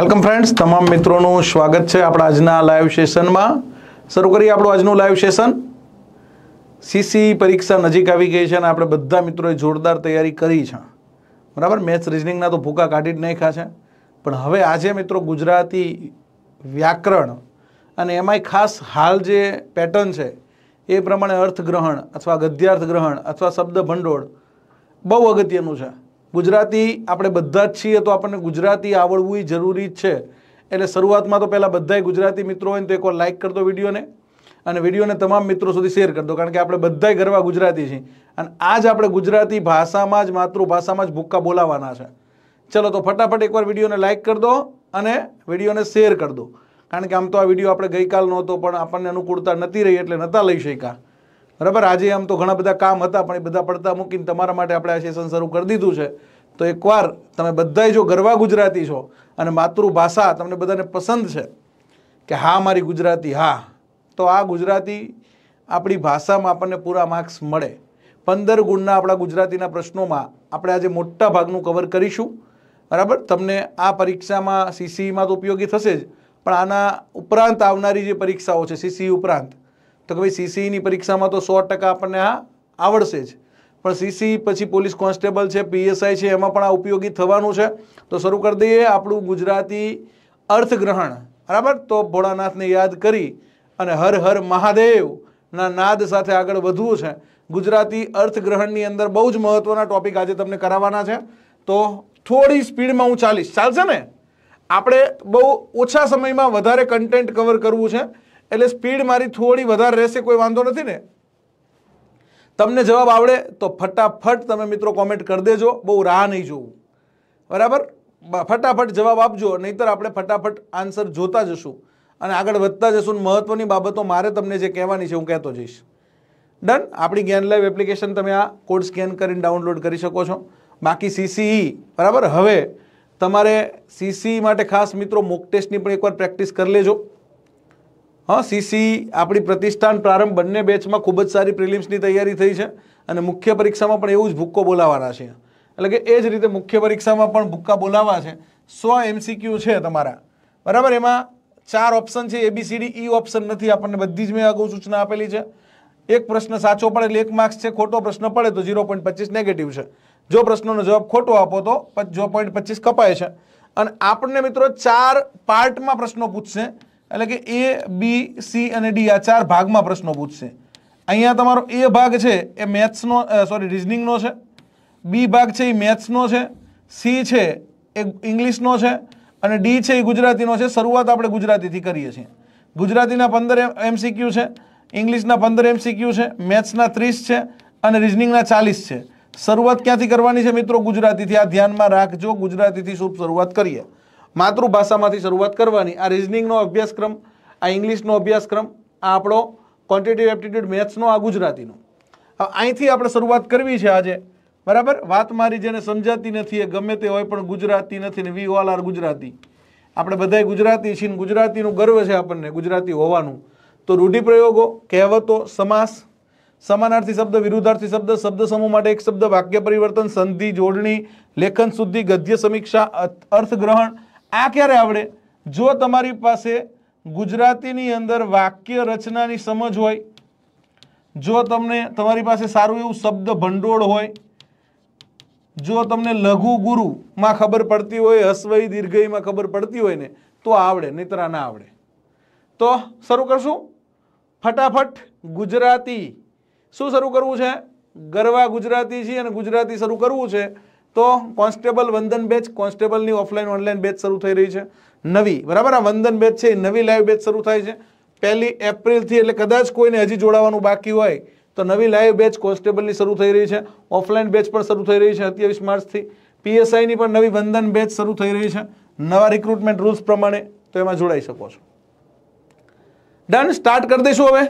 Welcome friends, તમામ મિત્રોનું સ્વાગત છે આપણા આજના લાઈવ સેશનમાં. શરૂ કરીએ આપણું આજનું લાઈવ સેશન. સીસી પરીક્ષા નજીક આવી ગઈ છે અને આપણે બધા મિત્રોએ જોરદાર તૈયારી કરી છે. બરાબર? મેથ્સ રિઝનિંગના તો ભૂકા કાઢી જ નાખ્યા છે. પણ હવે આજે મિત્રો ગુજરાતી વ્યાકરણ અને એમાંય ખાસ હાલ જે પેટર્ન છે, એ પ્રમાણે અર્થગ્રહણ અથવા ગદ્યાર્થ ગ્રહણ અથવા શબ્દ ભંડોળ બહુ અગત્યનું છે. ગુજરાતી આપણે બધા જ છીએ તો આપણને ગુજરાતી આવડવું જરૂરી છે. એટલે શરૂઆતમાં તો પહેલાં બધાય ગુજરાતી મિત્રો હોય ને તો એકવાર લાઇક કરતો વિડીયોને. અને વિડીયોને તમામ મિત્રો સુધી શેર કરતો કારણ કે આપણે બધાય ગરવા ગુજરાતી છીએ. અને આજ આપણે ગુજરાતી ભાષામાં જ, માતૃભાષામાં જ ભૂક્કા બોલાવાના છે. ચલો તો ફટાફટ એકવાર વિડીયોને લાઇક કરી દો અને વિડીયોને શેર કરી દો. કારણ કે આમ તો આ વીડિયો આપણે ગઈકાલનો નહોતો, પણ આપણને અનુકૂળતા નથી રહી એટલે નહોતા લઈ શક્યા. બરાબર? આજે આમ તો ઘણા બધા કામ હતા, પણ એ બધા પડતા મૂકીને તમારા માટે આપણે આ સેશન શરૂ કરી દીધું છે. તો એકવાર તમે બધાય જો ગરવા ગુજરાતી છો અને માતૃભાષા તમને બધાને પસંદ છે કે હા, મારી ગુજરાતી, હા, તો આ ગુજરાતી આપણી ભાષામાં આપણને પૂરા માર્ક્સ મળે. પંદર ગુણના આપણા ગુજરાતીના પ્રશ્નોમાં આપણે આજે મોટા ભાગનું કવર કરીશું. બરાબર? તમને આ પરીક્ષામાં સીસીઈમાં તો ઉપયોગી થશે જ, પણ આના ઉપરાંત આવનારી જે પરીક્ષાઓ છે સીસી ઉપરાંત તો કે ભાઈ સીસીઈની પરીક્ષામાં તો સો ટકા આપણને આ આવડશે જ. પણ સીસી પછી પોલીસ કોન્સ્ટેબલ છે, પીએસઆઈ છે, એમાં પણ આ ઉપયોગી થવાનું છે. તો શરૂ કરી દઈએ આપણું ગુજરાતી અર્થગ્રહણ. બરાબર? તો ભોળાનાથને યાદ કરી અને હર હર મહાદેવના નાદ સાથે આગળ વધવું છે. ગુજરાતી અર્થગ્રહણની અંદર બહુ જ મહત્વના ટોપિક આજે તમને કરાવવાના છે. તો થોડી સ્પીડમાં હું ચાલીશ. ચાલશે ને? આપણે બહુ ઓછા સમયમાં વધારે કન્ટેન્ટ કવર કરવું છે. એટલે સ્પીડ મારી થોડી વધારે રહેશે, કોઈ વાંધો નથી ને. તમને જવાબ આવડે તો ફટાફટ તમે મિત્રો કોમેન્ટ કરી દેજો, બહુ રાહ નહીં જોવું. બરાબર? ફટાફટ જવાબ આપજો, નહીંતર આપણે ફટાફટ આન્સર જોતા જશું. અને આગળ વધતા જશું અને મહત્વની બાબતો મારે તમને જે કહેવાની છે, હું કહેતો જઈશ. ડન આપણી જ્ઞાન લાઈવ એપ્લિકેશન તમે આ કોડ સ્કેન કરીને ડાઉનલોડ કરી શકો છો. બાકી સીસીઈ બરાબર? હવે તમારે સીસીઈ માટે ખાસ મિત્રો મોક ટેસ્ટની પણ એકવાર પ્રેક્ટિસ કરી લેજો. હા સીસી આપણી પ્રતિષ્ઠાન પ્રારંભ બંને બેચમાં ખૂબ જ સારી પ્રિલિમ્સની તૈયારી થઈ છે અને મુખ્ય પરીક્ષામાં પણ એવું જ ભૂક્કો બોલાવાના છે. એટલે કે એ જ રીતે મુખ્ય પરીક્ષામાં પણ ભૂક્કા બોલાવા છે. સો એમસીક્યુ છે તમારા. બરાબર? એમાં ચાર ઓપ્શન છે એબીસીડી ઈ ઓપ્શન નથી. આપણને બધી જ મેં અગાઉ સૂચના આપેલી છે. એક પ્રશ્ન સાચો પડે એટલે એક માર્ક્સ છે, ખોટો પ્રશ્ન પડે તો ઝીરો પોઈન્ટ પચીસ નેગેટિવ છે. જો પ્રશ્નનો જવાબ ખોટો આપો તો જો પોઈન્ટ પચીસ કપાય છે. અને આપણને મિત્રો ચાર પાર્ટમાં પ્રશ્નો પૂછશે. એટલે કે એ બી સી અને ડી આ ચાર ભાગમાં પ્રશ્નો પૂછશે. અહીંયા તમારો એ ભાગ છે એ મેથ્સનો સોરી રિઝનિંગનો છે. બી ભાગ છે એ મેથ્સનો છે. સી છે એ ઇંગ્લિશનો છે. અને ડી છે એ ગુજરાતીનો છે. શરૂઆત આપણે ગુજરાતીથી કરીએ છીએ. ગુજરાતીના પંદર એમસીક્યુ છે, ઇંગ્લિશના પંદર એમસીક્યુ છે, મેથ્સના ત્રીસ છે અને રિઝનિંગના ચાલીસ છે. શરૂઆત ક્યાંથી કરવાની છે મિત્રો? ગુજરાતીથી. આ ધ્યાનમાં રાખજો. ગુજરાતીથી શુભ શરૂઆત કરીએ. માતૃભાષામાંથી શરૂઆત કરવાની, આ રિઝનિંગનો અભ્યાસક્રમ, આ ઇંગ્લિશનો અભ્યાસક્રમ, આ આપણો ક્વોન્ટિટિવ એપ્ટિટ્યૂડ મેથ્સનો આ ગુજરાતીનો. અહીંથી આપણે શરૂઆત કરવી છે આજે. બરાબર? વાત મારી જેને સમજાતી નથી, એ ગમે તે હોય પણ ગુજરાતી નથી ને વી ઓલ આર ગુજરાતી. આપણે બધાય ગુજરાતી છીએ ગુજરાતીનું ગર્વ છે આપણને, ગુજરાતી હોવાનું. તો રૂઢિપ્રયોગો, કહેવતો, સમાસ, સમાનાર્થી શબ્દ, વિરુદ્ધાર્થી શબ્દ શબ્દ સમૂહ માટે એક શબ્દ, વાક્ય પરિવર્તન, સંધિ, જોડણી, લેખન, શુદ્ધિ, ગદ્ય સમીક્ષા, અર્થગ્રહણ આ ક્યારે આવડે? જો તમારી પાસે ગુજરાતીની અંદર વાક્ય રચનાની સમજ હોય, જો તમને તમારી પાસે સારું એવું શબ્દ ભંડોળ હોય, જો તમને લઘુ ગુરુમાં ખબર પડતી હોય હસવઈ દીર્ઘઈમાં ખબર પડતી હોય ને, તો આવડે, નહીતર ના આવડે. તો શરૂ કરશું? ફટાફટ ગુજરાતી. શું શરૂ કરવું છે? ગરવા ગુજરાતી છે અને ગુજરાતી શરૂ કરવું છે? તો કોન્સ્ટેબલ વંદન બેચ, કોન્સ્ટેબલની ઓફલાઈન ઓનલાઈન બેચ શરૂ થઈ રહી છે. નવી, બરાબર? આ વંદન બેચ છે, એ નવી લાઈવ બેચ શરૂ થાય છે. પહેલી એપ્રિલથી, એટલે કદાચ કોઈને હજી જોડાવાનું બાકી હોય, તો નવી લાઈવ બેચ કોન્સ્ટેબલની શરૂ થઈ રહી છે. ઓફલાઈન બેચ પણ શરૂ થઈ રહી છે સત્યાવીસ માર્ચથી. પીએસઆઈની પણ નવી વંદન બેચ શરૂ થઈ રહી છે. નવા રિક્રુટમેન્ટ રૂલ્સ પ્રમાણે તો એમાં જોડાઈ શકો છો. ડન સ્ટાર્ટ કરી દઈશું હવે.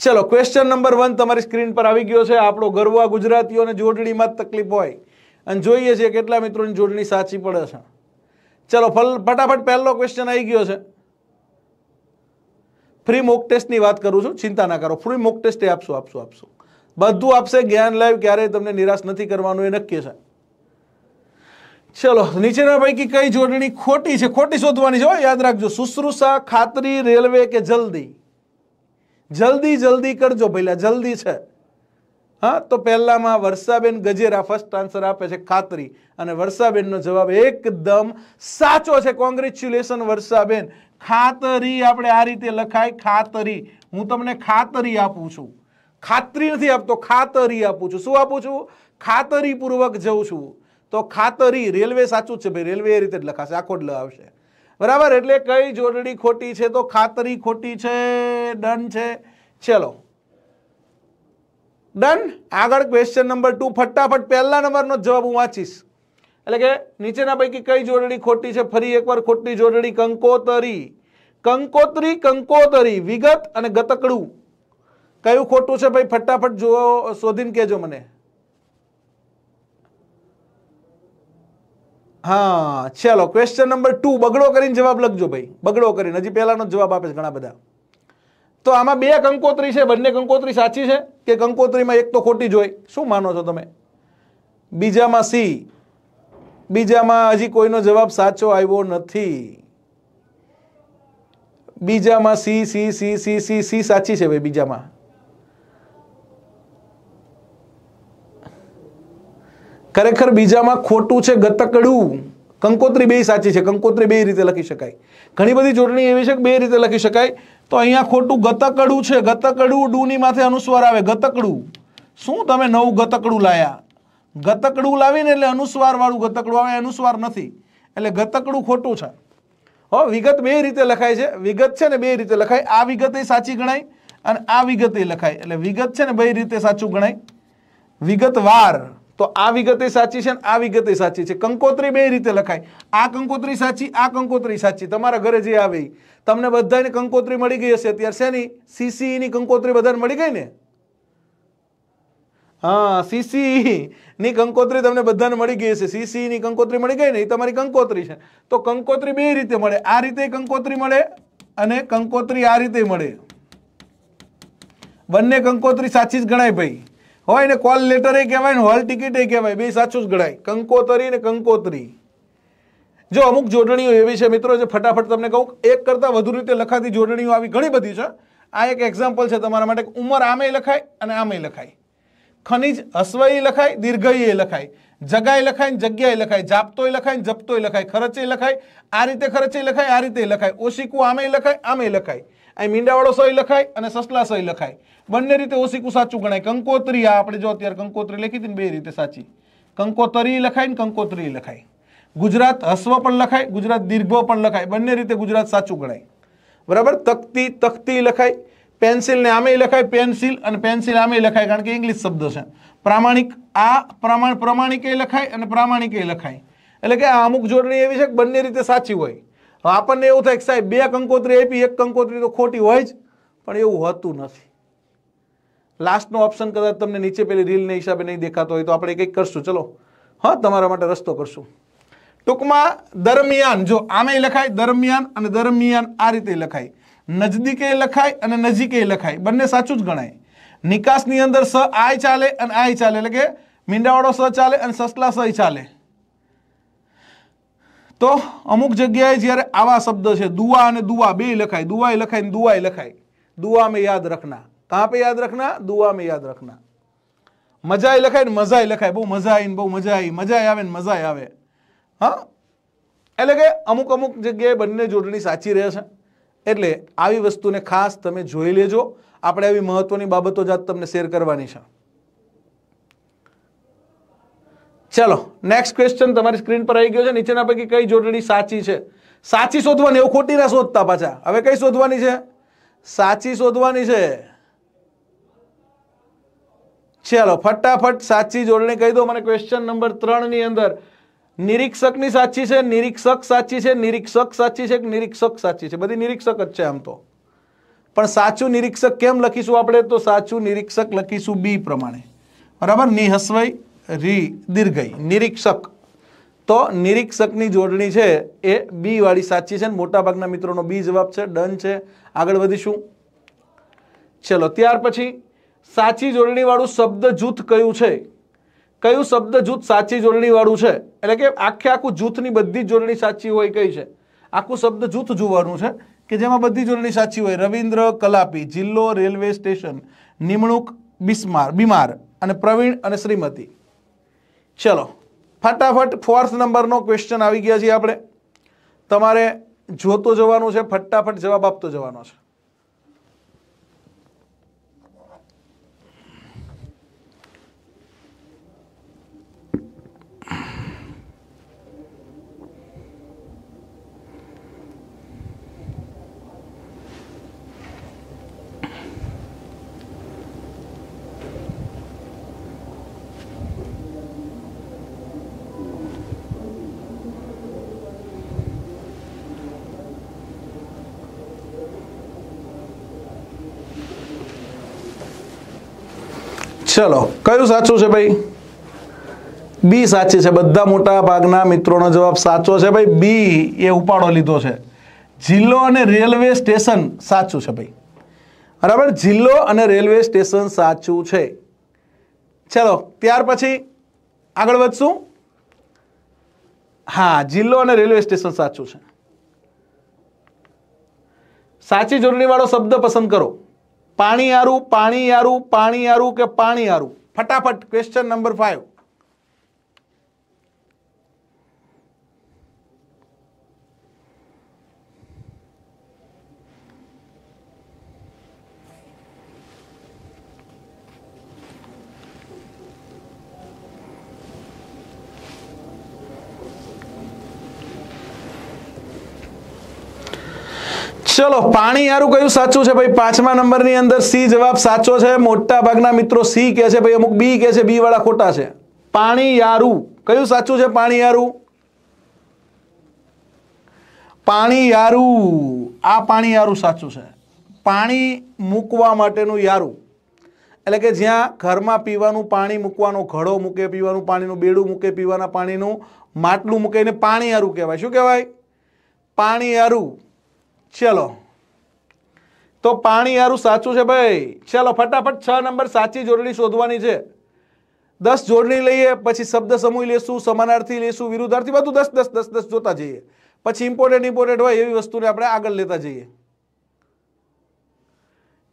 ચલો ક્વેશ્ચન નંબર વન તમારી સ્ક્રીન પર આવી ગયો છે. આપણો ગરવા ગુજરાતીઓને જોડણીમાં જ તકલીફ હોય. અને જોઈએ છીએ કેટલા મિત્રોની જોડણી સાચી પડે છે. ચલો, ફલ, ફટાફટ પહેલો ક્વેશ્ચન આવી ગયો છે. ફ્રી મોક ટેસ્ટની વાત કરું છું, ચિંતા ના કરો. ફ્રી મોક ટેસ્ટ આપશું આપશું આપશું. બધું આપશે, જ્ઞાન લાઈવ, ક્યારેય તમને નિરાશ નથી કરવાનું, એ નક્કી છે. ચલો, નીચેના પૈકી કઈ જોડણી ખોટી છે? ખોટી શોધવાની છે યાદ રાખજો. શુશ્રુષા, ખાતરી, રેલવે કે જલ્દી? જલ્દી જલ્દી કરજો, પહેલા જલ્દી છે. હા, તો પહેલામાં વર્ષાબેન ગજેરા ફર્સ્ટ આન્સર આપે છે ખાતરી. અને વર્ષાબેનનો જવાબ એકદમ સાચો છે. કોંગ્રેચ્યુલેશન વર્ષાબેન. ખાતરી આપણે આ રીતે લખાય, ખાતરી. હું તમને ખાતરી આપું છું. ખાતરી નથી આપતો, ખાતરી આપું છું. શું આપું છું? ખાતરીપૂર્વક જઉં છું. તો ખાતરી રેલવે સાચું છે ભાઈ. રેલવે એ રીતે જ લખાશે. આખો જ આવશે. બરાબર? એટલે કઈ જોડણી ખોટી છે તો ખાતરી ખોટી છે, ડન છે. ચલો. ડન આગળ ક્વેશ્ચન નંબર ટુ ફટાફટ પહેલા નંબરનો જવાબ હું વાંચીશ. એટલે કે નીચેના પૈકી કઈ જોડણી ખોટી છે? ફરી એકવાર ખોટી જોડણી, કંકોતરી. કંકોત્રી, કંકોતરી, વિગત અને ગતકડું. કયું ખોટું છે ભાઈ? ફટાફટ જો શોધીને કહેજો મને. હા, ચાલો ક્વેશ્ચન નંબર ટુ બગડો કરીને જવાબ લખજો ભાઈ. બગડો કરીને, હજી પહેલાનો જવાબ આપે છે ઘણા બધા. તો આમાં બે કંકોત્રી છે, બંને કંકોત્રી સાચી છે કે કંકોત્રીમાં એક તો ખોટી જોઈ શું માનો છો તમે? બીજામાં સી. બીજામાં હજી કોઈનો જવાબ સાચો આવ્યો નથી. બીજામાં C C C C C C સાચી છે ભાઈ બીજામાં. ખરેખર બીજામાં ખોટું છે ગતકડું. કંકોત્રી બે સાચી છે, કંકોત્રી બે રીતે લખી શકાય. ઘણી બધી જોડણી એવી છે કે બે રીતે લખી શકાય. તો અહીંયા ખોટું ગતકડું છે. ગતકડું ડુની માથે અનુસ્વાર આવે. ગતકડું. શું તમે નવું ગતકડું લાયા? ગતકડું લાવીને એટલે અનુસ્વાર વાળું ગતકડું આવે. અનુસ્વાર નથી. એટલે ગતકડું ખોટું છે. હો, વિગત બે રીતે લખાય છે. વિગત છે ને બે રીતે લખાય. આ વિગત સાચી ગણાય અને આ વિગત લખાય. એટલે વિગત છે ને બે રીતે સાચું ગણાય. વિગતવાર. તો આ વિગતે સાચી છે ને આ વિગતે સાચી છે. કંકોત્રી બે રીતે લખાય. આ કંકોત્રી સાચી, આ કંકોત્રી સાચી. તમારા ઘરે જે આવે. તમને બધાને કંકોત્રી મળી ગઈ હશે. અત્યારે શેની સીસી ની કંકોત્રી બધાને મળી ગઈ ને? હા સીસી ની કંકોત્રી તમને બધાને મળી ગઈ હશે. સીસી ની કંકોત્રી મળી ગઈ ને? એ તમારી કંકોત્રી છે. તો કંકોત્રી બે રીતે મળે. આ રીતે કંકોત્રી મળે અને કંકોત્રી આ રીતે મળે. બંને કંકોત્રી સાચી જ ગણાય ભાઈ. હોય ને કોલ લેટર એ કહેવાય ને હોલ ટિકિટ એ કહેવાય, બે સાચું જ ગણાય. કંકોતરી ને કંકોત્રી. જો અમુક જોડણીઓ એવી છે, મિત્રો, જે ફટાફટ તમને કહું, એક કરતાં વધુ રીતે લખાતી જોડણીઓ આવી ઘણી બધી છે. આ એક એક્ઝામ્પલ છે તમારા માટે, ઉંમર આમે લખાય અને આમે લખાય. ખનિજ હસવાઈ લખાય, દીર્ઘઈ લખાય. જગાય લખાય જગ્યાએ લખાય. જાપતોય લખાય જપતોય લખાય. ખર્ચે લખાય, આ રીતે ખર્ચે લખાય, આ રીતે લખાય. ઓશિકુ આમે લખાય આમે લખાય. અહીં મીંડાવાળો સહી લખાય અને સસલા સહી લખાય. બંને રીતે ઓશિકુ સાચું ગણાય. કંકોત્રી, આ આપણે જો અત્યારે કંકોત્રી લખી હતી બે રીતે સાચી. કંકોતરી લખાય ને કંકોત્રી લખાય. ગુજરાત હસ્વ પણ લખાય, ગુજરાત દીર્ઘ પણ લખાય. બંને રીતે ગુજરાત સાચું ગણાય. બરાબર? તકતી તખતી લખાય. પેન્સિલને આમે લખાય. પેન્સિલ અને પેન્સિલ આમે લખાય કારણ કે ઇંગ્લિશ શબ્દ છે. પ્રામાણિક આ પ્રમાણ પ્રમાણિકે લખાય અને પ્રામાણિકે લખાય. એટલે કે આ અમુક જોડણી એવી છે કે બંને રીતે સાચી હોય. હવે આપણને એવું થાય કે સાહેબ, બે કંકોત્રી આપી, એક કંકોત્રી તો ખોટી હોય જ. પણ એવું હોતું નથી. લાસ્ટનો ઓપ્શન કદાચ તમને નીચે પેલી રીલને હિસાબે નહીં દેખાતો હોય તો આપણે કંઈક કરશું. ચલો. હા, તમારા માટે રસ્તો કરશું. ટૂંકમાં દરમિયાન, જો આમે લખાય, દરમિયાન અને દરમિયાન આ રીતે લખાય. નજદીકે લખાય અને નજીકે લખાય. બંને સાચું જ ગણાય. નિકાસની અંદર સ આય ચાલે અને આય ચાલે. એટલે કે મીંડાવાળો સ ચાલે અને સસલા સય ચાલે. તો અમુક જગ્યાએ જ્યારે આવા શબ્દ છે, દુઆ અને દુઆ, બે લખાય. દુવાય લખાય ને દુઆએ લખાય. દુઆ મેં યાદ રખના. કહાં पे યાદ રખના દુઆ में યાદ રખના. મજાએ લખાય ને મજાએ લખાય. બહુ મજા આવી ને બહુ મજા આવી મજા આવે ને મજા આવે. હા? એટલે કે અમુક અમુક જગ્યાએ બંને જોડણી સાચી રહે છે. એટલે આવી વસ્તુને ખાસ તમે જોઈ લેજો. આપણે આવી મહત્વની બાબતો જ આજ તમને શેર કરવાની છે. ચલો નેક્સ્ટ ક્વેશ્ચન તમારી સ્ક્રીન પર આવી ગયો છે. નીચેના પૈકી કઈ જોડણી સાચી છે? સાચી શોધવાની, એવું ખોટી ના શોધતા પાછા. હવે કઈ શોધવાની છે? સાચી શોધવાની છે. ચલો, ફટાફટ સાચી જોડણી કહી દો. મને ક્વેશ્ચન નંબર ત્રણની અંદર, નિરીક્ષકની સાચી છે, નિરીક્ષક સાચી છે, નિરીક્ષક સાચી છે નિરીક્ષક સાચી છે. બધી નિરીક્ષક જ છે આમ તો. પણ સાચું નિરીક્ષક કેમ લખીશું આપણે? તો સાચું નિરીક્ષક લખીશું બી પ્રમાણે. બરાબર? ની હસવાઈ રી દીર્ઘઈ નિરીક્ષક. તો નિરીક્ષકની જોડણી છે એ બી વાળી સાચી છે ને મોટાભાગના મિત્રોનો બી જવાબ છે, ડન છે. આગળ વધીશું. ચલો, ત્યાર પછી સાચી જોડણીવાળું શબ્દ જૂથ કયું છે? કયું શબ્દ જૂથ સાચી જોડણીવાળું છે? એટલે કે આખે આખું જૂથની બધી જ જોડણી સાચી હોય કઈ છે? આખું શબ્દ જૂથ જોવાનું છે કે જેમાં બધી જોડણી સાચી હોય? રવિન્દ્ર કલાપી, જિલ્લો રેલવે સ્ટેશન, નિમણૂક બિસ્માર, બીમાર અને પ્રવીણ અને શ્રીમતી. ચલો, ફટાફટ ફોર્થ નંબરનો ક્વેશ્ચન આવી ગયા છીએ આપણે. તમારે જોતો જવાનું છે, ફટાફટ જવાબ આપતો જવાનો છે. ચલો, કયું સાચું છે ભાઈ? બી સાચી છે. બધા મોટા ભાગના મિત્રોનો જવાબ સાચો છે ભાઈ. બી એ ઉપાડો લીધો છે. જિલ્લો અને રેલવે સ્ટેશન સાચું છે ભાઈ. બરાબર? જિલ્લો અને રેલવે સ્ટેશન સાચું છે. ચલો, ત્યાર પછી આગળ વધશું. હા, જિલ્લો અને રેલવે સ્ટેશન સાચું છે. સાચી જોડણીવાળો શબ્દ પસંદ કરો. પાણી આરું પાણી આરું પાણી આરું કે પાણી આરું? ફટાફટ ક્વેશ્ચન નંબર ફાઈવ ચલો, પાણી યારું કયું સાચું છે? ભાઈ, પાંચમા નંબરની અંદર સી જવાબ સાચો છે. મોટા ભાગના મિત્રો સી કહે છે. ભાઈ, અમુક બી કહે છે, બી વાળા ખોટા છે. પાણી યારું. કયું સાચું છે પાણી યારું? પાણી યારું. આ પાણી યારું સાચું છે. પાણી મૂકવા માટેનું યારું. એટલે કે જ્યાં ઘરમાં પીવાનું પાણી મૂકવાનો ઘડો મૂકે, પીવાનું પાણીનું બેડું મૂકે, પીવાના પાણીનું માટલું મૂકે, એને પાણી યારું કહેવાય. શું કહેવાય? પાણી યારું. ચલો. તો પાણી યારું સાચું છે ભાઈ. ચલો, ફટાફટ છ નંબર સાચી જોડણી શોધવાની છે. દસ જોડણી લઈએ, પછી શબ્દ સમૂહ લેશું, સમાનાર્થી લેશું, વિરુદ્ધાર્થી, બધું દસ દસ દસ દસ જોતા જઈએ. પછી ઇમ્પોર્ટન્ટ ઇમ્પોર્ટન્ટ હોય એવી વસ્તુને આપણે આગળ લેતા જઈએ.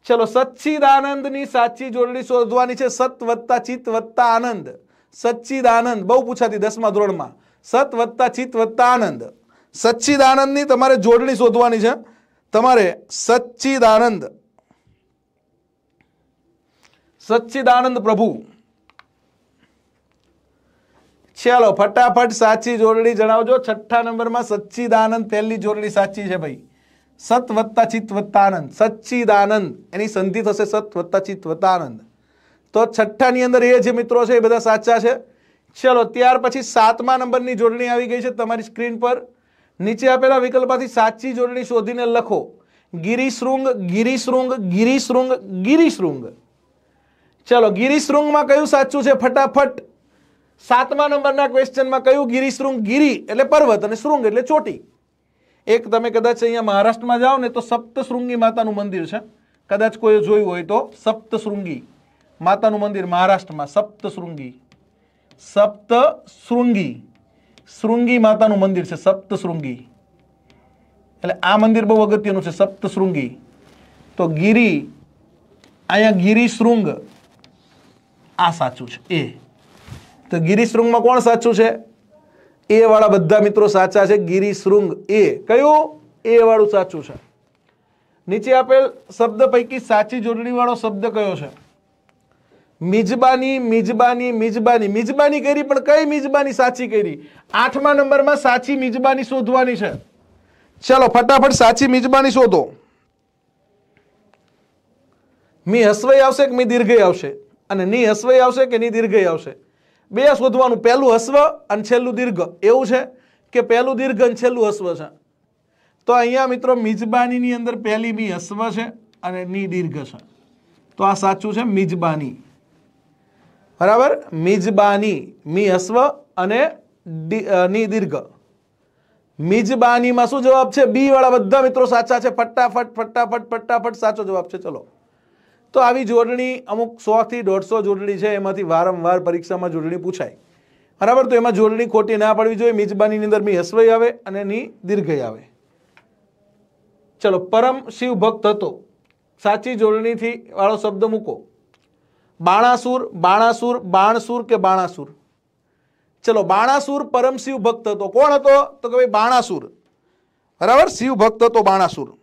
ચલો, સચ્ચિદાનંદની સાચી જોડણી શોધવાની છે. સત વત્તા ચિત્ત વત્તા આનંદ. સચ્ચિદાનંદ, બહુ પૂછાતી દસમા ધોરણમાં. સત વત્તા ચિત્ત વત્તા આનંદ. સચ્ચિદાનંદની તમારે જોડણી શોધવાની છે. તમારે સચ્ચિદાનંદ સચ્ચિદાનંદ પ્રભુ. ચાલો, ફટાફટ સાચી જોડણી જણાવજો. છઠ્ઠા નંબરમાં સચ્ચિદાનંદ, પહેલી જોડણી સાચી છે ભાઈ. સત વત્તા ચિત્ત વત્તા આનંદ. સચ્ચિદાનંદ, એની સંધિ થશે સત વત્તા ચિત્ત વત્તા આનંદ. તો છઠ્ઠાની અંદર એ જે મિત્રો છે એ બધા સાચા છે. ચલો, ત્યાર પછી સાતમા નંબરની જોડણી આવી ગઈ છે તમારી સ્ક્રીન પર. નીચે આપેલા વિકલ્પમાંથી સાચી જોડણી શોધીને લખો. ગિરિશૃંગ ગિરિશૃંગ ગિરિશૃંગ ગિરિશૃંગ. ચલો, ગિરિશૃંગમાં કયું સાચું છે? ફટાફટ. સાતમા નંબરના ક્વેશ્ચનમાં કયું ગિરિશૃંગ ગિરી એટલે પર્વત અને શૃંગ એટલે ચોટી? એક, તમે કદાચ અહીંયા મહારાષ્ટ્રમાં જાઓ ને તો સપ્તશૃંગી માતાનું મંદિર છે. કદાચ કોઈ જોયું હોય તો સપ્તશૃંગી માતાનું મંદિર મહારાષ્ટ્રમાં, સપ્તશૃંગી. સપ્તશૃંગી. શૃંગી માતાનું મંદિર છે સપ્તશૃંગી એટલે આ મંદિર બહુ અગત્યનું છે સપ્તશૃંગી તો ગિરી, અહીંયા ગિરિશૃંગ આ સાચું છે, એ. તો ગિરિશૃંગમાં કોણ સાચું છે? એ વાળા બધા મિત્રો સાચા છે ગિરિશૃંગ એ. કયું? એ વાળું સાચું છે. નીચે આપેલ શબ્દ પૈકી સાચી જોડણી વાળો શબ્દ કયો છે? મિજબાની મિજબાની મિજબાની. મિજબાની કરી, પણ કઈ મિજબાની સાચી કરી? આઠમા નંબરમાં સાચી મિજબાની શોધવાની છે. ચલો, ફટાફટ સાચી મિજબાની શોધો. મી હસવાઈ આવશે કે મી દીર્ઘઈ આવશે? અને ની હસવાઈ આવશે કે ની દીર્ઘઈ આવશે? બે શોધવાનું. પહેલું હસ્વ અને છેલ્લું દીર્ઘ. એવું છે કે પહેલું દીર્ઘ અને છેલ્લું હસ્વ છે? તો અહીંયા મિત્રો મિજબાનીની અંદર પહેલી મી હસ્વ છે અને ની દીર્ઘ છે. તો આ સાચું છે મિજબાની. બરાબર? મિજબાની, મી અશ્વ અને ની દીર્ઘ. મિજબાનીમાં શું જવાબ છે? બી વાળા બધા મિત્રો સાચા છે. ફટાફટ ફટાફટ ફટાફટ સાચો જવાબ છે. ચલો. તો આવી જોડણી અમુક સો થી દોઢસો જોડણી છે. એમાંથી વારંવાર પરીક્ષામાં જોડણી પૂછાય. બરાબર? તો એમાં જોડણી ખોટી ના પડવી જોઈએ. મિજબાનીની અંદર મી હસવાઈ આવે અને ની દીર્ઘય આવે. ચલો. પરમ શિવ ભક્ત હતો. સાચી જોડણીથી વાળો શબ્દ મૂકો. બાણાસુર બાણાસુર, બાણસુર કે બાણાસુર? ચલો, બાણાસુર પરમ શિવ ભક્ત હતો કોણ હતો? તો કે ભાઈ બાણાસુર. બરાબર? શિવ ભક્ત હતો બાણાસુર.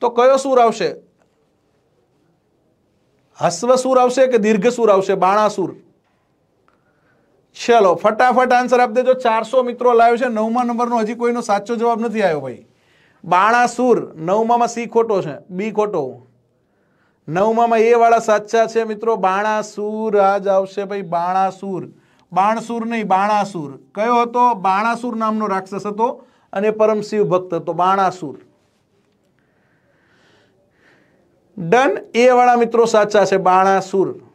તો કયો સુર આવશે? હસ્વસુર આવશે કે દીર્ઘસુર આવશે? બાણાસુર. ચલો, ફટાફટ આન્સર આપી દેજો. ચારસો મિત્રો લાવ્યો છે. નવમા નંબરનો હજી કોઈનો સાચો જવાબ નથી આવ્યો ભાઈ. બાણાસુર, નવમામાં સી ખોટો છે, બી ખોટો. નવમામાં એ વાળા સાચા છે મિત્રો, બાણાસુર, આજ આવશે ભાઈ બાણાસુર. બાણસુર નહીં, બાણાસુર. કયો હતો? બાણાસુર નામનો રાક્ષસ હતો અને પરમ શિવ ભક્ત હતો, બાણાસુર. ડન, એ વાળા મિત્રો સાચા છે, બાણાસુર.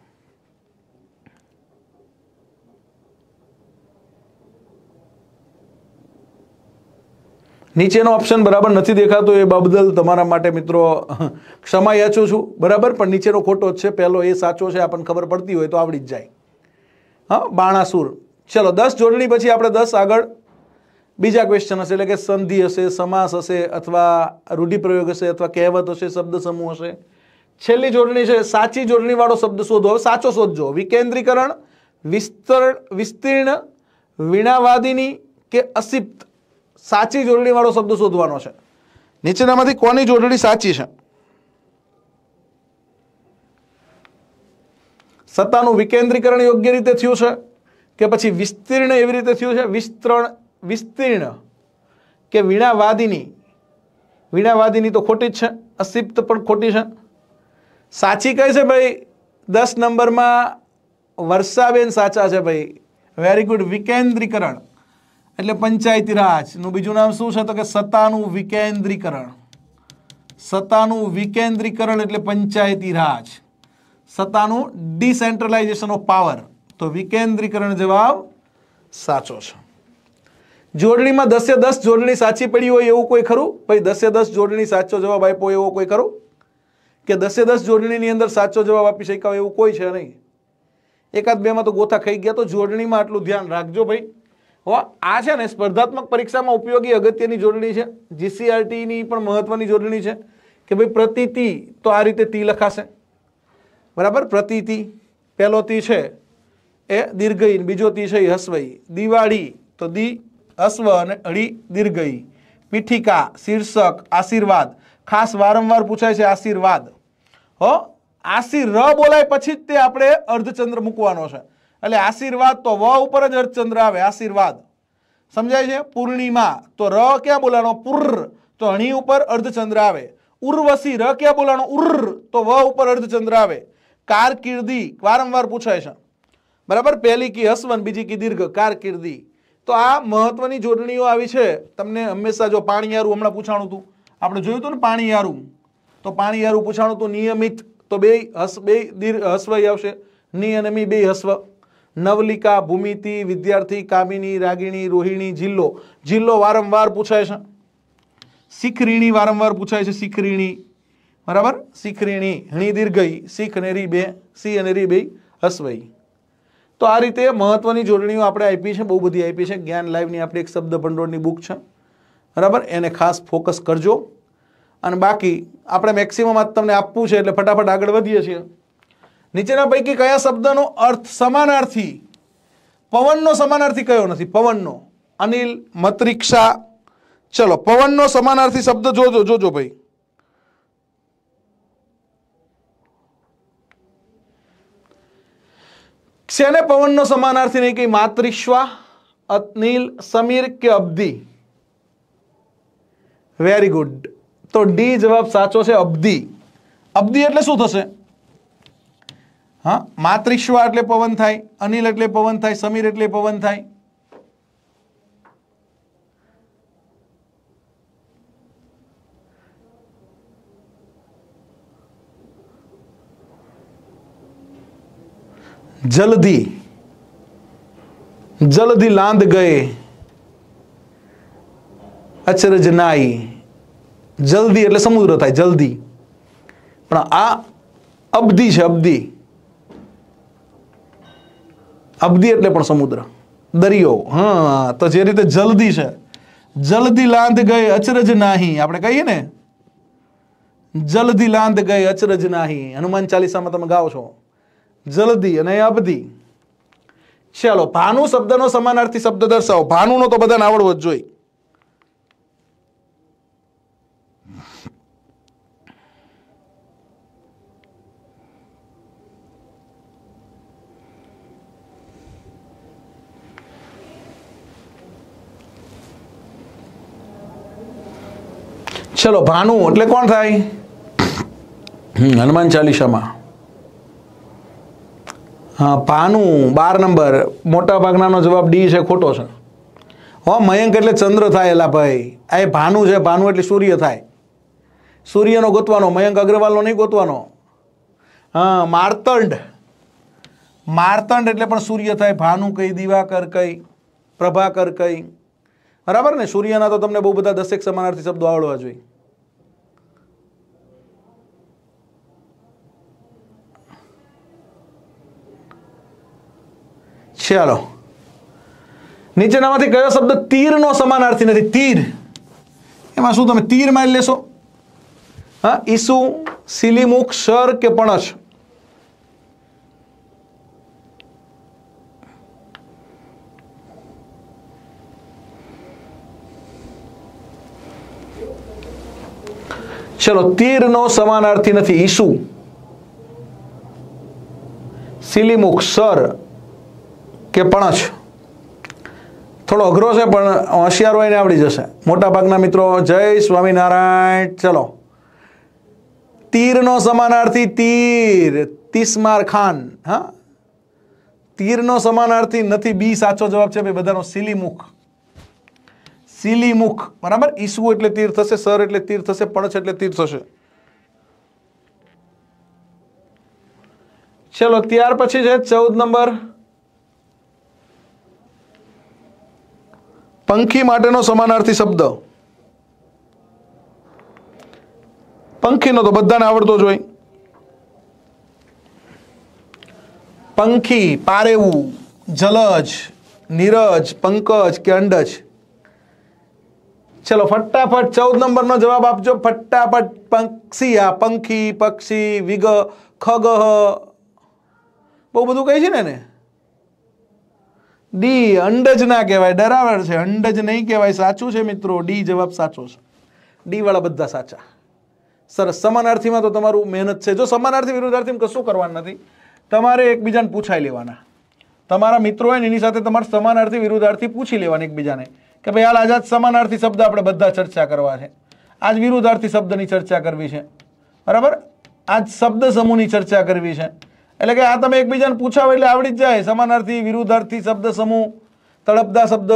નીચેનો ઓપ્શન બરાબર નથી દેખાતો એ બદલ તમારા માટે મિત્રો ક્ષમા યાચું છું. બરાબર? પણ નીચેનો ખોટો જ છે. પહેલો એ સાચો છે, આપણને ખબર પડતી હોય તો આવડી જ જાય. હા, બાણાસુર. ચલો, દસ જોડણી પછી આપણે દસ આગળ. બીજા ક્વેશ્ચન હશે, એટલે કે સંધિ હશે, સમાસ હશે, અથવા રૂઢિપ્રયોગ હશે, અથવા કહેવત હશે, શબ્દ સમૂહ હશે. છેલ્લી જોડણી છે, સાચી જોડણીવાળો શબ્દ શોધો. હવે સાચો શોધજો. વિકેન્દ્રીકરણ વિસ્તર વિસ્તીર્ણ, વીણાવાદિની કે અસિપ્ત? સાચી જોડણી વાળો શબ્દ શોધવાનો છે. નીચેનામાંથી કોની જોડણી સાચી છે? સત્તાનું વિકેન્દ્રીકરણ યોગ્ય રીતે થયું છે કે પછી વિસ્તીર્ણ એવી રીતે થયું છે? વિસ્તરણ વિસ્તીર્ણ કે વીણાવાદિની? વીણાવાદિની તો ખોટી જ છે અસિપ્ત પણ ખોટી છે. સાચી કઈ છે ભાઈ? દસ નંબરમાં વર્ષાબેન સાચા છે ભાઈ. વેરી ગુડ વિકેન્દ્રીકરણ. એટલે પંચાયતી રાજનું બીજું નામ શું છે? તો કે સત્તાનું વિકેન્દ્રીકરણ. સત્તાનું વિકેન્દ્રીકરણ એટલે પંચાયતી રાજ. સત્તાનું ડિસેન્ટ્રલાઇઝેશન ઓફ પાવર. તો વિકેન્દ્રીકરણ જવાબ સાચો છે. જોડણીમાં દસે દસ જોડણી સાચી પડી હોય એવું કોઈ ખરું? ભાઈ દસે દસ જોડણી સાચો જવાબ આપ્યો એવો કોઈ ખરું? કે દસે દસ જોડણીની અંદર સાચો જવાબ આપી શક્યા એવું કોઈ છે નહીં? એકાદ બેમાં તો ગોથા ખાઈ ગયા તો જોડણીમાં આટલું ધ્યાન રાખજો ભાઈ. હો, આ છે ને સ્પર્ધાત્મક પરીક્ષામાં ઉપયોગી અગત્યની જોડણી છે. જીસીઆરટીની પણ મહત્વની જોડણી છે કે ભાઈ પ્રતિતિ તો આ રીતે તી લખાશે. બરાબર? પ્રતિતિ, પહેલો તી છે એ દીર્ઘઈ, બીજો તી છે એ દિવાળી તો દી હસ્વ અને અડી દીર્ઘઈ. પીઠિકા, શીર્ષક, આશીર્વાદ. ખાસ વારંવાર પૂછાય છે આશીર્વાદ. હો આશી ર બોલાય પછી જ તે આપણે અર્ધચંદ્ર મૂકવાનો છે. એટલે આશીર્વાદ તો વ ઉપર જ અર્ધચંદ્ર આવે, આશીર્વાદ. સમજાય છે? પૂર્ણિમા. તો ર ક્યાં બોલાનો પુર. તો અણી ઉપર અર્ધચંદ્ર આવે. ઉર્વશી ર ક્યાં બોલાનો ઉર. તો વ ઉપર અર્ધચંદ્ર આવે. કારકિર્દી. વારંવાર પૂછાય છે. બરાબર? પહેલી કી હસવન, બીજી કી દીર્ઘ. કારકિર્દી. તો આ મહત્વની જોડણીઓ આવી છે. તમને હંમેશા જો પાણીયારું હમણાં પૂછાણું હતું. આપણે જોયું હતું ને પાણીયારું? તો પાણીયારું પૂછાણું હતું નિયમિત. તો બે હસ, બે દીર્ઘ હસ્વ આવશે. ની અને મી, બે હસવ. નવલિકા, ભૂમિતિ, વિદ્યાર્થી, કામિની, રાગિણી, રોહિણી, જિલ્લો. જિલ્લો વારંવાર પૂછાય છે. શીખરીણી વારંવાર પૂછાય છે, શીખરીણી. બરાબર? શીખરીણી. હણી દીર્ઘઈ, શીખ અને રી બે સી અને રી બે હસવઈ. તો આ રીતે મહત્વની જોડણીઓ આપણે આપી છે, બહુ બધી આપી છે. જ્ઞાન લાઈવની આપણી એક શબ્દ ભંડોળની બુક છે. બરાબર? એને ખાસ ફોકસ કરજો. અને બાકી આપણે મેક્સિમમ આજ તમને આપવું છે, એટલે ફટાફટ આગળ વધીએ છીએ. નીચેના પૈકી કયા શબ્દનો અર્થ સમાનાર્થી? પવનનો સમાનાર્થી કયો નથી? પવનનો. અનિલ, મતરિક્ષા. ચલો, પવનનો સમાનાર્થી શબ્દ જોજો જોજો ભાઈ. શેને પવનનો સમાનાર્થી નહીં? કઈ માતૃશ્વા અનિલ સમીર કે અબ્દી? વેરી ગુડ તો ડી જવાબ સાચો છે અબ્દી. અબ્દી એટલે શું થશે? હા માતૃશ્વા એટલે પવન થાય, અનિલ એટલે પવન થાય, સમીર એટલે પવન થાય. જલ્દી જલ્દી લાંદ ગયે. અચરજ નાઈ જલ્દી એટલે સમુદ્ર થાય, જલ્દી. પણ આ અબધી છે, અબધી. અબધી એટલે પણ સમુદ્ર. દરિયો. હા, તો જે રીતે જલ્દી છે. જલ્દી લાંદ ગઈ અચરજ નાહી. આપણે કહીએ ને? જલ્દી લાંદ ગઈ અચરજ નાહી. હનુમાન ચાલીસામાં તમે ગાઓ છો. જલ્દી અને અબધી ચાલો ભાનુ શબ્દનો સમાનાર્થી શબ્દ દર્શાવો. ભાનુનો તો બધાને આવડવો જ જોઈએ. ચલો, ભાનુ, એટલે કોણ થાય? હનુમાન ચાલીસામાં. હા, ભાનુ, બાર નંબર. મોટા ભાગનાનો જવાબ ડી છે, ખોટો છે. હો, મયંક એટલે ચંદ્ર થાય એલા ભાઈ. આ એ ભાનુ છે, ભાનુ એટલે સૂર્ય થાય. સૂર્યનો ગોતવાનો, મયંક અગ્રવાલનો નહીં ગોતવાનો. હા, માર્તંડ. માર્તંડ એટલે પણ સૂર્ય થાય, ભાનુ કઈ, દિવાકર કઈ, પ્રભાકર કઈ. બરાબર ને? સૂર્યના તો તમને બહુ બધા દસેક સમાનાર્થી શબ્દો આવડવા જોઈએ. ચાલો. નીચેનામાંથી કયો શબ્દ તીરનો સમાનાર્થી નથી? તીર. એમાં શું તમે તીર મારી લેશો? હા, ઈસુ, સિલીમુખ, સર કે પણસ? ચલો, તીરનો સમાનાર્થી નથી, ઈસુ. સિલીમુખ, સર. કે પણછ થોડો અઘરો છે, પણ હોશિયાર હોય ને આવડી જશે. મોટા ભાગના મિત્રો, જય સ્વામિનારાયણ. ચલો. તીરનો સમાનાર્થી તીર, તિસ્માર ખાન. હા? તીરનો સમાનાર્થી નથી, બી સાચો જવાબ છે, ભાઈ, બધાનો સિલીમુખ. સિલીમુખ. બરાબર? ઈસુ એટલે તીર થશે, સર એટલે તીર થશે પણછ એટલે તીર થશે. ચલો, ત્યાર પછી છે, ચૌદ નંબર. પંખી માટેનો સમાનાર્થી શબ્દ. પંખીનો તો બધાને આવડતો જ હોય. પંખી પારેવું, જલજ, નીરજ, પંકજ કે અંડજ ચલો, ફટાફટ ચૌદ નંબરનો જવાબ આપજો. ફટાફટ પક્ષી, આ પંખી, પક્ષી, વિગ ખગ બહુ બધું કહે છે ને ડી અંડજ ના કહેવાય ડરાવર છે. અંડજ નહીં કહેવાય, સાચું છે મિત્રો? ડી જવાબ સાચો છે. ડી વાળા બધા સાચા. સરસ. સમાનાર્થીમાં તો તમારું મહેનત છે. જો સમાનાર્થી વિરુદ્ધાર્થી કશું કરવાનું નથી. તમારે એકબીજાને પૂછાઈ લેવાના. તમારા મિત્રો હોય ને, એની સાથે તમારે સમાનાર્થી વિરુદ્ધાર્થી પૂછી લેવાના એકબીજાને. કે ભાઈ, હાલ આજ સમાનાર્થી શબ્દ આપણે બધા ચર્ચા કરવા છે. આજ વિરુદ્ધાર્થી શબ્દની ચર્ચા કરવી છે. બરાબર? આજ શબ્દ સમૂહની ચર્ચા કરવી છે. એટલે કે આ તમે એકબીજાને પૂછાવો એટલે આવડી જ જાય. સમાનાર્થી, વિરુદ્ધાર્થી, શબ્દ સમૂહ તળપદા શબ્દ.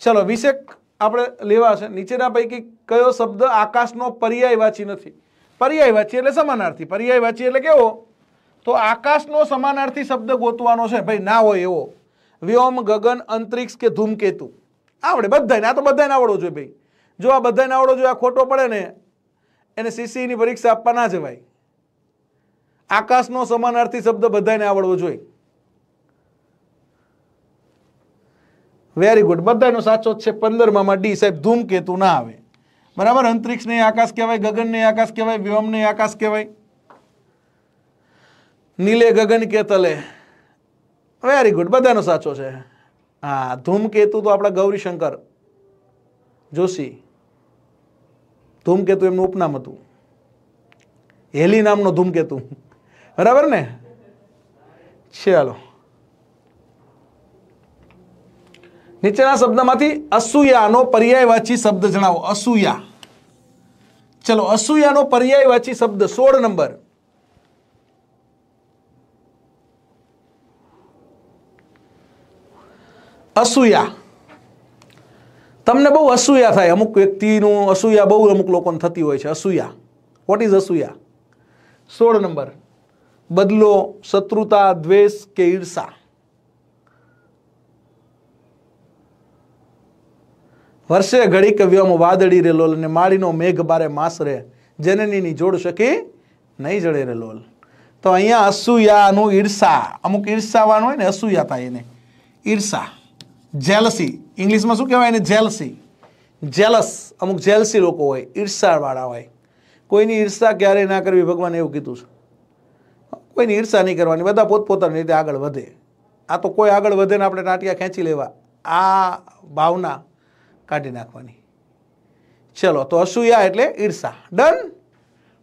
ચલો, વિશેક આપણે લેવા છે. નીચેના પૈકી કયો શબ્દ આકાશનો પર્યાયવાચી નથી? પર્યાયવાચી એટલે સમાનાર્થી. પર્યાયવાચી એટલે કેવો? તો આકાશનો સમાનાર્થી શબ્દ ગોતવાનો છે. ભાઈ, ના હોય એવો. વ્યોમ, ગગન, અંતરિક્ષ કે ધૂમકેતુ. આવડે બધાને આ તો બધાને આવડવો જોઈએ, ભાઈ. જો આ બધાને આવડવો જોઈએ, આ ખોટો પડે ને, એને સીસીની પરીક્ષા આપવા ના જવાય. આકાશનો સમાનાર્થી શબ્દ બધાને આવડવો જોઈએ. વેરી ગુડ બધાનો સાચો જ છે. પંદરમામાં ડી સાહેબ ધૂમકેતુ ના આવે. બરાબર? અંતરિક્ષને આકાશ કહેવાય, ગગનને આકાશ કહેવાય વ્યોમને આકાશ કહેવાય. નીલે ગગન કે તલે. વેરી ગુડ બધાનો સાચો છે. હા, ધૂમકેતુ તો આપણા ગૌરીશંકર જોશી. ધૂમકેતુ એમનું ઉપનામ હતું. હેલી નામનો ધૂમકેતુ. બરાબર ને? ચાલો. નીચેના શબ્દમાંથી અસૂયાનો પર્યાયવાચી શબ્દ જણાવો. અસૂયા. ચલો, અસૂયાનો પર્યાયવાચી શબ્દ, સોળ નંબર. અસૂયા. તમને બહુ અસૂયા થાય. અમુક વ્યક્તિનું અસૂયા બહુ અમુક લોકોને થતી હોય છે. અસૂયા. વોટ ઇઝ અસૂયા? સોળ નંબર. બદલો, શત્રુતા, દ્વેષ કે ઈર્ષા? વર્ષે ઘડી કવ્યમાં વાદળી રે લોલ અને માળીનો મેઘ બારે માસ રે જનનીની જોડ શકી નહીં જડે રે લોલ તો અહીંયા અસૂયાનું ઈર્ષા. અમુક ઈર્ષાવાનું હોય ને અસૂયા થાય એને. ઈર્ષા. જેલસી. ઇંગ્લિશમાં શું કહેવાય એને? જેલસી. જેલસ. અમુક જેલસી લોકો હોય, ઈર્ષાવાળા હોય. કોઈની ઈર્ષા ક્યારેય ના કરવી, ભગવાને એવું કીધું છે. કોઈની ઈર્ષા નહીં કરવાની, બધા પોતપોતાની રીતે આગળ વધે. આ તો કોઈ આગળ વધે ને આપણે ટાટિયા ખેંચી લેવા. આ ભાવના કાઢી નાખવાની. ચલો, તો અસૂયા એટલે ઈર્ષા. ડન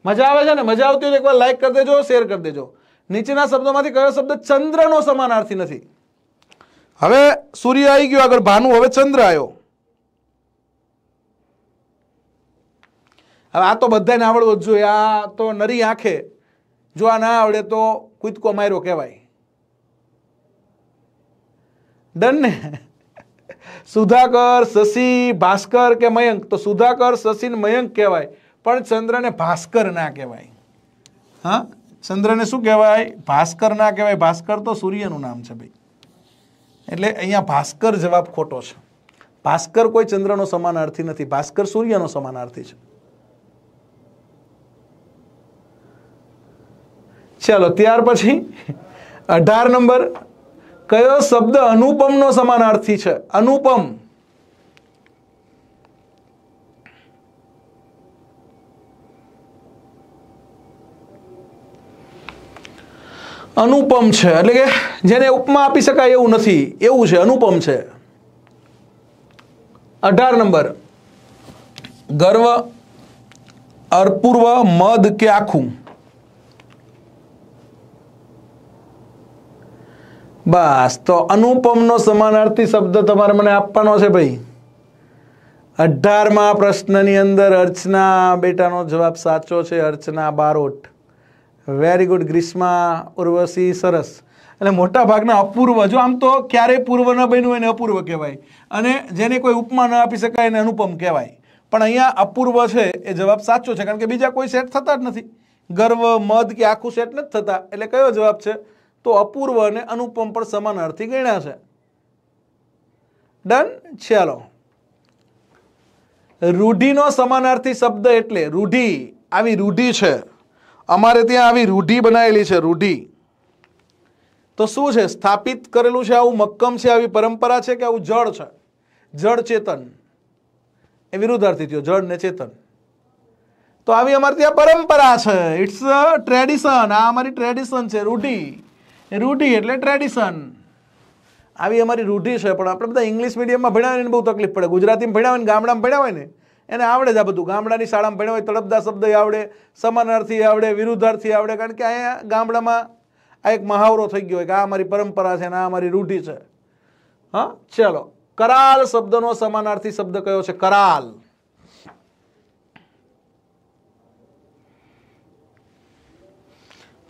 મજા આવે છે ને? મજા આવતી હોય એકવાર લાઈક કરી દેજો શેર કરી દેજો. નીચેના શબ્દોમાંથી કયો શબ્દ ચંદ્રનો સમાનાર્થી નથી? હવે સૂર્ય આવી ગયો, આગળ ભાનુ, હવે ચંદ્ર આવ્યો. હવે આ તો બધાને આવડવું જ જોઈએ. આ તો નરી આંખે જો આ ના આવડે તો કૂદકો માર્યો કહેવાય. ડન ને? સુધાકર, શશી, ભાસ્કર કે મયંક? તો સુધાકર, શશી મયંક કહેવાય. પણ ચંદ્રને ભાસ્કર ના કહેવાય. હા? ચંદ્રને શું કહેવાય? ભાસ્કર ના કહેવાય. ભાસ્કર તો સૂર્યનું નામ છે ભાઈ. એટલે અહીંયા ભાસ્કર જવાબ ખોટો છે. ભાસ્કર કોઈ ચંદ્રનો સમાનાર્થી નથી. ભાસ્કર સૂર્યનો સમાનાર્થી છે. ચાલો, ત્યાર પછી અઢાર નંબર. કયો શબ્દ અનુપમનો સમાનાર્થી છે? અનુપમ. અનુપમ છે, એટલે કે જેને ઉપમા આપી શકાય એવું નથી, એવું છે, અનુપમ છે. અઢાર નંબર. ગર્વ અર્પૂર્વ મદ કે આખું બસ, તો અનુપમનો સમાનાર્થી શબ્દ તમારે મને આપવાનો છે ભાઈ. અઢારમા પ્રશ્નની અંદર અર્ચના બેટાનો જવાબ સાચો છે, અર્ચના બારોટ. વેરી ગુડ ગ્રીષ્મા ઉર્વશી સરસ. એટલે મોટા ભાગના અપૂર્વ, જો આમ તો ક્યારેય પૂર્વ ન બન્યું હોય ને અપૂર્વ કહેવાય. અને જેને કોઈ ઉપમા ન આપી શકાય એને અનુપમ કહેવાય. પણ અહીંયા અપૂર્વ છે એ જવાબ સાચો છે, કારણ કે બીજા કોઈ સેટ થતા જ નથી. ગર્વ, મદ કે આખું સેટ નથી થતા. એટલે કયો જવાબ છે? તો અપૂર્વ અને અનુપમ પણ સમાનાર્થી ગણ્યા છે. ડન ચાલો. રૂઢિનો સમાનાર્થી શબ્દ એટલે રૂઢિ. આવી રૂઢિ છે. અમારે ત્યાં આવી રૂઢિ બનાવેલી છે, રૂઢિ. તો શું છે? સ્થાપિત કરેલું છે, આવું મક્કમ છે, આવી પરંપરા છે કે આવું જળ છે? જળ ચેતન. એ વિરુદ્ધાર્થી થયો, જળ ને ચેતન. તો આવી અમારે ત્યાં પરંપરા છે. ઇટ્સ ટ્રેડિશન આ અમારી ટ્રેડિશન છે, રૂઢિ. રૂઢિ એટલે ટ્રેડિશન આવી અમારી રૂઢિ છે, પણ આપણે બધા ઇંગ્લિશ મીડિયમમાં ભણાવીને બહુ તકલીફ પડે. ગુજરાતીમાં ભણાવે ગામડામાં ભણાવે ને, એને આવડે જ આ બધું. ગામડાની શાળામાં ભણાવે તળપદા શબ્દ આવડે, સમાનાર્થી આવડે, વિરુદ્ધાર્થી આવડે, કારણ કે અહીંયા ગામડામાં આ એક મહાવરો થઈ ગયો હોય કે આ અમારી પરંપરા છે ને આ અમારી રૂઢિ છે. હા, ચલો. કરાલ શબ્દનો સમાનાર્થી શબ્દ કયો છે? કરાલ.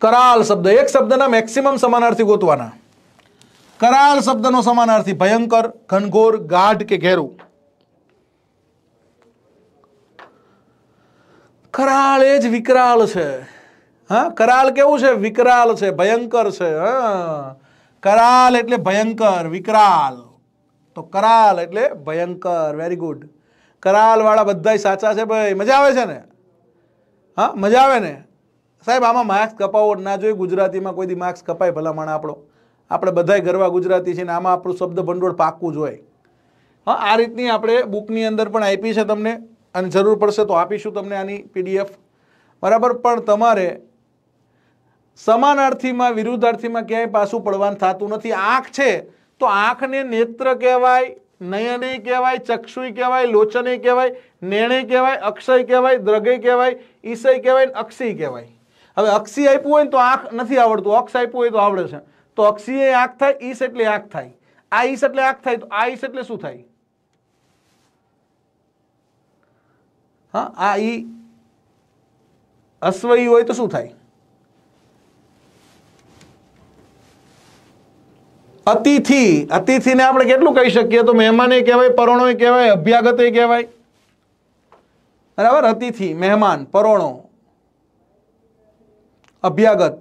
કરાલ શબ્દ, એક શબ્દના મેક્સિમમ સમાનાર્થી ગોતવાના. કરાલ શબ્દનો સમાનાર્થી ભયંકર, ઘનઘોર, ગાઢ કે ઘેરું. કરાળ એ જ વિકરાળ છે. હા, કરાલ કેવું છે? વિકરાળ છે, ભયંકર છે, હા. કરાલ એટલે ભયંકર, વિકરાલ. તો કરાલ એટલે ભયંકર વેરી ગુડ કરાલવાળા બધા સાચા છે ભાઈ. મજા આવે છે ને? હા, મજા આવે ને? સાહેબ, આમાં માર્ક્સ કપાવો ના જોઈએ. ગુજરાતીમાં કોઈ દી માર્ક્સ કપાય ભલામણ આપણો. આપણે બધાય ગરવા ગુજરાતી છે ને આમાં આપણું શબ્દ ભંડોળ પાકવું જોઈએ. હા, આ રીતની આપણે બુકની અંદર પણ આપી છે તમને અને જરૂર પડશે તો આપીશું તમને આની પીડીએફ બરાબર? પણ તમારે સમાનાર્થીમાં, વિરુદ્ધાર્થીમાં ક્યાંય પાછું પડવાનું થતું નથી. આંખ છે તો આંખને નેત્ર કહેવાય, નયને કહેવાય, ચક્ષુય કહેવાય, લોચને કહેવાય, નેણે કહેવાય, અક્ષય કહેવાય દ્રગય કહેવાય, ઈસય કહેવાય અક્ષય કહેવાય. હવે અક્ષી આપ્યું હોય ને તો આંખ નથી આવડતું, અક્ષ આપ્યું હોય તો આવડે છે. તો અક્ષીય આંખ થાય, ઈસ એટલે આંખ થાય. આ ઈસ એટલે આંખ થાય, તો આ ઈસ એટલે શું થાય? હા, આ ઈ અશ્વયી હોય તો શું થાય? અતિથિ. અતિથિને આપણે કેટલું કહી શકીએ? તો મહેમાને કહેવાય પરોણો કહેવાય અભ્યાગતે કહેવાય. બરાબર? અતિથિ, મહેમાન, પરોણો. અભ્યાગત.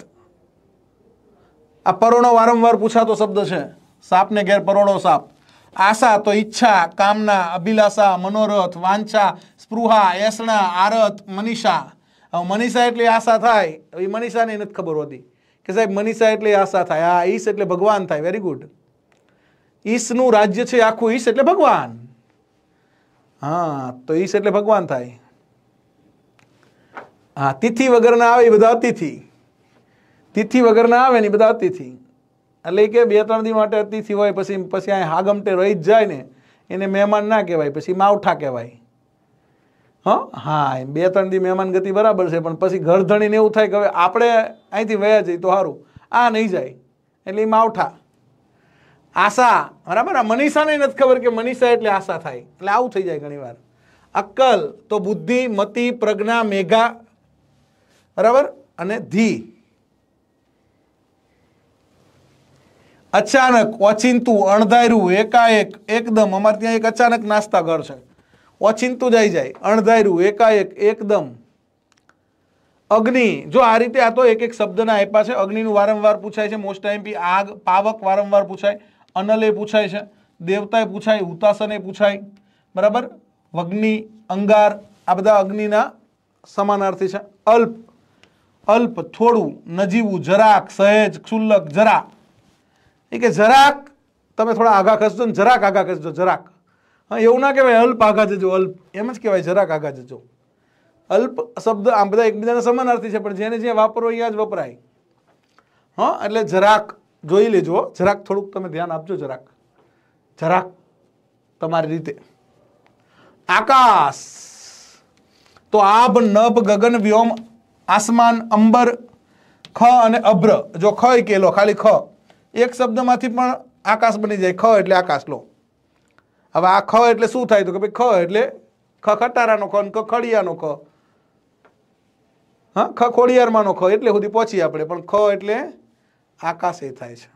આ પરોણો વારંવાર પૂછાતો શબ્દ છે. સાપને ઘેર પરોણો સાપ. આશા તો ઈચ્છા, કામના, અભિલાષા, મનોરથ, વાંછા, સ્પૃહા એસણા આરત, મનીષા. હવે મનીષા એટલે આશા થાય. એ મનીષાને નથી ખબર હોતી. કે સાહેબ, મનીષા એટલે આશા થાય. આ ઈશ એટલે ભગવાન થાય. વેરી ગુડ ઈશનું રાજ્ય છે આખું ઈશ એટલે ભગવાન. હા, તો ઈશ એટલે ભગવાન થાય. હા, તિથિ વગરના આવે એ બધા અતિથિ. તિથિ વગરના આવે ને બધા અતિથિ. એટલે કે બે, ત્રણ દી માટે અતિથિ હોય, પછી પછી અહીં હાગમટે રહી જ જાય ને, એને મહેમાન ના કહેવાય, પછી માવઠા કહેવાય. હં? હા બે, ત્રણ દી મહેમાન ગતિ બરાબર છે, પણ પછી ઘર ધણીને એવું થાય કે હવે આપણે અહીંથી વયા જઈએ તો સારું આ નહીં જાય. એટલે માવઠા. આશા. બરાબર? આ મનીષાને નથી ખબર કે મનીષા એટલે આશા થાય. એટલે આવું થઈ જાય ઘણી વાર અક્કલ તો બુદ્ધિ, મતિ, પ્રજ્ઞા, મેઘા. બરાબર? અને ધી અચાનક ઓચિંતું અણધાર્યું, એકાએક, એકદમ, અમારે ત્યાં એક અચાનક નાસ્તા ઘર છે. ઓચિંતું જાય જાય, અણધાર્યું, એકાએક, એકદમ. અગ્નિ, જો આ રીતે આ તો એક એક શબ્દના આપ્યા છે, અગ્નિનું વારંવાર પૂછાય છે મોસ્ટ ટાઈમ આગ, પાવક વારંવાર પૂછાય, અનલે પૂછાય છે, દેવતાએ પૂછાય, ઉતાસને પૂછાય, બરાબર? વગ્નિ, અંગાર, આ બધા અગ્નિના સમાનાર્થી છે. અલ્પ અલ્પ, થોડું, નજીવું, જરાક, સહેજ, ક્ષુલ્લક, જરા. એ કે જરાક તમે થોડા આગા ખસજો ને જરાક આગા ખસજો જરાક. હા, એવું ના કહેવાય, અલ્પ આગા જજો, અલ્પ. એમ જ કહેવાય, જરાક આગા જજો. અલ્પ શબ્દ આમ બધા એકબીજાના સમાનાર્થી છે, પણ જેને જે વાપરવો એ જ વપરાય. હા, એટલે જરાક જોઈ લેજો, જરાક થોડુંક તમે ધ્યાન આપજો, જરાક. જરાક તમારી રીતે. આકાશ. તો આભ, નભ, ગગન, વ્યોમ, આસમાન, અંબર, ખ અને અભ્ર. જો ખ કેલો, ખાલી ખ. એક શબ્દમાંથી પણ આકાશ બની જાય, ખ એટલે આકાશ, લો. હવે આ ખ એટલે શું થાય? તો કે ભાઈ, ખ એટલે ખ ખટારાનો ખ ક ખડિયાનો ખ. હા, ખ ખોડિયારમાંનો ખ એટલે સુધી પહોંચી આપણે, પણ ખ એટલે આકાશ એ થાય છે.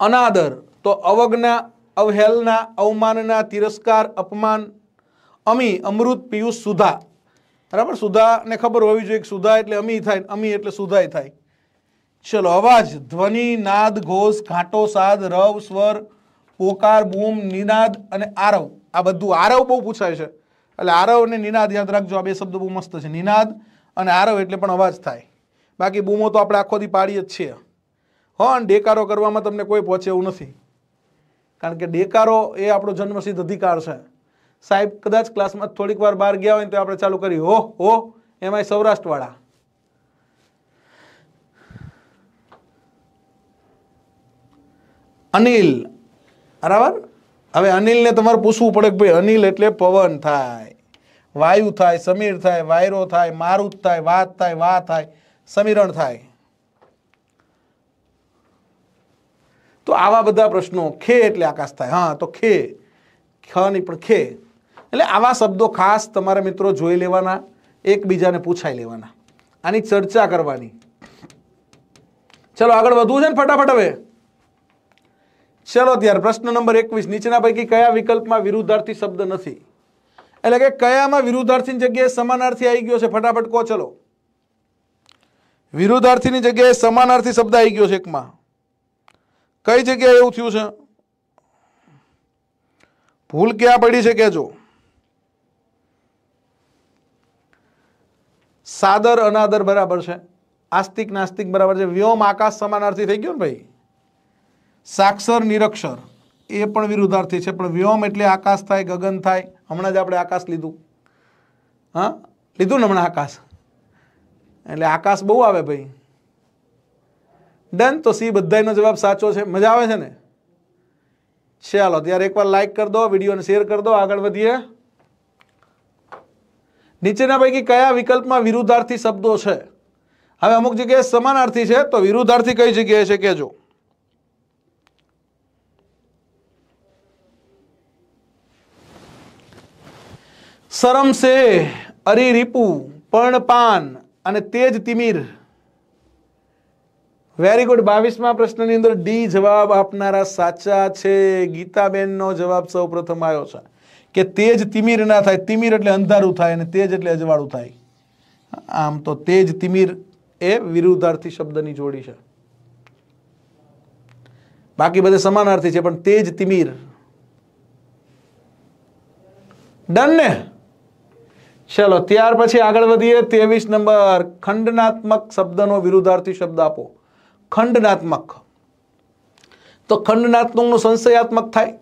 અનાદર, તો અવજ્ઞા, અવહેલના, અવમાનના, તિરસ્કાર, અપમાન, અમી, અમૃત, પિયુષ, સુધા. બરાબર? સુધાને ખબર હોવી જોઈએ સુધા એટલે અમી થાય, અમી એટલે સુધાય થાય. ચલો, અવાજ. ધ્વનિ, નાદ, ઘોષ, ઘાટો, સાદ, રવ, સ્વર, પોકાર, બૂમ, નિનાદ અને આરવ. આ બધું આરવ બહુ પૂછાય છે. એટલે આરવ અને નિનાદ યાદ રાખજો, આ બે શબ્દ બહુ મસ્ત છે. નિનાદ અને આરવ એટલે પણ અવાજ થાય. બાકી બૂમો તો આપણે આખો દી પાડીએ જ છીએ. હો ડેકારો કરવામાં તમને કોઈ પહોંચે એવું નથી. કારણ કે ડેકારો એ આપણો જન્મસિદ્ધ અધિકાર છે. સાહેબ, કદાચ ક્લાસમાં થોડીક વાર બહાર ગયા હોય તો આપણે ચાલુ કરી હો હો એમાંય સૌરાષ્ટ્રવાળા. અનિલ. બરાબર? હવે અનિલને તમારે પૂછવું પડે કે ભાઈ અનિલ એટલે પવન થાય, વાયુ થાય, સમીર થાય, વાયરો થાય, મારુત થાય, વાત થાય, વા થાય, સમીરણ થાય. તો આવા બધા પ્રશ્નો ખે એટલે આકાશ થાય. હા, તો ખે. ખ નહીં, પણ ખે. એટલે આવા શબ્દો ખાસ તમારા મિત્રો જોઈ લેવાના, એકબીજાને પૂછાઈ લેવાના. આની ચર્ચા કરવાની. ચલો, આગળ વધવું છે ને ફટાફટ હવે? ચલો ત્યારે પ્રશ્ન નંબર એકવીસ, નીચેના પૈકી કયા વિકલ્પમાં વિરુદ્ધાર્થી શબ્દ નથી? એટલે કે કયામાં વિરુદ્ધાર્થીની જગ્યાએ સમાનાર્થી આવી ગયો છે? ફટાફટ કહો, ચલો. વિરુદ્ધાર્થીની જગ્યાએ સમાનાર્થી શબ્દ આવી ગયો છે એકમાં. કઈ જગ્યાએ એવું થયું છે? ભૂલ ક્યાં પડી છે કેજો સાદર અનાદર બરાબર છે. આસ્તિક નાસ્તિક બરાબર છે. વ્યોમ આકાશ સમાનાર્થી થઈ ગયો ને ભાઈ? સાક્ષર નિરક્ષર. એ પણ વિરુદ્ધાર્થી છે, પણ વ્યોમ એટલે આકાશ થાય, ગગન થાય. હમણાં જ આપણે આકાશ લીધું. હા? લીધું ને હમણાં આકાશ? એટલે આકાશ બહુ આવે ભાઈ. ડન, તો સી બધાનો જવાબ સાચો છે. મજા આવે છે ને? ચાલો, ત્યારે એકવાર લાઈક કરી દો વિડીયોને શેર કરી દો, આગળ વધીએ. નીચેના પૈકી કયા વિકલ્પમાં વિરુદ્ધાર્થી શબ્દો છે? હવે અમુક જગ્યાએ સમાનાર્થી છે, તો વિરુદ્ધાર્થી કઈ જગ્યાએ છે કેજો સરમ સે, અરી રીપુ પર્ણપાન અને તેજ તિમિર. વેરી ગુડ બાવીસમા પ્રશ્નની અંદર ડી જવાબ આપનારા સાચા છે. ગીતાબેનનો જવાબ સૌ પ્રથમ આવ્યો છે કે તેજ તિમિર ના થાય. તિમિર એટલે અંધારું થાય અને તેજ એટલે અજવાળું થાય. આમ તો તેજ તિમિર એ વિરુદ્ધાર્થી શબ્દની જોડી છે. બાકી બધે સમાનાર્થી છે, પણ તેજ તિમિર. ડન ને? ચલો, ત્યાર પછી આગળ વધીએ. ત્રેવીસ નંબર, ખંડનાત્મક શબ્દનો વિરુદ્ધાર્થી શબ્દ આપો. ખંડનાત્મક. તો ખંડનાત્મકનું સંશયાત્મક થાય,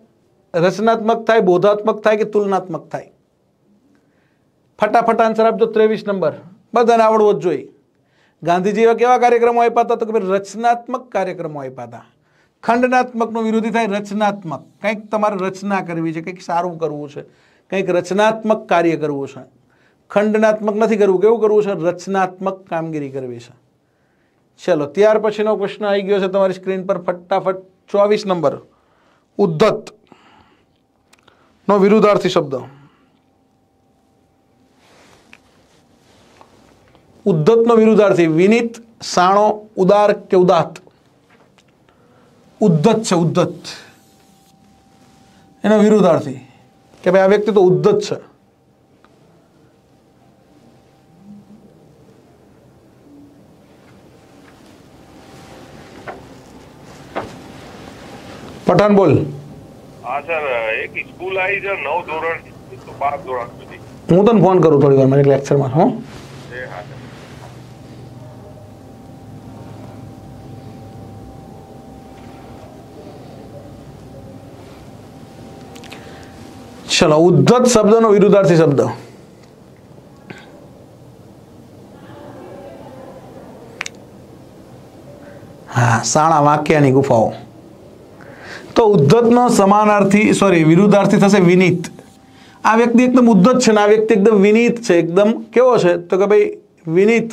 રચનાત્મક થાય, બોધાત્મક થાય કે તુલનાત્મક થાય? ફટાફટ આન્સર આપજો ત્રેવીસ નંબર. બધાને આવડવો જ જોઈએ. ગાંધીજી એવા કેવા કાર્યક્રમો આપ્યા હતા તો કે ભાઈ રચનાત્મક કાર્યક્રમો આપ્યા હતા. ખંડનાત્મકનો વિરોધી થાય રચનાત્મક. કંઈક તમારે રચના કરવી છે, કંઈક સારું કરવું છે, કંઈક રચનાત્મક કાર્ય કરવું છે. ખંડનાત્મક નથી કરવું. કેવું કરવું છે? રચનાત્મક કામગીરી કરવી છે. ચલો, ત્યાર પછીનો પ્રશ્ન આવી ગયો છે તમારી સ્ક્રીન પર. ફટાફટ ચોવીસ નંબર. ઉદ્ધત. નો વિરુદ્ધાર્થી શબ્દ. ઉદ્ધતનો વિરુદ્ધાર્થી. વિનિત, સાણો, ઉદાર કે ઉદાત? ઉદ્ધત છે, ઉદ્ધત. એનો વિરુદ્ધાર્થી. કે ભાઈ, આ વ્યક્તિ તો ઉદ્ધત છે. પઠાણ બોલ. હા સર એક સ્કૂલ આવી છે નવ ધોરણ બાર ધોરણ સુધી. હું તને ફોન કરું થોડી વાર મારે લેક્ચરમાં હો. ચલો ઉદ્ધત શબ્દનો વિરુદ્ધાર્થી શબ્દ. હા સાણા વાક્યની ગુફાઓ. તો ઉદ્ધતનો સમાનાર્થી સોરી વિરુદ્ધાર્થી થશે વિનીત. આ વ્યક્તિ એકદમ ઉદ્ધત છે ને આ વ્યક્તિ એકદમ વિનીત છે. એકદમ કેવો છે? તો કે ભાઈ, વિનીત.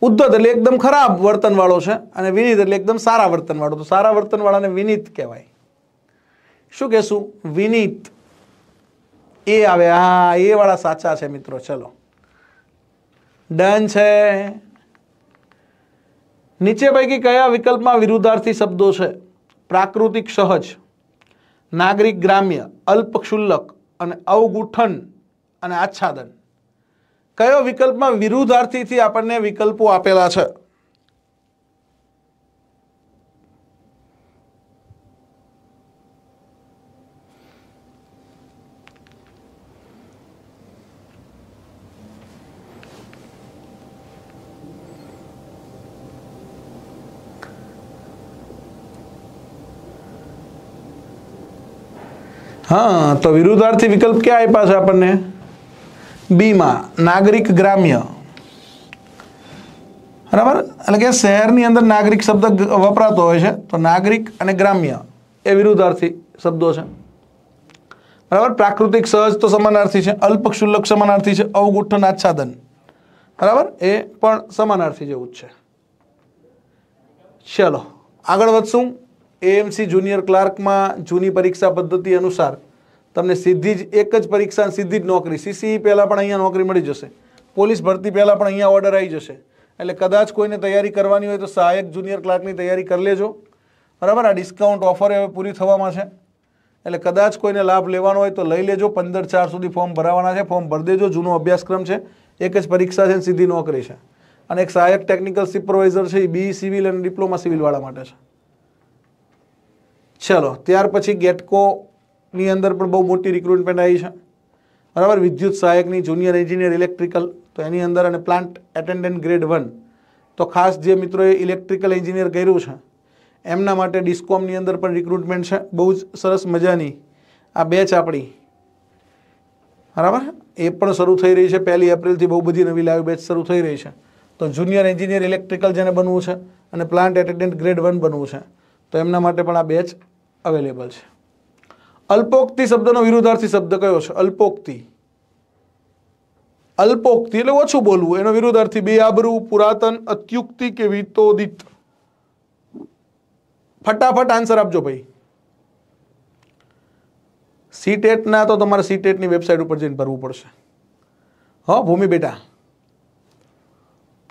ઉદ્ધત એટલે એકદમ ખરાબ વર્તનવાળો છે અને વિનીત એટલે એકદમ સારા વર્તનવાળો. તો સારા વર્તનવાળાને વિનીત કહેવાય. શું કહેશું? વિનીત. એ આવે. હા, એ વાળા સાચા છે મિત્રો. ચલો. ડન છે. નીચે પૈકી કયા વિકલ્પમાં વિરુદ્ધાર્થી શબ્દો છે? પ્રાકૃતિક સહજ, નાગરિક ગ્રામ્ય અલ્પ અને અવગુઠન અને આચ્છાદન. કયો વિકલ્પમાં વિરુદ્ધાર્થીથી આપણને વિકલ્પો આપેલા છે? હા, તો વિરુદ્ધાર્થી વિકલ્પ ક્યાં આપ્યા છે આપણને? બીમાં, નાગરિક ગ્રામ્ય. બરાબર? એટલે કે શહેરની અંદર નાગરિક શબ્દ વપરાતો હોય છે, તો નાગરિક અને ગ્રામ્ય એ વિરુદ્ધાર્થી શબ્દો છે. બરાબર? પ્રાકૃતિક સહજ તો સમાનાર્થી છે અલ્પ સમાનાર્થી છે, અવગુઠન આચ્છાદન. બરાબર? એ પણ સમાનાર્થી જેવું જ છે. ચલો, આગળ વધશું. એએમસી જુનિયર ક્લાર્કમાં જૂની પરીક્ષા પદ્ધતિ અનુસાર તમને સીધી જ એક જ પરીક્ષા સીધી જ નોકરી. સીસી પહેલાં પણ અહીંયા નોકરી મળી જશે. પોલીસ ભરતી પહેલાં પણ અહીંયા ઓર્ડર આવી જશે. એટલે કદાચ કોઈને તૈયારી કરવાની હોય તો સહાયક જુનિયર ક્લાર્કની તૈયારી કરી લેજો. બરાબર? આ ડિસ્કાઉન્ટ ઓફર હવે પૂરી થવામાં છે. એટલે કદાચ કોઈને લાભ લેવાનો હોય તો લઈ લેજો. પંદર ચાર સુધી ફોર્મ ભરાવાના છે. ફોર્મ ભરી દેજો. જૂનો અભ્યાસક્રમ છે. એક જ પરીક્ષા છે સીધી નોકરી છે. અને એક સહાયક ટેકનિકલ સુપરવાઇઝર છે. એ બી સિવિલ અને ડિપ્લોમા સિવિલવાળા માટે છે. ચલો, ત્યાર પછી ગેટકોની અંદર પણ બહુ મોટી રિક્રુટમેન્ટ આવી છે. બરાબર? વિદ્યુત સહાયકની જુનિયર એન્જિનિયર ઇલેક્ટ્રિકલ તો એની અંદર અને પ્લાન્ટ એટેન્ડન્ટ ગ્રેડ વન તો ખાસ જે મિત્રોએ ઇલેક્ટ્રિકલ એન્જિનિયર કર્યું છે, એમના માટે ડિસ્કોમની અંદર પણ રિક્રુટમેન્ટ છે. બહુ જ સરસ મજાની. આ બેચ આપણી. બરાબર? એ પણ શરૂ થઈ રહી છે. પહેલી એપ્રિલથી બહુ બધી નવી લાઈવ બેચ શરૂ થઈ રહી છે. તો જુનિયર એન્જિનિયર ઇલેક્ટ્રિકલ જેને બનવું છે અને પ્લાન્ટ એટેન્ડન્ટ ગ્રેડ વન બનવું છે. તો એમના માટે પણ આ બેચ અવેલેબલ છે. અલ્પોક્તિ શબ્દનો વિરુદ્ધાર્થી શબ્દ કયો છે? અલ્પોક્તિ. અલ્પોક્તિ એટલે ઓછું બોલવું. એનો વિરુદ્ધાર્થી બેઆબરૂ પુરાતન, અત્યુક્તિ કે વિતોદિત. ફટાફટ આન્સર આપજો ભાઈ. સીટેટના તો તમારે સીટેટની વેબસાઇટ ઉપર જઈને ભરવું પડશે. હો, ભૂમિ બેટા.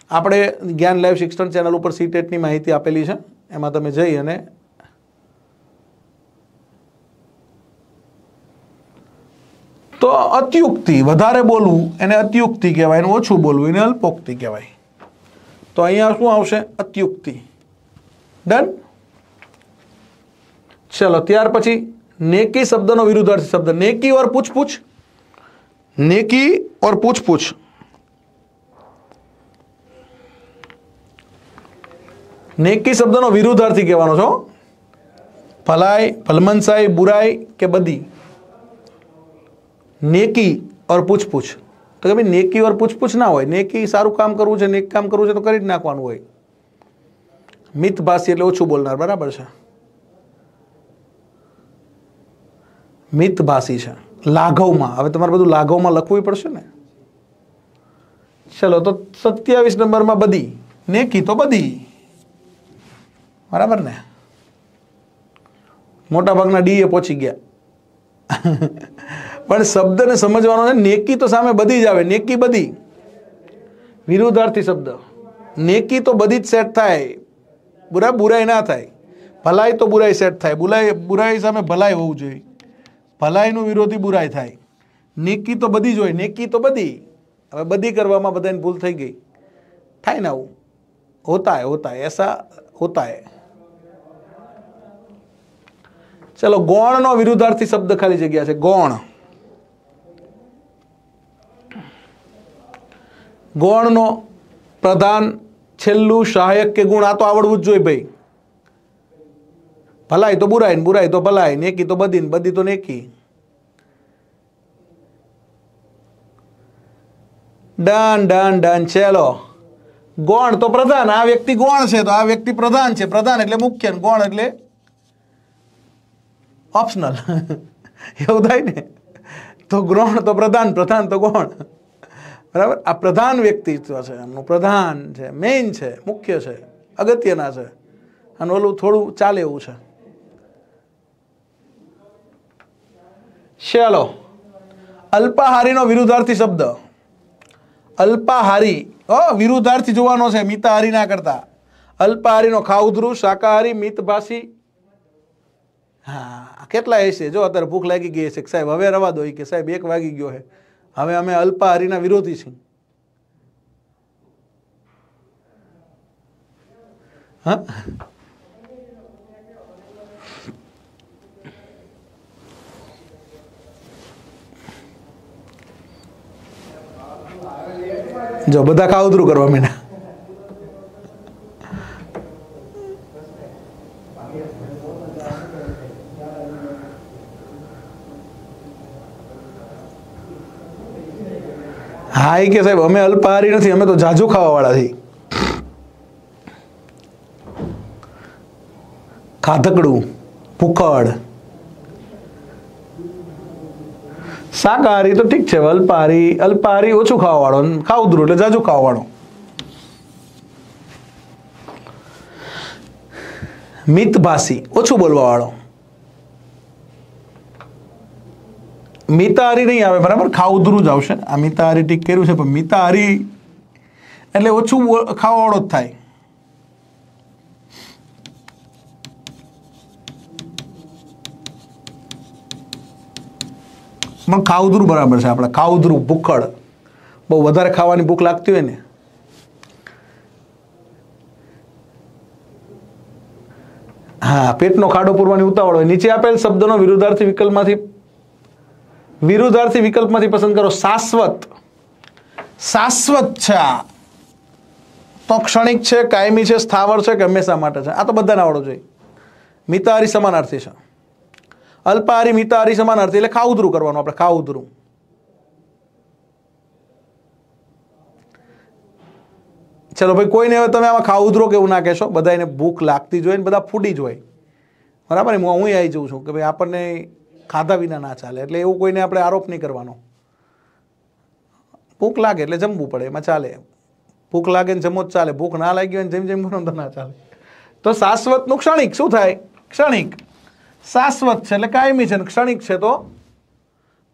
આપણે જ્ઞાન લાઈવ શિક્ષણ ચેનલ ઉપર સીટેટની માહિતી આપેલી છે. એમાં તમે જઈ અને તો અત્યુક્તિ, વધારે બોલવું એને અત્યુક્તિ કહેવાય અને ઓછું બોલવું, એને અલ્પોક્તિ કહેવાય. તો અહીંયા શું આવશે? અત્યુક્તિ. ડન ચલો, ત્યાર પછી નેકી શબ્દનો વિરુદ્ધાર્થી શબ્દ. નેકી ઓર પૂછ પૂછ નેકી ઓર પૂછ પૂછ નેકી શબ્દનો વિરુદ્ધાર્થી કહેવાનો છો? ભલાઈ ભલમનસાઈ, બુરાઈ કે બદી? નેકી ઓર પૂછ પૂછ તો કે ભાઈ, નેકી ઓર પૂછ પૂછ ના હોય. નેકી સારું કામ કરવું છે, નેક કામ કરવું છે, તો કરી જ નાખવાનું હોય. મિતભાષી એટલે ઓછું બોલનાર, બરાબર છે? મિતભાષી છે. લાઘવમાં. હવે તમારે બધું લાઘવમાં લખવું પડશે ને? ચલો, તો સત્યાવીસ નંબરમાં બધી. નેકી તો બધી. બરાબર ને? મોટાભાગના ડીએ પહોંચી ગયા. પણ શબ્દને સમજવાનો છે. નેકી તો સામે બધી જ આવે. નેકી બધી. વિરુદ્ધાર્થી શબ્દ. નેકી તો બધી જ સેટ થાય. બુરા, બુરાઈ ના થાય. ભલાઈ તો બુરાઈ સેટ થાય. બુલાઈ, બુરાઈ સામે ભલાઈ હોવું જોઈએ. ભલાઈનું વિરોધી બુરાઈ થાય. નેકી તો બધી જ હોય. નેકી તો બધી. હવે બધી કરવામાં બધાને ભૂલ થઈ ગઈ. થાય ને આવું. હોતા હે હોતા એસા હોતા હે ચલો, ગૌણનો વિરુદ્ધાર્થી શબ્દ ખાલી જગ્યા છે. ગૌણ. ગૌણનો પ્રધાન છેલ્લું સહાયક કે ગુણ, આ તો આવડવું જ જોઈએ ભાઈ. ભલાઈ તો બુરાઈ ને બુરાઈ તો ભલાઈ નેકી તો બધી બધી તો નેકી ડન ડન ડન ચેલો ગોણ તો પ્રધાન, આ વ્યક્તિ ગોણ છે, તો આ વ્યક્તિ પ્રધાન છે, પ્રધાન એટલે મુખ્ય ગૌણ એટલે ઓપ્શનલ એવું થાય ને? તો ગ્રોણ તો પ્રધાન પ્રધાન તો ગૌણ. બરાબર? આ પ્રધાન વ્યક્તિત્વ છે એમનું પ્રધાન છે મેઇન છે, મુખ્ય છે, અગત્યના છે. અને ઓલું થોડું ચાલે એવું છે. ચાલો અલ્પાહારીનો વિરુદ્ધાર્થી શબ્દ. અલ્પાહારી, ઓ, વિરુદ્ધાર્થી જોવાનો છે, મિતાહારી ના કરતા. અલ્પાહારીનો ખાઉધરું, શાકાહારી, મિતભાષી. હા કેટલા હશે? જો અત્યારે ભૂખ લાગી ગઈ છે સાહેબ, હવે રવા દો કે સાહેબ, એક વાગી ગયો છે હવે અમે અલ્પાહારીના વિરોધી છીએ. હા? જો બધા કાવતરું કરવા માંડ્યા. હા, એ કે સાહેબ, અમે અલ્પાહારી નથી, અમે તો જાજુ ખાવા વાળા છીએ ખાધકડું ભૂખડ શાકાહારી તો ઠીક છે, અલ્પાહારી અલ્પાહારી ઓછું ખાવા વાળો ખાવદરું એટલે જાજુ ખાવા વાળો મિતભાષી, ઓછું બોલવા મિતાહારી નહીં આવે, બરાબર? ખાઉધરું જ આવશે. આ મિતાહારી ટીક કર્યું છે, પણ મિતાહારી એટલે ઓછું ખાવાવાળો જ થાય. પણ ખાઉધરું બરાબર છે આપણે. ખાઉધરું, ભૂખડ. બહુ વધારે ખાવાની ભૂખ લાગતી હોય ને. હા, પેટનો ખાડો પૂરવાની ઉતાવળ હોય. નીચે આપેલ શબ્દનો વિરુદ્ધાર્થી વિકલ્પમાંથી વિરુદ્ધાર્થી વિકલ્પમાંથી પસંદ કરો શાશ્વત. શાશ્વત છે આ. તો ક્ષણિક છે, કાયમી છે, સ્થાવર છે કે હંમેશા માટે છે? આ તો બધાને આવડવું જોઈએ. મિતાહારી સમાનાર્થી છે. અલ્પાહારી, મિતાહારી સમાનાર્થી, એટલે ખાઉધરું કરવાનું આપણે, ખાઉધરું. ચલો ભાઈ, કોઈને હવે તમે આમાં ખાઉધરો કેવું ના કહેશો? બધાને ભૂખ લાગતી જ હોય ને બધા ફૂડી જ હોય. બરાબર હું હું આવી જઉં છું કે ભાઈ આપણને ખાધા વિના ના ચાલે. એટલે એવું કોઈને આપણે આરોપ નહીં કરવાનો. ભૂખ લાગે એટલે જમવું પડે, એમાં ચાલે. ભૂખ લાગે ને જમો જ ચાલે. ભૂખ ના લાગી હોય ને જેમ જેમ કરો તો ના ચાલે. તો શાશ્વતનું ક્ષણિક શું થાય? ક્ષણિક. શાશ્વત છે એટલે કાયમી છે ને ક્ષણિક છે તો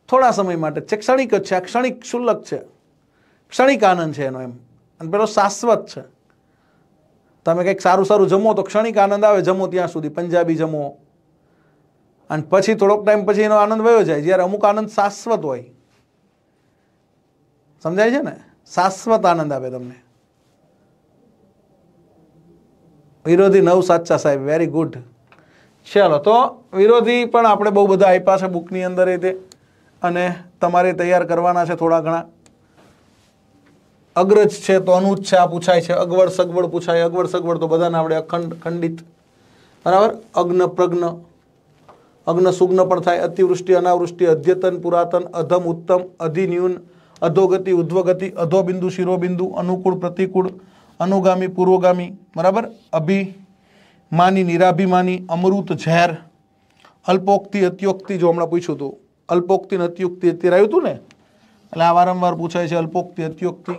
થોડા સમય માટે છે. ક્ષણિક જ છે. આ ક્ષણિક શુલ્લક છે. ક્ષણિક આનંદ છે એનો એમ. અને પેલો શાશ્વત છે. તમે કંઈક સારું સારું જમો તો ક્ષણિક આનંદ આવે, જમો ત્યાં સુધી. પંજાબી જમો. અને પછી થોડોક ટાઈમ પછી એનો આનંદ વયો જાય, જ્યારે અમુક આનંદ શાશ્વત હોય. સમજાય છે ને? શાશ્વત આનંદ આવે તમને. વિરોધી નવ સાચા સાહેબ વેરી ગુડ ચાલો, તો વિરોધી પણ આપણે બહુ બધા આપ્યા છે બુકની અંદર એ તે. અને તમારે તૈયાર કરવાના છે થોડા ઘણા. અગ્રજ છે તો અનુજ છે, આ પૂછાય છે. અગવડ સગવડ પૂછાય. અગવડ સગવડ તો બધાને આપણે અખંડ, ખંડિત. બરાબર? અગ્ન, પ્રજ્ઞ. અગ્ન સુગ્ન પણ થાય, અતિવૃષ્ટિ, અનાવૃષ્ટિ, અદ્યતન, પુરાતન, અધમ, ઉત્તમ, અધિન્યૂન, અધોગતિ ઉધ્વગતિ અધોબિંદુ, શિરોબિંદુ, અનુકૂળ, પ્રતિકૂળ, અનુગામી, પૂર્વગામી, બરાબર? અભિમાની, નિરાભિમાની, અમૃત ઝેર, અલ્પોક્તિ, અત્યોક્તિ, જો હમણાં પૂછ્યું હતું અલ્પોક્તિ ને અત્યુક્તિ અત્યારે આવ્યું હતું ને? એટલે આ વારંવાર પૂછાય છે અલ્પોક્તિ, અત્યોક્તિ.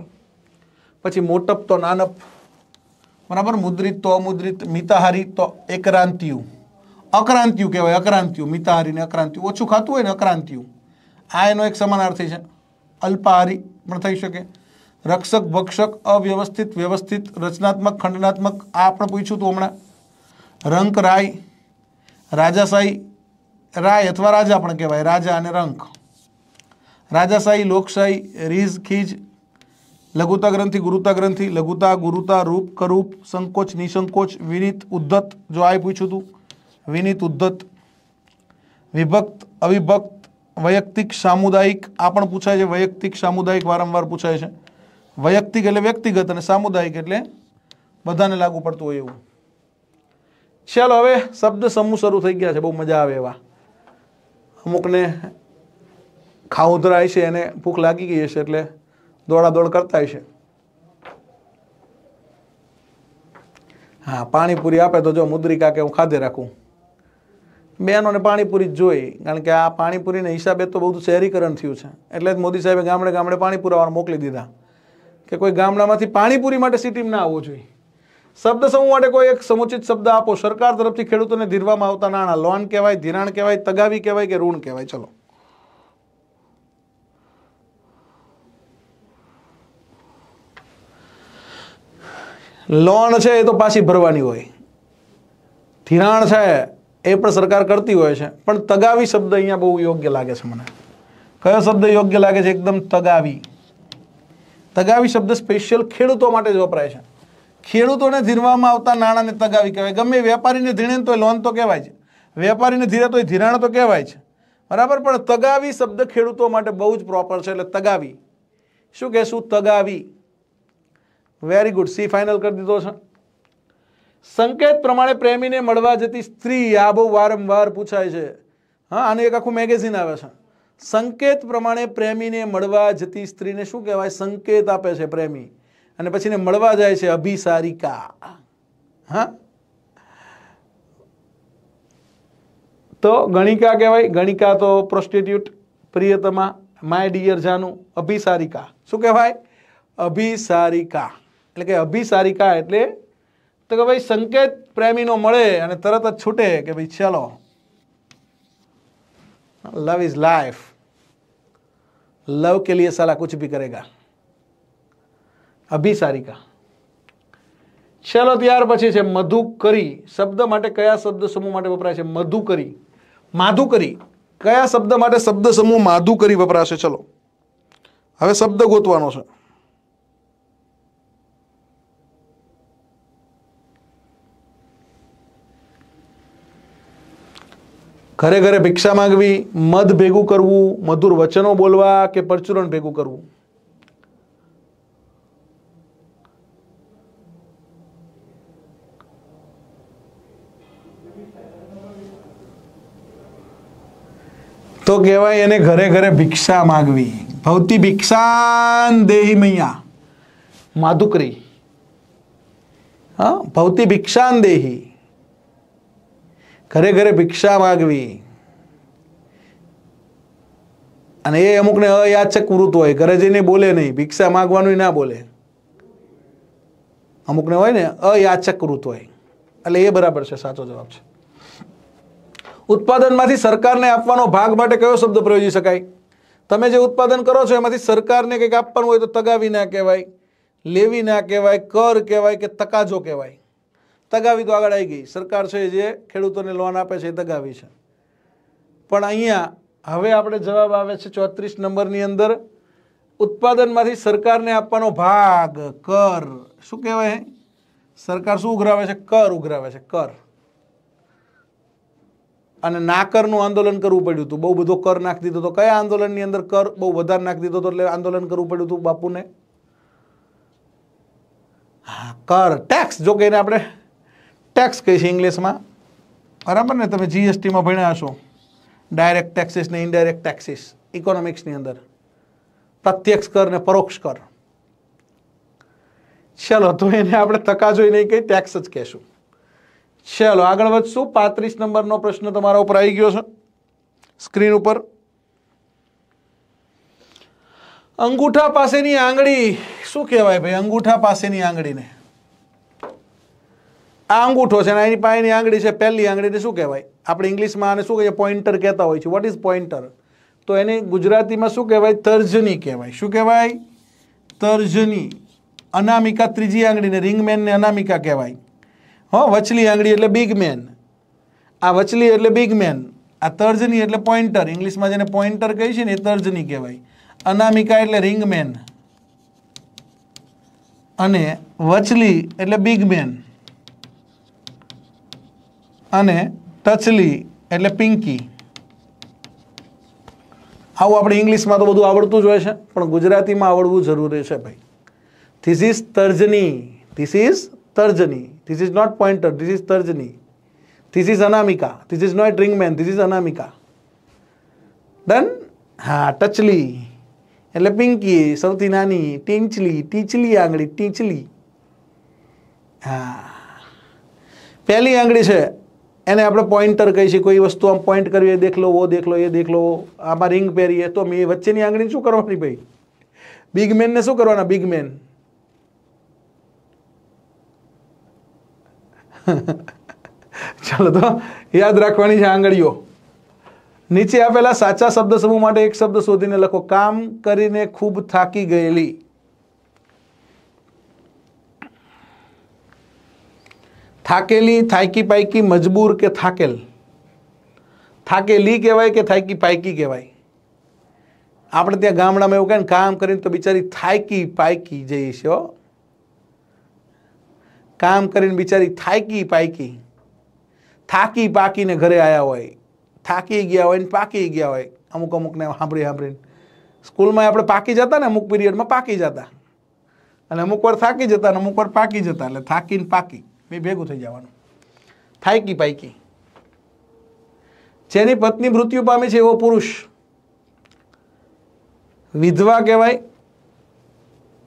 પછી મોટપ તો નાનપ, બરાબર? મુદ્રિત તો અમુદ્રિત, મિતાહારી તો એકરાંતિયું અક્રાંતિયું કહેવાય, અક્રાંતિયું, મિતાહારીને અક્રાંતિયું. ઓછું ખાતું હોય ને અક્રાંતિયું. આ એનો એક સમાનાર્થી છે. અલ્પાહારી પણ થઈ શકે. રક્ષક, ભક્ષક, અવ્યવસ્થિત, વ્યવસ્થિત, રચનાત્મક, ખંડનાત્મક, આ આપણે પૂછ્યું હતું હમણાં. રંક, રાય, રાજાશાહી, રાય અથવા રાજા પણ કહેવાય, રાજા અને રંક. રાજાશાહી, લોકશાહી, રીઝ, ખીજ, લઘુતા ગ્રંથિ, ગુરુતા ગ્રંથિ, લઘુતા, ગુરુતા, રૂપ, કરૂપ, સંકોચ, નિસંકોચ, વિનિત, ઉદ્ધત, જો આ પૂછ્યું હતું વિનિત ઉદ્ધત, વિભક્ત, અવિભક્ત, વૈયક્તિક, સામુદાયિક, આ પણ પૂછાય છે, વૈયક્તિક, સામુદાયિક વારંવાર પૂછાય છે. વૈયક્તિક એટલે વ્યક્તિગત અને સામુદાયિક એટલે બધાને લાગુ પડતું હોય એવું. ચાલો હવે શબ્દ સમૂહ શરૂ થઈ ગયા છે, બહુ મજા આવે એવા. અમુકને ખાઉધરા છે, એને ભૂખ લાગી ગઈ હશે એટલે દોડાદોડ કરતા હશે હા, પાણીપુરી આપે તો જો મુદ્રિકા કે હું ખાધે રાખું. બહેનોને પાણીપુરી જ જોઈ, કારણ કે આ પાણીપુરીના હિસાબે તો બધું શહેરીકરણ થયું છે. એટલે જ મોદી સાહેબે ગામડે ગામડે પાણી પુરાવાનું મોકલી દીધા. કે કોઈ ગામડામાંથી પાણીપુરી માટે સિટીમાં ના આવવું જોઈએ. શબ્દ સમૂહ માટે કોઈ એક સમુચિત શબ્દ આપો. સરકાર તરફથી ખેડૂતોને ધીરવામાં આવતા નાણાં, લોન કહેવાય, ધિરાણ કહેવાય, તગાવી કહેવાય કે ઋણ કહેવાય? ચલો. લોન છે એ તો પાછી ભરવાની હોય. ધિરાણ છે એ પણ સરકાર કરતી હોય છે. પણ તગાવી શબ્દ અહીંયા બહુ યોગ્ય લાગે છે મને. કયો શબ્દ યોગ્ય લાગે છે? એકદમ તગાવી. તગાવી શબ્દ સ્પેશિયલ ખેડૂતો માટે જ વપરાય છે. ખેડૂતોને ધીરવામાં આવતા નાણાંને તગાવી કહેવાય. ગમે વેપારીને ધીણે તો લોન તો કહેવાય છે વેપારીને ધીરે તો ધિરાણ તો કહેવાય છે બરાબર? પણ તગાવી શબ્દ ખેડૂતો માટે બહુ જ પ્રોપર છે. એટલે તગાવી. શું કહેશું? તગાવી. વેરી ગુડ સી ફાઇનલ કરી દીધો છે. સંકેત પ્રમાણે પ્રેમીને મળવા જતી સ્ત્રી આ બહુ વારંવાર પૂછાય છે. હા, આનું એક આખું મેગેઝિન આવે છે. સંકેત પ્રમાણે પ્રેમીને મળવા જતી સ્ત્રીને શું કહેવાય? સંકેત આપે છે પ્રેમી. અને પછી ને મળવા જાય છે અભિસારિકા. હા? તો ગણિકા કહેવાય? ગણિકા તો પ્રોસ્ટિટ્યુટ પ્રિયતમા માય ડિયર જાનું, અભિસારિકા. શું કહેવાય? અભિસારિકા. એટલે કે અભિસારિકા એટલે તો કે ભાઈ સંકેત પ્રેમીનો મળે અને તરત જ છૂટે કે ભાઈ ચલો લવ ઇઝ લાઈફ लव के लिए साला कुछ भी करेगा અભિસારિકા ચલો ત્યાર પછી છે મધુકરી શબ્દ માટે કયા શબ્દ સમૂહ માટે વપરાય છે મધુકરી માધુકરી કયા શબ્દ માટે શબ્દ સમૂહ માધુકરી વપરાશે ચલો હવે શબ્દ ગોતવાનો છે ઘરે ઘરે ભિક્ષા માંગવી, મધ ભેગું કરવું, મધુર વચનો બોલવા કે પરચુરણ ભેગું કરવું? તો કહેવાય એને ઘરે ઘરે ભિક્ષા માંગવી. ભવતી ભિક્ષાન દેહી મૈયા. માધુકરી. હા, ભવતી ભિક્ષાન દેહી. ઘરે ઘરે ભિક્ષા માગવી. અને એ અમુકને અયાચક વૃત્ત હોય, ઘરે જઈને બોલે નહીં, ભિક્ષા માગવાનું ના બોલે. અમુકને હોય ને અયાચક વૃત્ત હોય. એટલે એ બરાબર છે, સાચો જવાબ છે. ઉત્પાદનમાંથી સરકારને આપવાનો ભાગ માટે કયો શબ્દ પ્રયોજી શકાય? તમે જે ઉત્પાદન કરો છો, એમાંથી સરકારને કંઈક આપવાનું હોય તો તગાવી ના કહેવાય, લેવી ના કહેવાય, કર કહેવાય કે તકાજો કહેવાય? તગાવી તો આગળ આવી ગઈ. સરકાર છે જે ખેડૂતોને લોન આપે છે એ તગાવી છે. પણ અહીંયા હવે આપણે જવાબ આવે છે ચોત્રીસ નંબરની અંદર, ઉત્પાદનમાંથી સરકારને આપવાનો ભાગ, કર. શું કહેવાય? સરકાર શું ઉઘરાવે છે? કર ઉઘરાવે છે, કર. અને નાકરનું આંદોલન કરવું પડ્યું હતું. બહુ બધો કર નાખી દીધો હતો. કયા આંદોલનની અંદર કર બહુ વધારે નાખી દીધો હતો એટલે આંદોલન કરવું પડ્યું હતું બાપુને? હા, કર. ટેક્સ જો કે આપણે ટેક્સ કહે છે ઇંગ્લિશમાં. બરાબર ને? તમે જીએસટીમાં ભણ્યા હશો. ડાયરેક્ટ ટેક્સીસ ને ઇનડાયરેક્ટ ટેક્સીસ ઇકોનોમિક્સની અંદર. પ્રત્યક્ષ કર ને પરોક્ષ કર. ચલો, તો એને આપણે તકાજો નહીં કહી ટેક્સ જ કહેશું. ચલો, આગળ વધશું. પાંત્રીસ નંબરનો પ્રશ્ન તમારા ઉપર આવી ગયો છે. સ્ક્રીન ઉપર. અંગૂઠા પાસેની આંગળી, શું કહેવાય ભાઈ? અંગૂઠા પાસેની આંગળીને. આ અંગૂઠો છે અને એની પાસેની આંગળી છે, પહેલી આંગળીને શું કહેવાય? આપણે ઇંગ્લિશમાં આને શું કહીએ? પોઈન્ટર કહેતા હોય છે. વોટ ઇઝ પોઈન્ટર તો એને ગુજરાતીમાં શું કહેવાય? તર્જની કહેવાય. શું કહેવાય? તર્જની. અનામિકા ત્રીજી આંગળીને રિંગમેનને અનામિકા કહેવાય. હો, વચલી આંગળી એટલે બિગ મેન આ વચલી એટલે બિગ મેન આ તર્જની એટલે પોઇન્ટર ઇંગ્લિશમાં જેને પોઇન્ટર કહી છે ને એ તર્જની કહેવાય. અનામિકા એટલે રિંગમેન. અને વચલી એટલે બિગ મેન અને ટચલી એટલે પિંકી. આવું આપણે ઇંગ્લિશમાં તો બધું આવડતું જ હોય છે, પણ ગુજરાતીમાં આવડવું જરૂરી છે ભાઈ. ધીસ ઇઝ તર્જની. This is તર્જની. This is not pointer this is તર્જની. This is અનામિકા. ધીસ ઇઝ નોટ ડ્રિંકમેન ધીસ ઇઝ અનામિકા. ડન હા ટચલી એટલે પિંકી, સૌથી નાની, ટીંચલી, ટીચલી આંગળી, ટીંચલી. હા. પહેલી આંગળી છે એને આપણે પોઈન્ટર કહી છીએ કોઈ વસ્તુ આમ પોઈન્ટ કરવી એ દેખ લો વો દેખ લો એ દેખ લો આમાં રિંગ પહેરીએ તો મેં વચ્ચેની આંગળી શું કરવાની ભાઈ? બિગ મેનને શું કરવાના બિગ મેન ચાલો તો યાદ રાખવાની છે આંગળીઓ. નીચે આપેલા સાચા શબ્દ સમૂહ માટે એક શબ્દ શોધીને લખો, કામ કરીને ખૂબ થાકી ગયેલી. થાકેલી, થાકી પાયકી મજબૂર કે થાકેલ? થાકેલી કહેવાય કે થાકી પાયકી કહેવાય? આપણે ત્યાં ગામડામાં એવું કહે ને, કામ કરીને તો બિચારી થાકી પાયકી જઈ છે કામ કરીને બિચારી થાકી પાયકી. થાકી પાકીને ઘરે આવ્યા હોય. થાકી ગયા હોય ને પાકી ગયા હોય. અમુક અમુકને સાંભળી સાંભળીને. સ્કૂલમાં આપણે પાકી જતા ને, અમુક પીરિયડમાં પાકી જતા. અને અમુક વાર થાકી જતા અને અમુક વાર પાકી જતા. એટલે થાકીને પાકી. બે ભેગું થઈ જવાનું. થાયકી પાયકી? જેની પત્ની મૃત્યુ પામે છે એવો પુરુષ. વિધવા કહેવાય,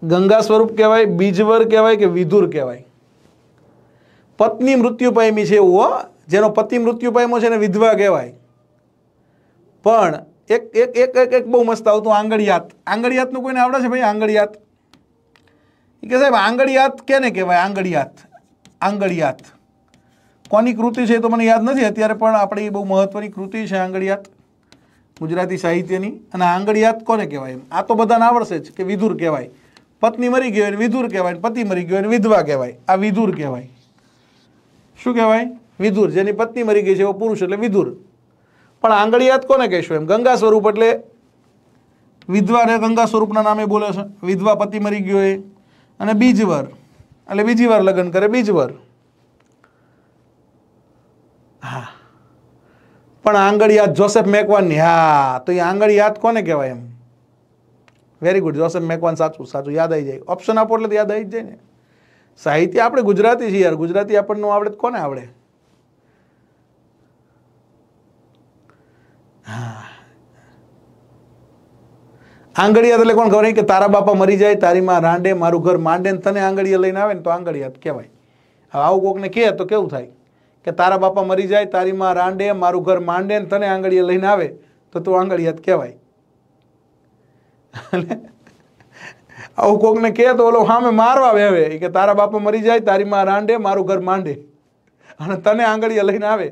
ગંગા સ્વરૂપ કહેવાય, બીજવર કહેવાય કે વિધુર કહેવાય. પત્ની મૃત્યુ પામી છે એવું, જેનો પતિ મૃત્યુ પામ્યો છે ને વિધવા કહેવાય. પણ એક એક એક એક એક બહુ મસ્ત આવતું આંગળિયાત. આંગળિયાતનું કોઈને આવડે છે ભાઈ? આંગળિયાત. કે સાહેબ, આંગળિયાત કેને કહેવાય, આંગળિયાત? આંગળિયાત. કોની કૃતિ છે એ તો મને યાદ નથી, અત્યારે પણ આપણી બહુ મહત્વની કૃતિ છે આંગળિયાત, ગુજરાતી સાહિત્યની. અને આંગળિયાત કોને કહેવાય આ તો બધાને આવડશે જ કે વિધુર કહેવાય. પત્ની મરી ગયો એને વિધુર કહેવાય પતિ મરી ગયો એને વિધવા કહેવાય. આ વિધુર કહેવાય. શું કહેવાય? વિધુર. જેની પત્ની મરી ગઈ છે એવો પુરુષ એટલે વિધુર. પણ આંગળિયાત કોને કહેશું એમ? ગંગા સ્વરૂપ એટલે વિધવાને ગંગા સ્વરૂપના નામે બોલે છે. વિધવા પતિ મરી ગયો એ. અને બીજવર. એટલે બીજી વાર લગ્ન કરે, બીજ વાર. હા. પણ આંગળિયાત જોસેફ મેકવાનની. હા, તો એ આંગળિયાત કોને કહેવાય એમ? વેરી ગુડ જોસેફ મેકવાન સાચું સાચું, યાદ આવી જાય. ઓપ્શન આપો એટલે યાદ આવી જ જાય ને. સાહિત્ય આપણે ગુજરાતી છીએ યાર, ગુજરાતી આપણને આવડે કોને આવડે? આંગળિયાત એટલે કોણ ખબર કે તારા બાપા મરી જાય, તારી માં રાંડે, મારું ઘર માંડે ને તને આંગળીએ લઈને આવે ને તો આંગળિયાત કહેવાય. હવે આવું કોકને કહે તો કેવું થાય? કે તારા બાપા મરી જાય, તારી માં રાંડે, મારું ઘર માંડે ને તને આંગળીએ લઈને આવે તો તું આંગળિયાત કહેવાય. આવું કોકને કહે તો ઓલો સામે મારવા વેવે કે તારા બાપા મરી જાય, તારી માં રાંડે, મારું ઘર માંડે. અને તને આંગળીએ લઈને આવે,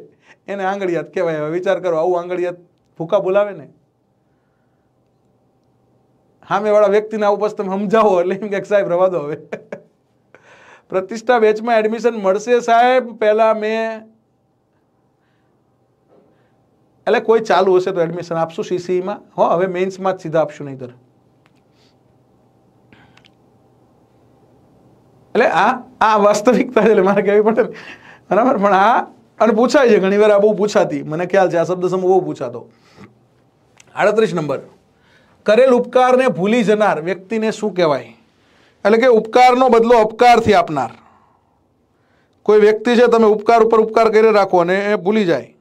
એને આંગળિયાત કહેવાય. હવે વિચાર કરો, આવું આંગળિયાત ભૂકા બોલાવે ને? સામેવાળા વ્યક્તિને આવું પછી તમે સમજાવો એટલે એમ કે સાહેબ રવા દો હવે. પ્રતિષ્ઠા બેચમાં એડમિશન મળશે સાહેબ, પહેલાં મેં એટલે કોઈ ચાલુ હશે તો એડમિશન આપશું સીસીઈમાં હો, હવે મેન્સમાં જ સીધા આપશું નહીં એટલે આ આ વાસ્તવિકતા એટલે મારે કહેવી પડે બરાબર? પણ આ, અને પૂછાય છે ઘણી વાર આ બહુ પૂછાતી. મને ખ્યાલ છે, આ શબ્દ સમૂહ બહુ પૂછાતો. આડત્રીસ નંબર. કરેલ ઉપકારને ભૂલી જનાર વ્યક્તિને શું કહેવાય? એટલે કે ઉપકારનો બદલો અપકારથી આપનાર. કોઈ વ્યક્તિ છે, તમે ઉપકાર ઉપર ઉપકાર કરી રાખો અને એ ભૂલી જાય.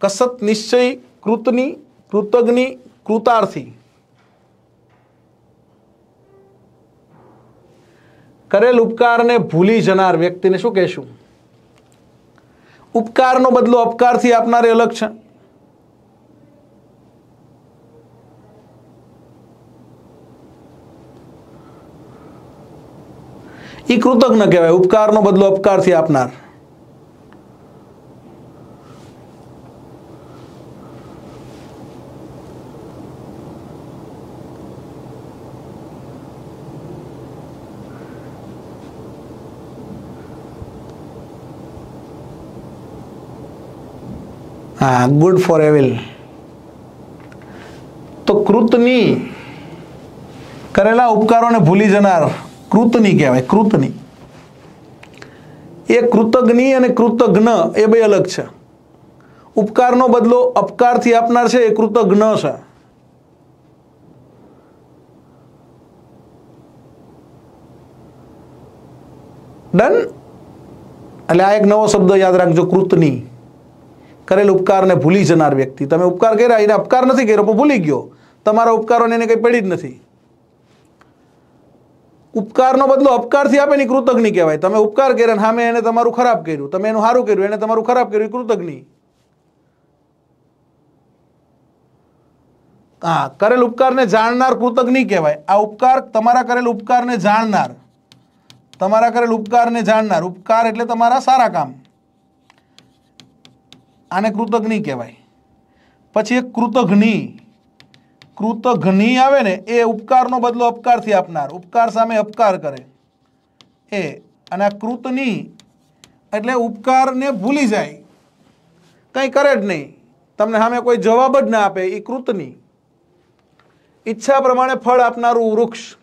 કસત નિશ્ચય, કૃતની, કૃતજ્ઞની, કૃતાર્થી. કરેલ ઉપકારને ભૂલી જનાર વ્યક્તિને શું કહેશું? ઉપકારનો બદલો અપકારથી આપનાર અલગ છે. એ કૃતજ્ઞ કહેવાય ઉપકારનો બદલો અપકારથી આપનાર. હા ગુડ ફોર એવિલ તો કૃતની કરેલા ઉપકારોને ભૂલી જનાર કૃતની કહેવાય, કૃતની. એ કૃતજ્ઞ અને કૃતજ્ઞ એ બે અલગ છે. ઉપકારનો બદલો અપકારથી આપનાર છે, એ કૃતજ્ઞ છે. ડન એટલે આ એક નવો શબ્દ યાદ રાખજો, કૃતની. કરેલ ઉપકારને ભૂલી જનાર વ્યક્તિ. તમે ઉપકાર કર્યા, એને અપકાર નથી કર્યો, પણ ભૂલી ગયો. તમારા ઉપકારોને એને કંઈ પડી જ નથી. ઉપકારનો બદલો અપકારથી આપે ને કૃતજ્ઞ કહેવાય. તમે ઉપકાર કર્યા ને સામે એને તમારું ખરાબ કર્યું. તમે એનું સારું કર્યું, એને તમારું ખરાબ કર્યું ઈ કૃતજ્ઞ. હા, કરેલ ઉપકારને જાણનાર કૃતજ્ઞ કહેવાય. આ ઉપકાર તમારા કરેલ ઉપકારને જાણનાર. તમારા કરેલ ઉપકારને જાણનાર. ઉપકાર એટલે તમારા સારા કામ. આને કૃતજ્ઞ કહેવાય. પછી એક કૃતઘ્ની. કૃતઘ્ની આવે ને, એ ઉપકારનો બદલો અપકારથી આપનાર. ઉપકાર સામે અપકાર કરે. એ, અને આ કૃતની એટલે ઉપકારને ભૂલી જાય. કંઈ કરે જ નહીં. તમને સામે કોઈ જવાબ જ ના આપે, એ કૃતની. ઈચ્છા પ્રમાણે ફળ આપનારું વૃક્ષ.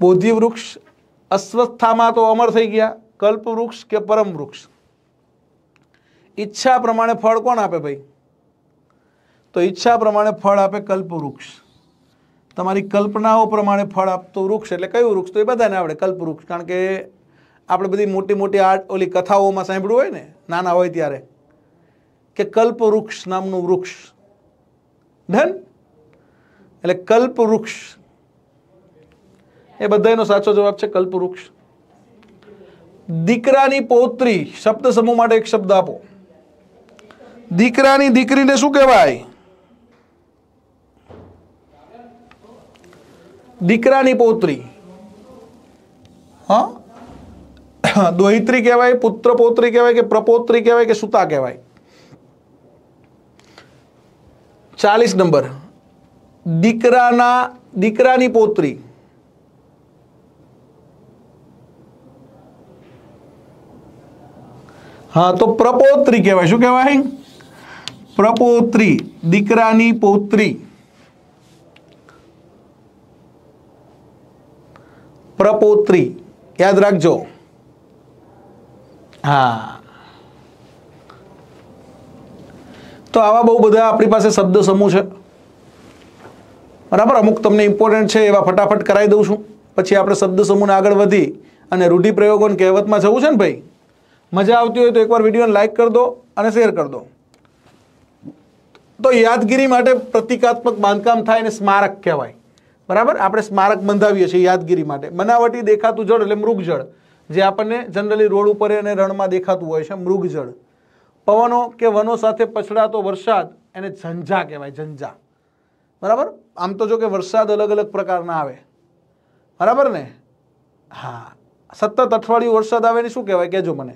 બોધિ વૃક્ષ અસ્વસ્થામાં તો અમર થઈ ગયા. કલ્પ વૃક્ષ કે પરમ વૃક્ષ ઈચ્છા પ્રમાણે ફળ કોણ આપે ભાઈ? તો ઈચ્છા પ્રમાણે ફળ આપે કલ્પ વૃક્ષ તમારી કલ્પનાઓ પ્રમાણે ફળ આપતું વૃક્ષ એટલે કયું વૃક્ષ? તો એ બધાને આવડે કલ્પ વૃક્ષ કારણ કે આપણે બધી મોટી મોટી આર્ટ ઓલી કથાઓમાં સાંભળ્યું હોય ને, નાના હોય ત્યારે, કે કલ્પ વૃક્ષ નામનું વૃક્ષ. ધન? એટલે કલ્પ વૃક્ષ એ બધાનો સાચો જવાબ છે કલ્પ વૃક્ષ દીકરાની પૌત્રી, શબ્દ સમૂહ માટે એક શબ્દ આપો. દીકરાની દીકરીને શું કહેવાય? દીકરાની પૌત્રી. હા? દોહિત્રી કહેવાય પુત્ર પૌત્રી કહેવાય કે પ્રપૌત્રી કહેવાય કે સુતા કહેવાય? ચાલીસ નંબર. દીકરાના, દીકરાની પૌત્રી. હા, તો પ્રપૌત્રી કહેવાય. શું કહેવાય? પ્રપૌત્રી, દીકરાની પૌત્રી. પ્રપૌત્રી, યાદ રાખજો. હા. તો આવા બહુ બધા આપણી પાસે શબ્દ સમૂહ છે. બરાબર, અમુક તમને ઇમ્પોર્ટન્ટ છે, એવા ફટાફટ કરાવી દઉં છું. પછી આપણે શબ્દ સમૂહને આગળ વધી અને રૂઢિપ્રયોગોને કહેવતમાં જવું છે ને ભાઈ? મજા આવતી હોય તો એકવાર વિડીયોને લાઇક કરી દો અને શેર કરી દો. તો યાદગીરી માટે પ્રતિકાત્મક બાંધકામ થાય અને સ્મારક કહેવાય. બરાબર? આપણે સ્મારક બંધાવીએ છીએ યાદગીરી માટે. બનાવટી દેખાતું જળ એટલે મૃગજળ, જે આપણને જનરલી રોડ ઉપર અને રણમાં દેખાતું હોય છે મૃગજળ. પવનો કે વનો સાથે પછડાતો વરસાદ એને ઝંઝા કહેવાય, ઝંઝા. બરાબર? આમ તો જો કે વરસાદ અલગ અલગ પ્રકારના આવે. બરાબર ને? હા. સતત અઠવાડિયું વરસાદ આવે ને શું કહેવાય? કહેજો મને.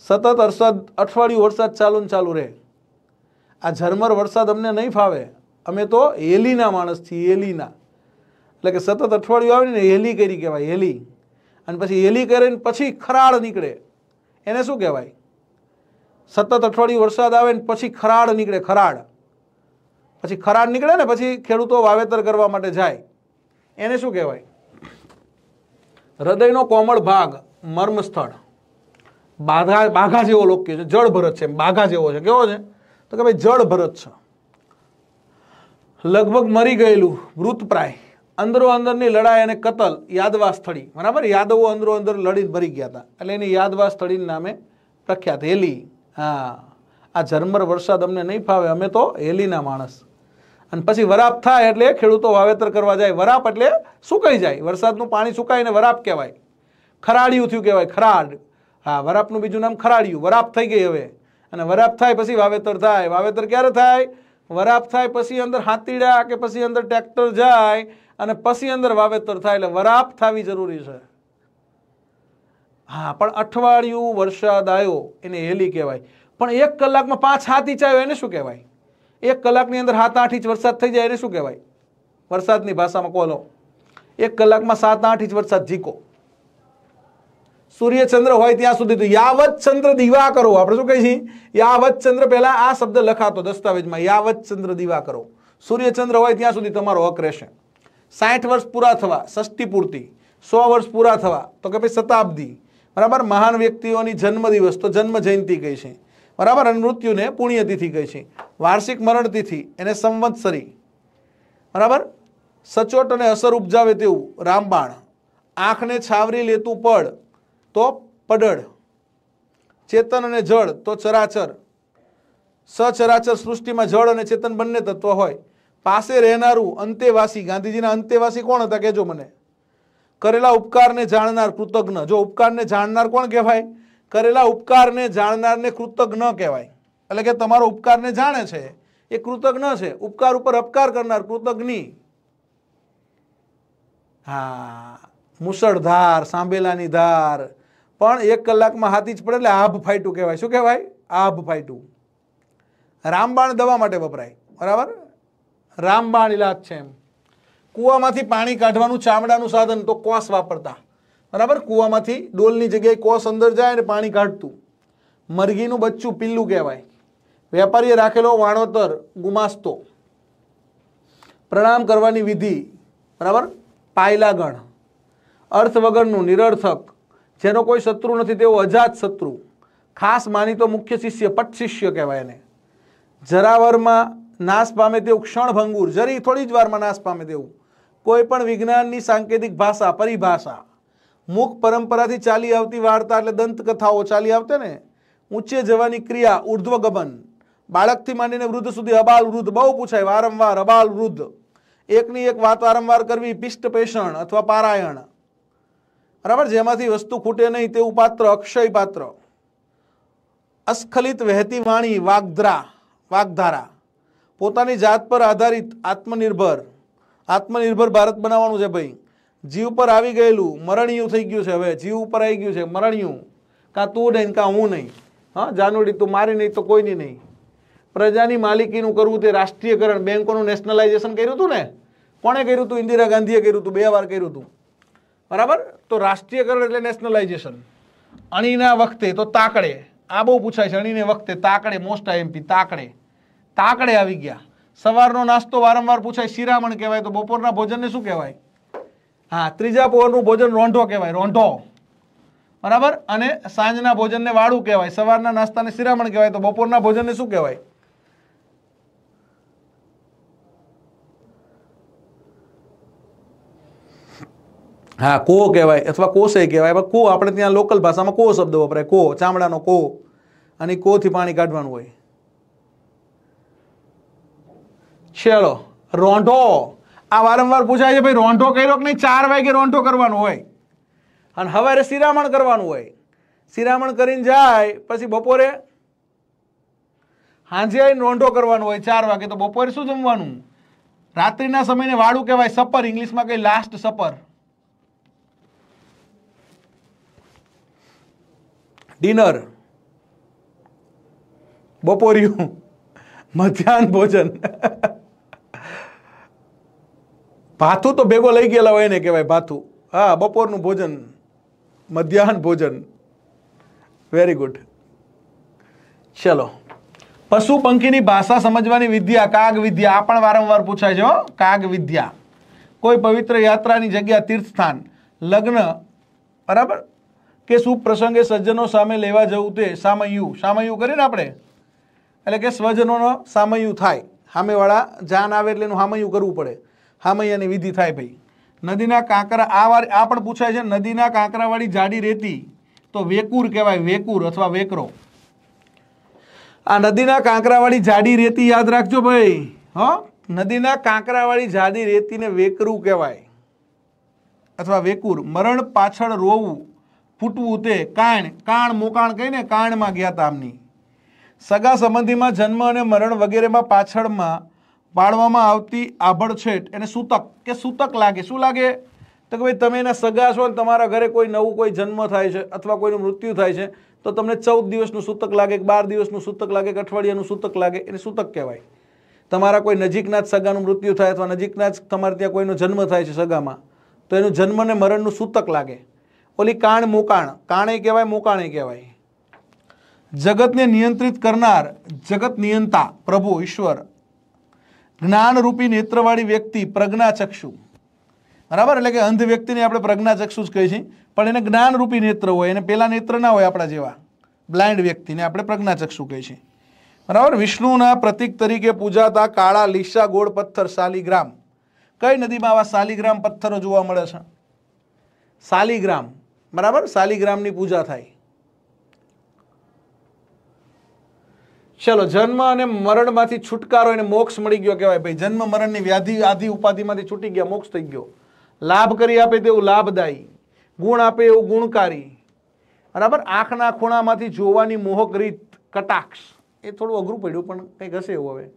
સતત અરસાદ અઠવાડિયું વરસાદ ચાલુ ને ચાલુ રહે. આ ઝરમર વરસાદ અમને નહીં ફાવે. અમે તો હેલીના માણસ છીએ, હેલીના. એટલે કે સતત અઠવાડિયું આવે ને હેલી કરી કહેવાય, હેલી. અને પછી હેલી કરીને પછી ખરાડ નીકળે. એને શું કહેવાય? સતત અઠવાડિયું વરસાદ આવે ને પછી ખરાડ નીકળે ખરાડ પછી ખરાડ નીકળે ને પછી ખેડૂતો વાવેતર કરવા માટે જાય. એને શું કહેવાય? હૃદયનો કોમળ ભાગ, મર્મસ્થળ. બાઘા બાઘા જેવો લોક છે જળ ભરત છે બાઘા જેવો છે. કેવો છે? તો કે ભાઈ જળ ભરત છે. લગભગ મરી ગયેલું મૃતપ્રાય અંદરો અંદરની લડાઈ અને કતલ યાદવા સ્થળી. બરાબર? યાદવો અંદરો અંદર લડી ભરી ગયા હતા. એટલે એની યાદવા સ્થળી નામે પ્રખ્યાત હેલી. હા. આ ઝરમર વરસાદ અમને નહીં ફાવે. અમે તો હેલીના માણસ. અને પછી વરાપ થાય એટલે ખેડૂતો વાવેતર કરવા જાય. વરાપ એટલે સુકાઈ જાય. વરસાદનું પાણી સુકાઈને વરાપ કહેવાય. ખરાડિયું થયું કહેવાય. ખરાડ. હા, વરાપનું બીજું નામ ખરાડિયું. વરાપ થઈ ગઈ હવે. અને વરાપ થાય પછી વાવેતર થાય. વાવેતર ક્યારે થાય? વરાપ થાય પછી અંદર હાથીડા કે પછી અંદર ટ્રેક્ટર જાય અને પછી અંદર વાવેતર થાય. એટલે વરાપ થવી જરૂરી છે. હા, પણ અઠવાડિયું વરસાદ આવ્યો, એને હેલી કહેવાય. પણ એક કલાકમાં પાંચ હાથી ઇંચ એને શું કહેવાય? એક કલાકની અંદર સાત આઠ ઇંચ વરસાદ થઈ જાય, એને શું કહેવાય? વરસાદની ભાષામાં કોલો. એક કલાકમાં સાત આઠ ઇંચ વરસાદ ઝીકો. સૂર્ય ચંદ્ર હોય ત્યાં સુધી તો યાવત ચંદ્ર દીવા કરો. આપણે શું કહીએ છીએ યાવત ચંદ્ર પહેલા આ શબ્દ લખાતો દસ્તાવેજમાં, યાવત ચંદ્ર દીવા કરો. સૂર્ય ચંદ્ર હોય ત્યાં સુધી તમારો હક રહેશે. સાઠ વર્ષ પૂરા થવા, ષષ્ઠી પૂર્તિ, સો વર્ષ પૂરા થવા, તો કે ભાઈ શતાબ્દી. બરાબર? મહાન વ્યક્તિઓની જન્મદિવસ તો જન્મ જયંતિ કહી છે. બરાબર? અને મૃત્યુને પુણ્યતિથિ કહી છે. વાર્ષિક મરણતિથિ, એને સંવત્સરી. બરાબર? સચોટ અને અસર ઉપજાવે તેવું. રામબાણ. આંખને છાવરી લેતું પડ. તો પડડ ચેતન અને જળ તો ચરાચર. સચરાચર સૃષ્ટિમાં જળ અને ચેતન બંને તત્વ હોય. પાસે રહેનારું અંતેવાસી, ગાંધીજીના અંતેવાસી કોણ હતા કહેજો મને. કરેલા ઉપકારને જાણનાર કૃતજ્ઞ. જો ઉપકારને જાણનાર કોણ કહેવાય? કરેલા ઉપકારને જાણનારને કૃતજ્ઞ કહેવાય. એટલે કે તમારો ઉપકારને જાણે છે. એ કૃતજ્ઞ છે. ઉપકાર ઉપર અપકાર કરનાર કૃતજ્ઞ. હા, મુસળધાર, સાંભેલાની ધાર. પણ એક કલાકમાં હાથી જ પડે એટલે આભ ફાઈટું કહેવાય. શું કહેવાય? આભ ફાઈટું રામબાણ દવા માટે વપરાય. બરાબર? રામબાણ ઇલાજ છે એમ. કૂવામાંથી પાણી કાઢવાનું ચામડાનું સાધન તો કોસ વાપરતા. બરાબર? કૂવામાંથી ડોલની જગ્યાએ કોસ અંદર જાય અને પાણી કાઢતું. મરઘીનું બચ્ચું પીલું કહેવાય. વેપારીએ રાખેલો વાણોતર ગુમાસ્તો. પ્રણામ કરવાની વિધિ. બરાબર? પાયલાગણ. અર્થ વગરનું નિરર્થક. જેનો કોઈ શત્રુ નથી તેવો અજાત શત્રુ. ખાસ માનીતો મુખ્ય શિષ્ય પટ શિષ્ય કહેવાય એને. જરાવરમાં નાશ પામે તેવું ક્ષણભંગુર જરી થોડી જ વારમાં નાશ પામે તેવું. કોઈ પણ વિજ્ઞાનની સાંકેતિક ભાષા, પરિભાષા. મુખ પરંપરાથી ચાલી આવતી વાર્તા એટલે દંતકથાઓ ચાલી આવતે ને. ઊંચે જવાની ક્રિયા, ઉર્ધ્વગમન. બાળકથી માંડીને વૃદ્ધ સુધી અબાલ વૃદ્ધ, બહુ પૂછાય, વારંવાર અબાલ વૃદ્ધ. એકની એક વાત વારંવાર કરવી પિષ્ટ પેષણ અથવા પારાયણ. બરાબર? જેમાંથી વસ્તુ ખૂટે નહીં તેવું પાત્ર, અક્ષય પાત્ર. અસ્ખલિત વહેતી વાણી, વાગધરા, વાગધારા. પોતાની જાત પર આધારિત આત્મનિર્ભર. આત્મનિર્ભર ભારત બનાવવાનું છે ભાઈ. જીવ પર આવી ગયેલું, મરણિયું થઈ ગયું છે હવે. જીવ ઉપર આવી ગયું છે, મરણિયું. કાં તું નહીં, કાં હું નહીં. હા, જાનુડી, તું મારી નહીં તો કોઈની નહીં. પ્રજાની માલિકીનું કરવું તે રાષ્ટ્રીયકરણ. બેંકોનું નેશનલાઇઝેશન કર્યું હતું ને? કોણે કર્યું હતું ઇન્દિરા ગાંધીએ કર્યું હતું બે વાર કર્યું હતું બરાબર? તો રાષ્ટ્રીયકરણ એટલે નેશનલાઇઝેશન અણીના વખતે તો તાકડે, આ બહુ પૂછાય છે, અણીને વખતે તાકડે મોસ્ટ આઈએમપી તાકડે. તાકડે આવી ગયા. સવારનો નાસ્તો વારંવાર પૂછાય, શિરામણ કહેવાય તો બપોરના ભોજનને શું કહેવાય? હા, ત્રીજા પોરનું ભોજન રોંઢો કહેવાય, રોંઢો. બરાબર? અને સાંજના ભોજનને વાળું કહેવાય, સવારના નાસ્તાને શિરામણ કહેવાય તો બપોરના ભોજનને શું કહેવાય? હા, કો કહેવાય અથવા કોસે કહેવાય. કો આપણે ત્યાં લોકલ ભાષામાં કો શબ્દ વપરાય. કો, ચામડાનો કો. અને કોથી પાણી કાઢવાનું હોય. છેડો, રોંઢો. આ વારંવાર પૂછાય છે, ભાઈ, રોંઢો કર્યો કે નહીં? ચાર વાગે રોંઢો કરવાનો હોય. અને સવારે શિરામણ કરવાનું હોય. શિરામણ કરીને જાય, પછી બપોરે સાંજે આવીને રોંઢો કરવાનો હોય. ચાર વાગે તો બપોરે શું જમવાનું? રાત્રિના સમયને વાળું કહેવાય સપર. ઇંગ્લિશમાં કઈ લાસ્ટ સપર. ડિનર બપોરિયું. મધ્યાહન ભોજન. ભાથું તો ભેગો લઈ ગયેલા હોય ને કહેવાય ભાથું. હા, બપોરનું ભોજન, મધ્યાહન ભોજન. વેરી ગુડ ચલો. પશુ પંખીની ભાષા સમજવાની વિદ્યા, કાગ વિદ્યા. આ પણ વારંવાર પૂછાય છે કાગ વિદ્યા. કોઈ પવિત્ર યાત્રાની જગ્યા, તીર્થસ્થાન, લગ્ન. બરાબર? કે શુભ પ્રસંગે સજ્જનો સામે લેવા જવું તે સામયું. સામયું કરીને આપણે? એટલે કે સ્વજનોનો સામયું થાય. સામેવાળા જાન આવે એટલે એનું સામયું કરવું પડે. સામૈયાની વિધિ થાય ભાઈ. નદીના કાંકરા, આ વાર આ પણ પૂછાય છે, નદીના કાંકરાવાળી જાડી રેતી તો વેકુર કહેવાય, વેકુર અથવા વેકરો. આ નદીના કાંકરાવાળી જાડી રેતી યાદ રાખજો ભાઈ. હ? નદીના કાંકરાવાળી જાડી રેતીને વેકરું કહેવાય. અથવા વેકુર, મરણ પાછળ રોવું. ફૂટવું તે કાણ કાણ મોકાણ કહીને કાણમાં ગયા તામની સગા સંબંધીમાં જન્મ અને મરણ વગેરેમાં પાછળમાં પાડવામાં આવતી આભળછેટ એને સૂતક, કે સૂતક લાગે? શું લાગે? તો કે ભાઈ તમે એના સગા છો ને તમારા ઘરે કોઈ નવું કોઈ જન્મ થાય છે અથવા કોઈનું મૃત્યુ થાય છે, તો તમને ચૌદ દિવસનું સૂતક લાગે, કે બાર દિવસનું સૂતક લાગે, કે અઠવાડિયાનું સૂતક લાગે? એને સૂતક કહેવાય. તમારા કોઈ નજીકના જ સગાનું મૃત્યુ થાય અથવા નજીકના જ તમારે ત્યાં કોઈનો જન્મ થાય છે સગામાં, તો એનું જન્મ ને મરણનું સૂતક લાગે. ઓલી કાણ મોકાણ કાણે કહેવાય મોકાણે કહેવાય. જગતને નિયંત્રિત કરનાર જગત નિયંતા, પ્રભુ, ઈશ્વર. જ્ઞાનરૂપી નેત્રવાળી વ્યક્તિ પ્રજ્ઞાચક્ષુ બરાબર? એટલે કે અંધ વ્યક્તિને આપણે પ્રજ્ઞાચક્ષુ જ કહીએ છીએ. પણ એને જ્ઞાનરૂપી નેત્ર હોય, એને પેલા નેત્ર ના હોય આપણા જેવા. બ્લાઇન્ડ વ્યક્તિને આપણે પ્રજ્ઞાચક્ષુ કહીએ છીએ. બરાબર? વિષ્ણુના પ્રતીક તરીકે પૂજાતા કાળા લીસા ગોળ પથ્થર શાલિગ્રામ કઈ નદીમાં આવા શાલિગ્રામ પથ્થરો જોવા મળે છે? શાલિગ્રામ બરાબર? શાલિગ્રામની પૂજા થાય. ચલો, જન્મ અને મરણમાંથી છુટકારો એને મોક્ષ મળી ગયો કહેવાય ભાઈ. જન્મ, મરણની વ્યાધિ આધિ ઉપાધિમાંથી છૂટી ગયા, મોક્ષ થઈ ગયો. લાભ કરી આપે તેવું લાભદાયી. ગુણ આપે એવું ગુણકારી. બરાબર? આંખના ખૂણામાંથી જોવાની મોહક રીત કટાક્ષ. એ થોડું અઘરું પડ્યું, પણ કંઈક હશે એવું હવે.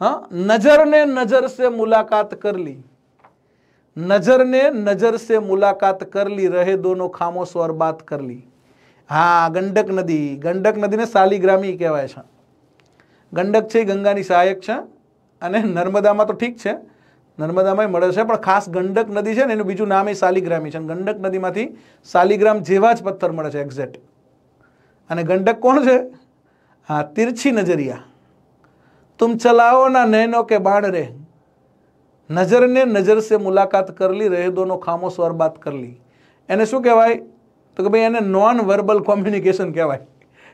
હા? નજરને નજર સે મુલાકાત કર લી નજર ને નજર સે મુલાકાત કર લી રહે દોનો ખામોશ और बात कर ली હા ગંડક નદી ગંડક નદીને શાલિગ્રામી કહેવાય છે ગંડક છે એ ગંગાની સહાયક છે અને નર્મદામાં તો ઠીક છે નર્મદામાં મળે છે પણ ખાસ ગંડક નદી છે ને એનું બીજું નામ એ શાલિગ્રામી છે અને ગંડક નદીમાંથી શાલિગ્રામ જેવા જ પથ્થર મળે છે એક્ઝેક્ટ અને ગંડક કોણ છે હા તિરછી નજરિયા तुम चलाओ ना नैनो के बाण रे નજરને નજર સે મુલાકાત કરલી રહે દોનો ખામોશ ઓર બાત કરલી. એને શું કહેવાય? તો કે ભાઈ એને નોન વર્બલ કોમ્યુનિકેશન કહેવાય.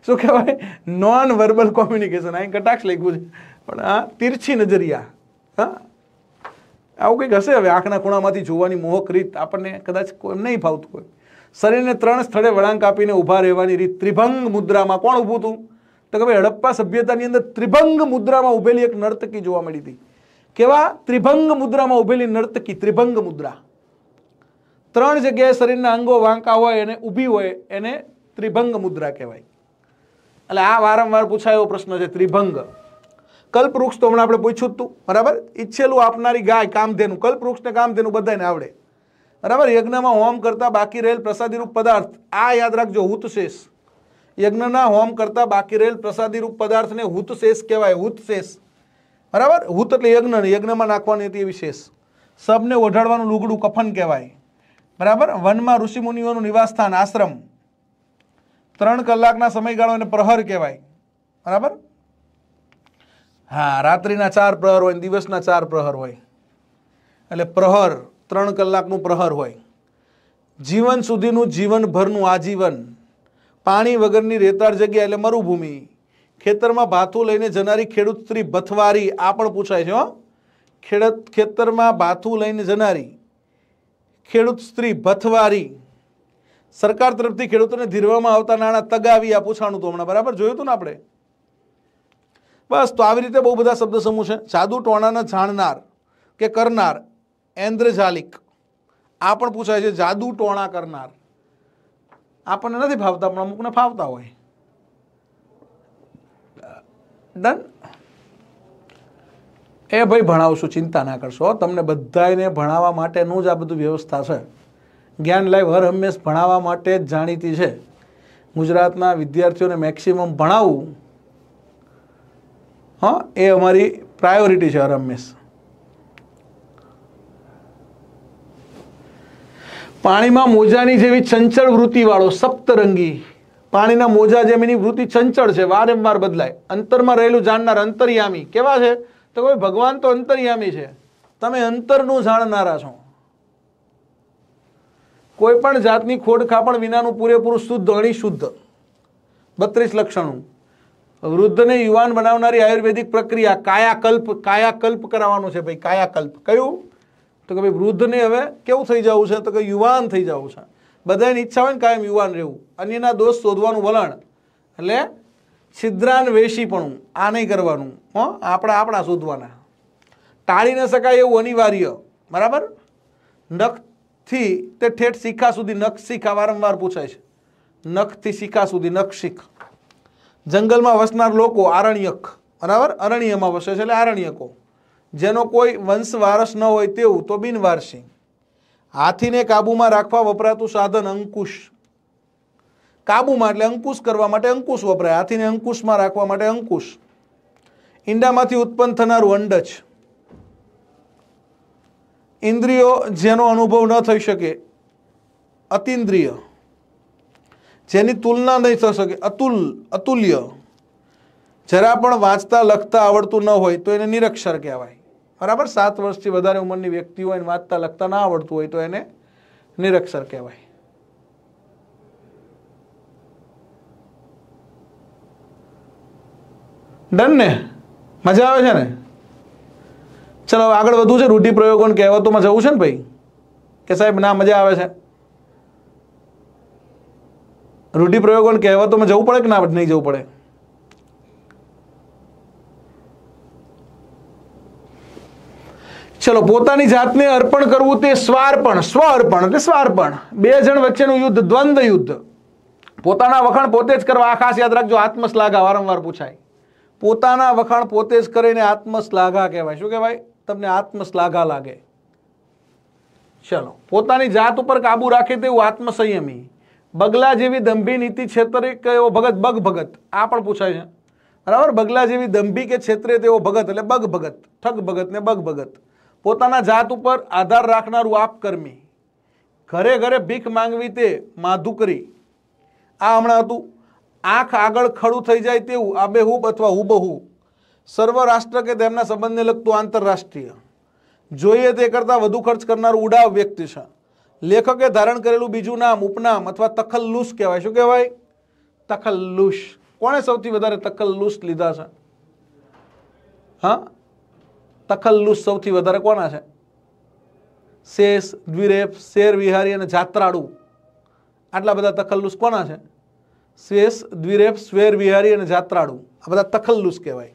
શું કહેવાય? નોન વર્બલ કોમ્યુનિકેશન અહીં કટાક્ષ લખ્યું છે. પણ આ તીર્છી નજરિયા. હા? આવું કંઈક હશે હવે? આંખના ખૂણામાંથી જોવાની મોહક રીત આપણને કદાચ એમ નહીં ફાવતું હોય. શરીરને ત્રણ સ્થળે વળાંક આપીને ઊભા રહેવાની રીત ત્રિભંગ મુદ્રામાં કોણ ઊભું હતું? તો કે ભાઈ હડપ્પા સભ્યતાની અંદર ત્રિભંગ મુદ્રામાં ઊભેલી એક નર્તકી જોવા મળી હતી. કેવા? ત્રિભંગ મુદ્રામાં ઊભેલી નર્તકી, ત્રિભંગ મુદ્રા. ત્રણ જગ્યાએ શરીરના અંગો વાંકા હોય અને ઊભી હોય, એને ત્રિભંગ મુદ્રા કહેવાય. એટલે આ વારંવાર પૂછાય એવો પ્રશ્ન છે, ત્રિભંગ. કલ્પવૃક્ષ તો હમણાં આપણે પૂછ્યું હતું બરાબર? ઈચ્છેલું આપનારી ગાય કામધેનું, કલ્પવૃક્ષને કામધેનું બધાને આવડે. બરાબર? યજ્ઞમાં હોમ કરતા બાકી રહેલ પ્રસાદીરૂપ પદાર્થ, આ યાદ રાખજો, હુતશેષ. યજ્ઞના હોમ કરતા બાકી રહેલ પ્રસાદીરૂપ પદાર્થને હુતશેષ કહેવાય, હુતશેષ. બરાબર? હુત એટલે યજ્ઞ યજ્ઞમાં નાખવાની હતી એ વિશેષ. સબને ઓઢાડવાનું લુગડું કફન કહેવાય. બરાબર? વનમાં ઋષિમુનિઓનું નિવાસસ્થાન, આશ્રમ. ત્રણ કલાકના સમયગાળો એને પ્રહર કહેવાય. બરાબર? હા, રાત્રિના ચાર પ્રહર હોય દિવસના ચાર પ્રહર હોય. એટલે પ્રહર, ત્રણ કલાકનું પ્રહર હોય. જીવન સુધીનું જીવનભરનું આજીવન. પાણી વગરની રેતાળ જગ્યા એટલે મરુભૂમિ. ખેતરમાં ભાથું લઈને જનારી ખેડૂત સ્ત્રી ભથવારી, આ પણ પૂછાય છે, હો. ખેડૂત, ખેતરમાં ભાથું લઈને જનારી ખેડૂત સ્ત્રી ભથવારી. સરકાર તરફથી ખેડૂતોને ધીરવામાં આવતા નાણાં તગાવી આ પૂછાણું હતું હમણાં બરાબર જોયું હતું ને આપણે? બસ, તો આવી રીતે બહુ બધા શબ્દ સમૂહ છે. જાદુ ટોણાના જાણનાર કે કરનાર? એન્દ્રજાલિક આ પણ પૂછાય છે, જાદુ ટોણા કરનાર. આપણને નથી ફાવતા, પણ અમુકને ફાવતા હોય. ડન એ ભાઈ ભણાવશું, ચિંતા ના કરશો તમને બધાને ભણાવવા માટેનું જ આ બધું વ્યવસ્થા છે. જ્ઞાન લાઈવ હર હંમેશ ભણાવવા માટે જ જાણીતી છે. ગુજરાતના વિદ્યાર્થીઓને મેક્સિમમ ભણાવવું, હા, એ અમારી પ્રાયોરિટી છે હર હંમેશ. પાણીમાં મોજાની જેવી ચંચળ વૃત્તિવાળો સપ્તરંગી પાણીના મોજા જેમ એની વૃત્તિ ચંચળ છે, વારંવાર બદલાય. અંતરમાં રહેલું જાણનાર અંતર્યામી કેવા છે? તો કોઈ ભગવાન તો અંતર્યામી છે. તમે અંતરનું જાણનારા છો. કોઈ પણ જાતની ખોડખાપણ વિનાનું પૂરેપૂરું શુદ્ધ અણી શુદ્ધ બત્રીસ લક્ષણો. વૃદ્ધને યુવાન બનાવનારી આયુર્વેદિક પ્રક્રિયા કાયાકલ્પ કાયાકલ્પ કરાવવાનું છે ભાઈ, કાયાકલ્પ. કયું? તો કે ભાઈ, વૃદ્ધને હવે કેવું થઈ જવું છે? તો કે યુવાન થઈ જવું છે. બધાની ઈચ્છા હોય ને કાયમ યુવાન રહેવું. અન્યના દોષ શોધવાનું વલણ. એટલે છિદ્રાન વેશીપણું આ નહીં કરવાનું. હો, આપણા આપણા શોધવાના. ટાળી ન શકાય એવું અનિવાર્ય. બરાબર? નખથી તે ઠેઠ શિખા સુધી નખ શીખા વારંવાર પૂછાય છે. નખથી શિખા સુધી નખ શીખ. જંગલમાં વસનાર લોકો આરણ્યક. બરાબર? અરણ્યમાં વસે છે એટલે આરણ્યકો. જેનો કોઈ વંશ વારસ ન હોય તેવું તો બિનવારસી. હાથીને કાબૂમાં રાખવા વપરાતું સાધન અંકુશ. કાબૂમાં એટલે અંકુશ કરવા માટે અંકુશ વપરાય. હાથીને અંકુશમાં રાખવા માટે અંકુશ. ઈંડામાંથી ઉત્પન્ન થનારું અંડજ. ઇન્દ્રિયો જેનો અનુભવ ન થઈ શકે, અતિન્દ્રિય. જેની તુલના નહીં થઈ શકે, અતુલ, અતુલ્ય. જરા પણ વાંચતા, લખતા આવડતું ન હોય તો એને નિરક્ષર કહેવાય. બરાબર? સાત વર્ષથી વધારે ઉંમરની વ્યક્તિ હોય અને વાંચતા, લખતા ના આવડતું હોય તો એને નિરક્ષર કહેવાય. ડન ને? મજા આવે છે ને? ચલો આગળ વધવું છે. રૂઢિપ્રયોગો અને કહેવતોમાં જવું છે ને ભાઈ? કે સાહેબ, ના, મજા આવે છે. રૂઢિપ્રયોગો અને કહેવતોમાં જવું પડે કે ના, નહીં જવું પડે? ચલો, પોતાની જાતને અર્પણ કરવું તે સ્વાર્પણ સ્વ અર્પણ એટલે સ્વાર્પણ. બે જણ વચ્ચેનું યુદ્ધ, દ્વંદ્વ યુદ્ધ. પોતાના વખાણ પોતે જ કરવા. આ ખાસ યાદ રાખજો, આત્મશ્લાઘા વારંવાર પૂછાય. પોતાના વખાણ પોતે જ કરીને આત્મશ્લાઘા કહેવાય. શું કહેવાય? તમને આત્મશ્લાઘા લાગે. ચલો, પોતાની જાત ઉપર કાબુ રાખે તેવું આત્મસંયમી. બગલા જેવી દંભી નીતિ છેતરે કયો ભગત? બગ ભગત. આ પણ પૂછાય છે. બરાબર? બગલા જેવી દંભી કે છેતરે તેવો ભગત એટલે બગ ભગત. ઠગ ભગત ને બગ ભગત. પોતાના જાત ઉપર આધાર રાખનારું આપકર્મી ઘરે ઘરે ભીખ માંગવી તે માધુકરી આ હમણાં હતું. આંખ આગળ ખડું થઈ જાય તેવું આબેહૂબ અથવા હુબહુ. સર્વ રાષ્ટ્ર કે તેમના સંબંધને લગતું આંતરરાષ્ટ્રીય. જોઈએ તે કરતાં વધુ ખર્ચ કરનારું ઉડાવ વ્યક્તિ છે. લેખકે ધારણ કરેલું બીજું નામ, ઉપનામ અથવા તખલ્લુસ કહેવાય. શું કહેવાય? તખલ્લુસ. કોણે સૌથી વધારે તખલ્લુસ લીધા છે? હા? તખલ્લુસ સૌથી વધારે કોના છે? શેષ દ્વિરેફ શેર, વિહારી અને જાત્રાળુ. આટલા બધા તખલ્લુસ કોના છે? શેષ દ્વિરેફ સ્વેર વિહારી અને જાત્રાળુ. આ બધા તખલ્લુસ કહેવાય.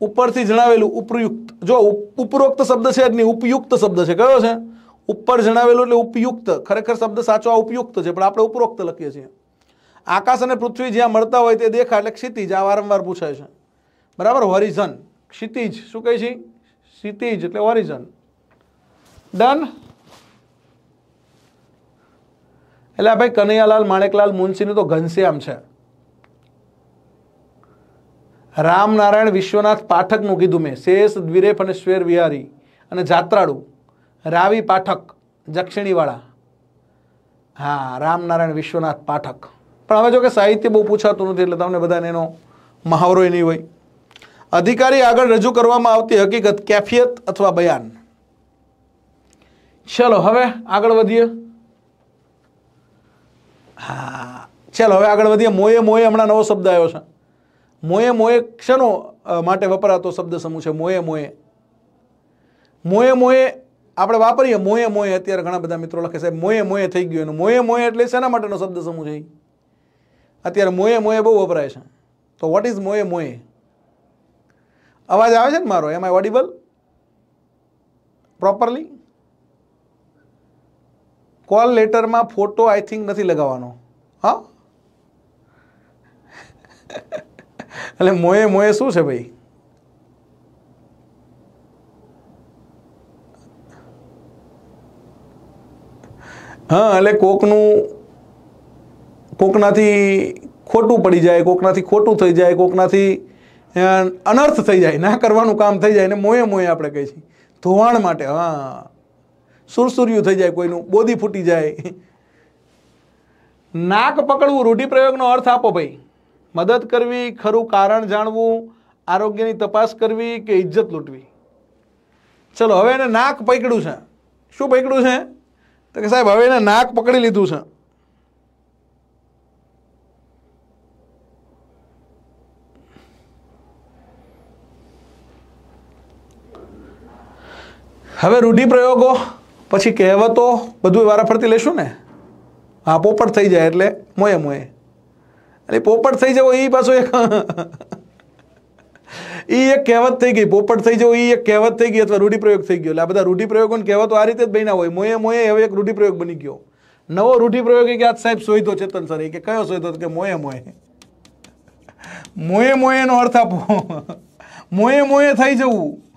ઉપરથી જણાવેલું ઉપયુક્ત. જો ઉપ- ઉપરોક્ત શબ્દ છે જ નહીં ઉપયુક્ત શબ્દ છે. કયો છે? ઉપર જણાવેલું એટલે ઉપયુક્ત. ખરેખર શબ્દ સાચો આ ઉપયુક્ત છે, પણ આપણે ઉપરોક્ત લખીએ છીએ. આકાશ અને પૃથ્વી જ્યાં મળતા હોય તે દેખા એટલે ક્ષિતિજ આ વારંવાર પૂછાય છે. બરાબર? હોરિઝન. ક્ષિતિજ, શું કહે છે? ક્ષિતિજ એટલે ઓરિજન ડન એટલે ભાઈ કનૈયાલાલ, માણેકલાલ, મુનશીનું તો ઘનશ્યામ છે. રામનારાયણ વિશ્વનાથ પાઠકનું કીધું મેં. શેષ, દ્વિરેફ અને શ્વેર વિહારી. અને જાત્રાળુ. રાવી પાઠક, જક્ષિણીવાળા. હા, રામનારાયણ વિશ્વનાથ પાઠક. પણ હવે જો કે સાહિત્ય બહુ પૂછાતું નથી, એટલે તમને બધાને એનો મહાવરો નહીં હોય. અધિકારી આગળ રજૂ કરવામાં આવતી હકીકત, કેફિયત અથવા બયાન? ચલો, હવે આગળ વધીએ. હા, ચાલો, હવે આગળ વધીએ. મોએ મોએ હમણાં નવો શબ્દ આવ્યો છે. મોએ મોએ ક્ષણો માટે વપરાતો શબ્દ સમૂહ છે? મોએ મોએ. મોએ મોએ આપણે વાપરીએ. મોએ મોએ, અત્યારે ઘણા બધા મિત્રો લખે સાહેબ મોએ મોએ થઈ ગયું એનું. મોએ મોયે એટલે શેના માટેનો શબ્દ સમૂહ છે અત્યારે મોએ મોએ બહુ વપરાય છે. તો વોટ ઇઝ મોએ મોએ? અવાજ આવે છે ને મારો? Am I audible properly call લેટરમાં photo I think નથી લગાવવાનો. હા? એટલે મોએ મોએ શું છે ભાઈ? હા, એટલે કોકનું, કોકનાથી ખોટું પડી જાય, કોકનાથી ખોટું થઈ જાય, કોકનાથી અનર્થ થઈ જાય, ના કરવાનું કામ થઈ જાય ને મોએ મોએ આપણે કહીએ છીએ ધોવાણ માટે, હા. સુરસુર્યું થઈ જાય કોઈનું, બોદી ફૂટી જાય. નાક પકડવું, રૂઢિપ્રયોગનો અર્થ આપો ભાઈ. મદદ કરવી, ખરું કારણ જાણવું, આરોગ્યની તપાસ કરવી કે ઇજ્જત લૂંટવી? ચલો, હવે એને નાક પકડ્યું છે. શું પકડ્યું છે? તો કે સાહેબ, હવે એને નાક પકડી લીધું છે. હવે રૂઢિપ્રયોગો પછી કહેવતો, બધું વારાફરતી લેશું ને? હા, પોપટ થઈ જાય એટલે મોએ મોએ. એટલે પોપટ થઈ જવો એ પાછો એક એ એક કહેવત થઈ ગઈ, પોપટ થઈ જવો એ એક કહેવત થઈ ગઈ અથવા રૂઢિપ્રયોગ થઈ ગયો. એટલે આ બધા રૂઢિપ્રયોગો કહેવતો આ રીતે જ બન્યા હોય. મોએ મોએ હવે એક રૂઢિપ્રયોગ બની ગયો. નવો રૂઢિપ્રયોગ કે આજ સાહેબ શોધો ચેતન સર કે કયો સોયતો કે મોએ મોએ. મોએ મોએનો અર્થ આપો. મોએ મોએ થઈ જવું.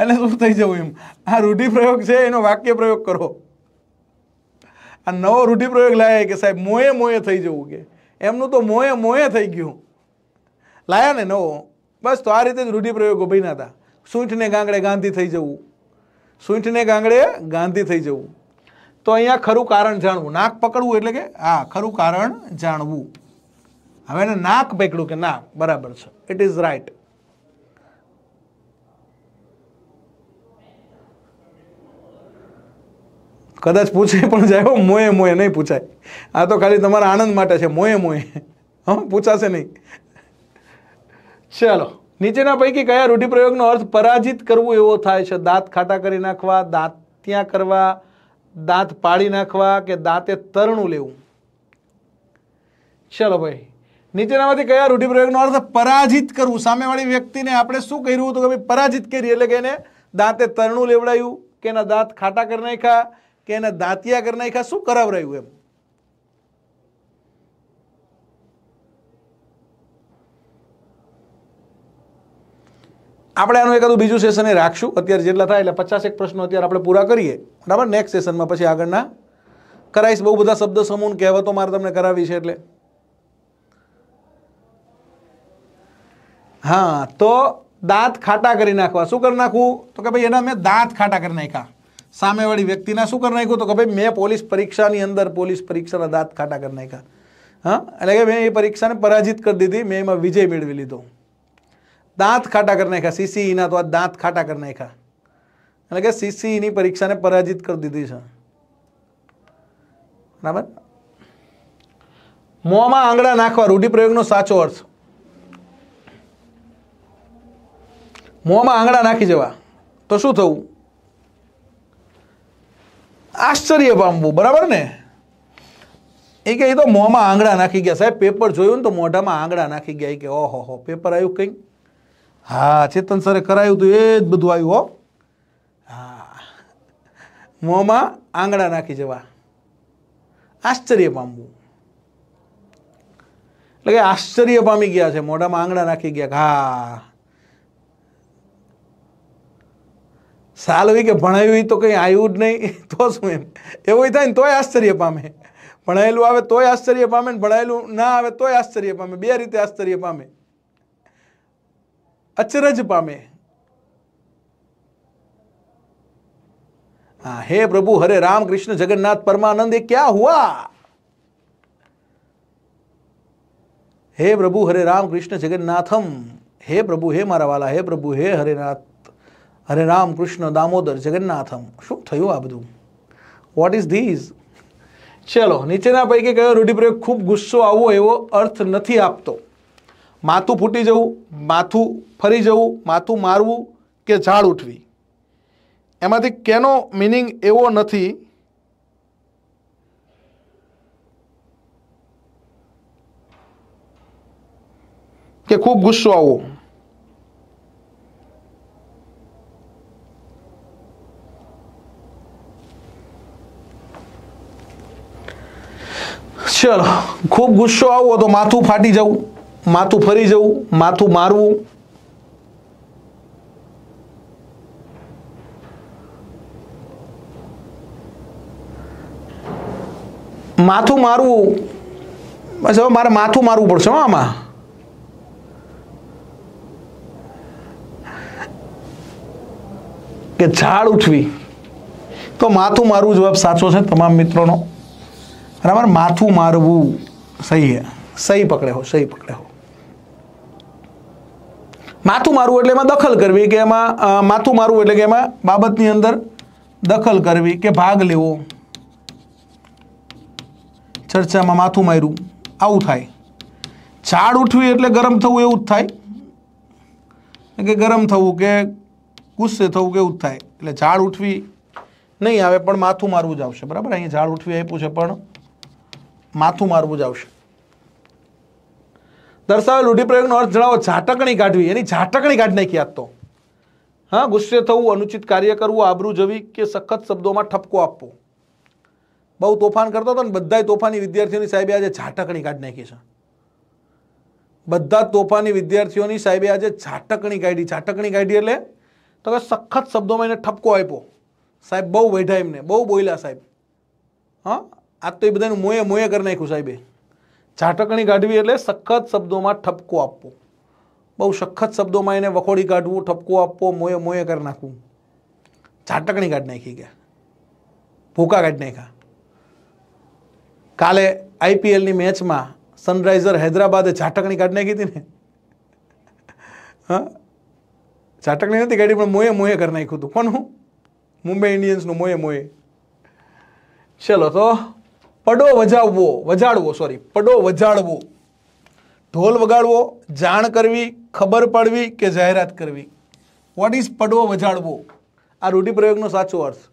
એટલે શું થઈ જવું એમ? આ રૂઢિપ્રયોગ છે, એનો વાક્ય પ્રયોગ કરો. આ નવો રૂઢિપ્રયોગ લાયા કે સાહેબ, મોએ મોએ થઈ જવું કે. એમનું તો મોએ મોએ થઈ ગયું. લાયા ને નવો. બસ તો આ રીતે જ રૂઢિપ્રયોગો બન્યા હતા. સૂંઠને ગાંગડે ગાંધી થઈ જવું. સૂંઠને ગાંગડે ગાંધી થઈ જવું. તો અહીંયા ખરું કારણ જાણવું. નાક પકડવું એટલે કે, હા, ખરું કારણ જાણવું. હવે એને નાક પકડ્યું કે ના, બરાબર છે. ઇટ ઇઝ રાઈટ કદાચ પૂછાય પણ જાય મોએ મોએ, નહીં પૂછાય. આ તો ખાલી તમારા આનંદ માટે છે, મોએ મોએ. હં, પૂછાશે નહીં. ચાલો, નીચેના પૈકી કયા રૂઢિપ્રયોગનો અર્થ પરાજિત કરવું એવો થાય છે? દાંત ખાટા કરી નાખવા, દાંત ત્યાં કરવા, દાંત પાડી નાખવા કે દાંતે તરણું લેવું? ચલો ભાઈ, નીચેનામાંથી કયા રૂઢિપ્રયોગનો અર્થ પરાજિત કરવું? સામેવાળી વ્યક્તિને આપણે શું કર્યું? હતું કે ભાઈ, પરાજિત કરી, એટલે કે એને દાંતે તરણું લેવડાયું કે એના દાંત ખાટા કરી નાખ્યા કે એને દાંતિયા કરી નાખ્યા શું કરાવરાયું એમ? આપણે આનું એકાદું બીજું સેશન એ રાખશું. અત્યારે જેટલા થાય એટલે પચાસ એક પ્રશ્નો અત્યારે આપણે પૂરા કરીએ. બરાબર? નેક્સ્ટ સેશનમાં પછી આગળના કરાવીશ બહુ બધા શબ્દ સમૂહ કહેવતો મારે તમને કરાવી છે એટલે. હા, તો દાંત ખાટા કરી નાખવા. શું કરી નાખવું? તો કે ભાઈ એના મેં દાંત ખાટા કરી નાખ્યા. સામેવાળી વ્યક્તિના શું કરી નાખ્યું? તો કે ભાઈ મેં પોલીસ પરીક્ષાની અંદર પોલીસ પરીક્ષાના દાંત ખાટા કરી નાખ્યા. હા? એટલે કે મેં એ પરીક્ષાને પરાજિત કરી દીધી, મેં એમાં વિજય મેળવી લીધો. દાંત ખાટા કરી નાખ્યા સીસીઈના તો આ દાંત ખાટા કરી નાખ્યા. એટલે કે સીસીઈની પરીક્ષાને પરાજિત કરી દીધી છે. બરાબર? મોંમાં આંગળા નાખવા, રૂઢિપ્રયોગનો સાચો અર્થ. મોંમાં આંગળા નાખી જવા. તો શું થવું આશ્ચર્ય પામવું બરાબર ને? એ કે એ તો મોંમાં આંગળા નાખી ગયા. સાહેબ, પેપર જોયું ને તો મોઢામાં આંગળા નાખી ગયા. એ કે, ઓહો હો, પેપર આવ્યું કંઈ? હા, ચેતન સરે કરાયું હતું એ જ બધું આવ્યું હો. હા. મોંમાં આંગળા નાખી જવા. આશ્ચર્ય પામવું એટલે કે આશ્ચર્ય પામી ગયા છે. મોઢામાં આંગળા નાખી ગયા હા. સાલ હોય કે ભણાવ્યું હોય તો કંઈ આવ્યું જ નહીં તો શું એમ એવું થાય ને તોય આશ્ચર્ય પામે ભણાયેલું આવે તોય આશ્ચર્ય પામે ને ભણાયેલું ના આવે તોય આશ્ચર્ય પામે બે રીતે આશ્ચર્ય પામે अचरज पामे हाँ हे प्रभु हरे राम कृष्ण जगन्नाथ परमानंद ये क्या हुआ हे प्रभु हरे राम कृष्ण जगन्नाथम हे प्रभु हे મારા વાલા હે પ્રભુ હે હરેનાથ હરે રામ કૃષ્ણ દામોદર જગન્નાથમ. શું થયું આ બધું? વોટ ઇઝ ધીઝ ચલો, નીચેના પૈકી કયો રૂઢિપ્રયોગ ખૂબ ગુસ્સો આવવો એવો અર્થ નથી આપતો? માથું ફૂટી જવું, માથું ફરી જવું, માથું મારવું કે ઝાડ ઉઠવી? એમાંથી કેનો મિનિંગ એવો નથી? કે ખૂબ ગુસ્સો આવવો? ચલો, ખૂબ ગુસ્સો આવવો તો માથું ફાટી જવું, માથું ફરી જવું, માથું મારવું. માથું મારવું, બસ મારે માથું મારવું પડશે હો આમાં. કે ઝાડ ઉઠવી. તો માથું મારવું જવાબ સાચો છે તમામ મિત્રોનો. બરાબર? માથું મારવું સહી હે. સહી પકડે હો, સહી પકડે હો. માથું મારવું એટલે એમાં દખલ કરવી કે એમાં માથું મારવું એટલે કે એમાં બાબતની અંદર દખલ કરવી કે ભાગ લેવો. ચર્ચામાં માથું માર્યું, આવું થાય. ઝાડ ઉઠવી એટલે ગરમ થવું એવું જ થાય. કે ગરમ થવું કે ગુસ્સે થવું કે એવું જ થાય. એટલે ઝાડ ઉઠવી નહીં આવે પણ માથું મારવું જ આવશે. બરાબર? અહીંયા ઝાડ ઉઠવી આપ્યું છે પણ માથું મારવું જ આવશે. દર્શાવેલ રૂઢિપ્રયોગનો અર્થ જણાવો, ઝાટકણી કાઢવી એની ઝાટકણી કાઢી નાખી આજ તો. હા, ગુસ્સે થવું, અનુચિત કાર્ય કરવું, આબરૂ જવી કે સખત શબ્દોમાં ઠપકો આપવો. બહુ તોફાન કરતો હતો ને, બધાય તોફાની વિદ્યાર્થીઓની સાહેબે આજે ઝાટકણી કાઢી નાખી છે. બધા તોફાની વિદ્યાર્થીઓની સાહેબે આજે ઝાટકણી કાઢી ઝાટકણી કાઢી એટલે તો કે સખત શબ્દોમાં એને ઠપકો આપ્યો. સાહેબ બહુ બેઠા એમને, બહુ બોલ્યા સાહેબ. હા આજ તો એ બધાનું મોએ મોએ કરી નાખ્યું સાહેબે. ઝાટકણી કાઢવી એટલે સખત શબ્દોમાં ઠપકો આપવો. બહુ સખત શબ્દોમાં એને વખોડી કાઢવું, ઠપકો આપવો, મોએ મોએ કરી નાખવું. ઝાટકણી કાઢી નાખી ગયા. ભૂકા કાઢી નાખ્યા. કાલે આઈપીએલની મેચમાં સનરાઈઝર હૈદરાબાદે ઝાટકણી કાઢી નાખી હતી ને. હા? ઝાટકણી નથી કાઢી, પણ મોએ મોએ કરી નાખ્યું હતું. કોનું? મુંબઈ ઇન્ડિયન્સનું મોએ મોએ. ચલો તો પડો વજાવવો વજાડવો સોરી પડો વજાડવો ઢોલ વગાડવો, જાણ કરવી, ખબર પડવી કે જાહેરાત કરવી. વોટ ઇઝ પડવો વજાડવો આ રૂઢિપ્રયોગનો સાચો અર્થ.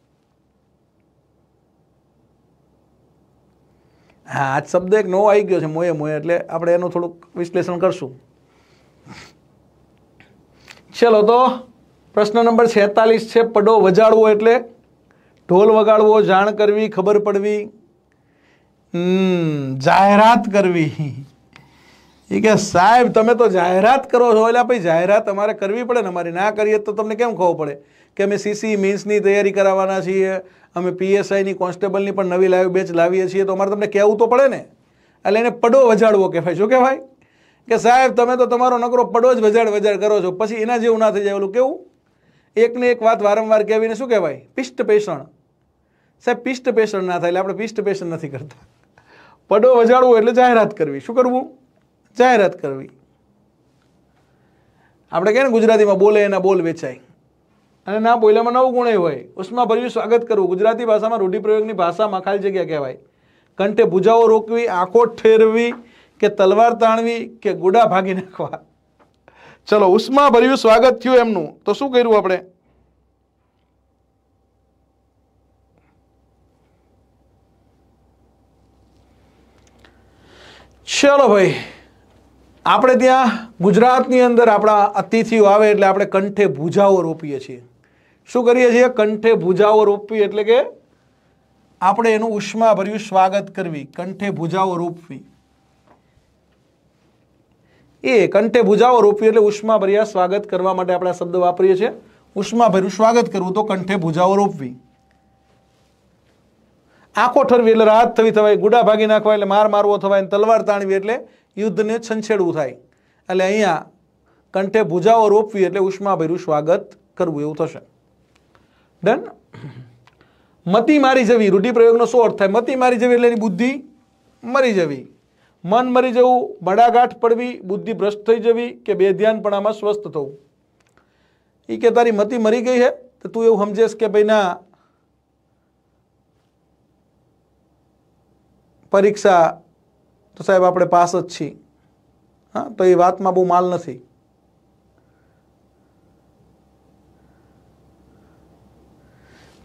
હા, આ શબ્દ એક નવો આવી ગયો છે મોએ મોયે એટલે આપણે એનું થોડુંક વિશ્લેષણ કરશું. ચલો તો, પ્રશ્ન નંબર છેતાલીસ છે, પડો વજાડવો એટલે ઢોલ વગાડવો, જાણ કરવી, ખબર પડવી. જાહેરાત કરવી. એ કે સાહેબ, તમે તો જાહેરાત કરો છો, એટલે ભાઈ જાહેરાત અમારે કરવી પડે ને, અમારી ના કરીએ તો તમને કેમ ખબર પડે? કે અમે સીસી મીન્સની તૈયારી કરાવવાના છીએ, અમે પીએસઆઈની કોન્સ્ટેબલની પણ નવી લાઈવ બેચ લાવીએ છીએ, તો અમારે તમને કહેવું તો પડે ને. એટલે એને પડો વજાડવો કહેવાય. શું કહેવાય? કે સાહેબ, તમે તો તમારો નકરો પડો જ વજાડ વજાડ કરો છો, પછી એના જેવું ના થઈ જાય. ઓલું કેવું? એકને એક વાત વારંવાર કહેવીને શું કહેવાય? પિષ્ટ પેષણ. સાહેબ, પિષ્ટ પેષણ ના થાય, એટલે આપણે પિષ્ટ પેષણ નથી કરતા. પડો વજાડવો એટલે જાહેરાત કરવી. શું કરવું? જાહેરાત કરવી. આપણે કહે ને ગુજરાતીમાં બોલે એના બોલ વેચાય. અને ના બોલ્યામાં નવું ગુણે હોય. ઉષ્મા ભર્યું સ્વાગત કરવું. ગુજરાતી ભાષામાં રૂઢિપ્રયોગની ભાષામાં ખાલી જગ્યા કહેવાય. કંઠે ભૂજાઓ રોકવી, આંખો ઠેરવી કે તલવાર તાણવી કે ગુડા ભાગી નાખવા. ચલો, ઉષ્મા ભર્યું સ્વાગત થયું એમનું. તો શું કર્યું આપણે? ચલો ભાઈ, આપણે ત્યાં ગુજરાતની અંદર આપણા અતિથિઓ આવે એટલે આપણે કંઠે ભૂજાઓ રોપીએ છીએ. શું કરીએ છીએ? કંઠે ભૂજાઓ રોપવી એટલે કે આપણે એનું ઉષ્માભર્યું સ્વાગત કરવી, કંઠે ભૂજાઓ રોપવી. એ કંઠે ભૂજાઓ રોપવી એટલે ઉષ્માભર્યા સ્વાગત કરવા માટે આપણે આ શબ્દ વાપરીએ છીએ. ઉષ્માભર્યું સ્વાગત કરવું તો કંઠે ભૂજાઓ રોપવી. આંખો ઠરવી એટલે રાહત થવી થવાય, ગુડા ભાગી નાખવા એટલે માર મારવો થવાય અને તલવાર તાણવી એટલે યુદ્ધને છંછેડવું થાય. એટલે અહીંયા કંઠે ભૂજાઓ રોપવી એટલે ઉષ્માભર્યું સ્વાગત કરવું એવું થશે. ડન મતી મારી જવી, રૂઢિપ્રયોગનો શું અર્થ થાય? મતી મારી જવી એટલે એની બુદ્ધિ મરી જવી. મન મરી જવું, બડાગાંઠ પડવી, બુદ્ધિ ભ્રષ્ટ થઈ જવી કે બેધ્યાનપણામાં સ્વસ્થ થવું? એ કે તારી મતી મરી ગઈ છે તો તું એવું સમજેશ કે ભાઈ ના પરીક્ષા તો સાહેબ આપણે પાસ જ છીએ. હા, તો એ વાતમાં બહુ માલ નથી.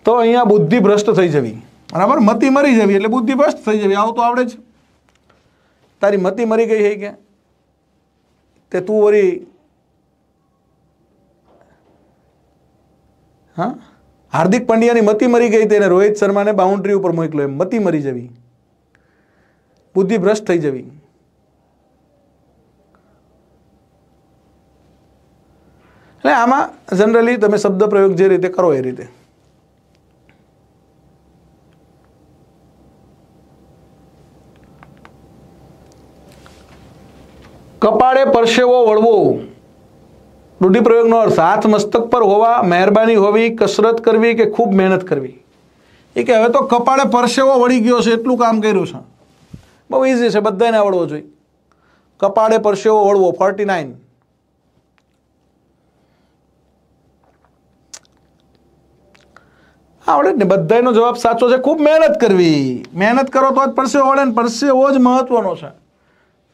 તો અહીંયા બુદ્ધિ ભ્રષ્ટ થઈ જવી. બરાબર? મતી મરી જવી, એટલે બુદ્ધિ ભ્રષ્ટ થઈ જવી. આવું તો આવડે જ. તારી મતી મરી ગઈ છે કે? તે તું વળી હા? હાર્દિક પંડ્યાની મતી મરી ગઈ તેને રોહિત શર્માને બાઉન્ડ્રી ઉપર મોકલ્યો. એમ મતી મરી જવી. બુદ્ધિ ભ્રષ્ટ થઈ જવી. એટલે આમાં જનરલી તમે શબ્દ પ્રયોગ જે રીતે કરો એ રીતે. કપાળે પરસેવો વળવો. રૂઢિપ્રયોગનો અર્થ હાથ મસ્તક પર હોવા, મહેરબાની હોવી, કસરત કરવી કે ખૂબ મહેનત કરવી. એ કે હવે તો કપાળે પરસેવો વળી ગયો છે, એટલું કામ કર્યું છે. બહુ ઇઝી છે બધાને આવડવો જોઈએ. કપાળે પરસેવો વળવો ફોર્ટી નાઇન આવડે ને બધાનો જવાબ સાચો છે, ખૂબ મહેનત કરવી. મહેનત કરો તો જ પરસેવો વળે ને, પરસેવો જ મહત્વનો છે.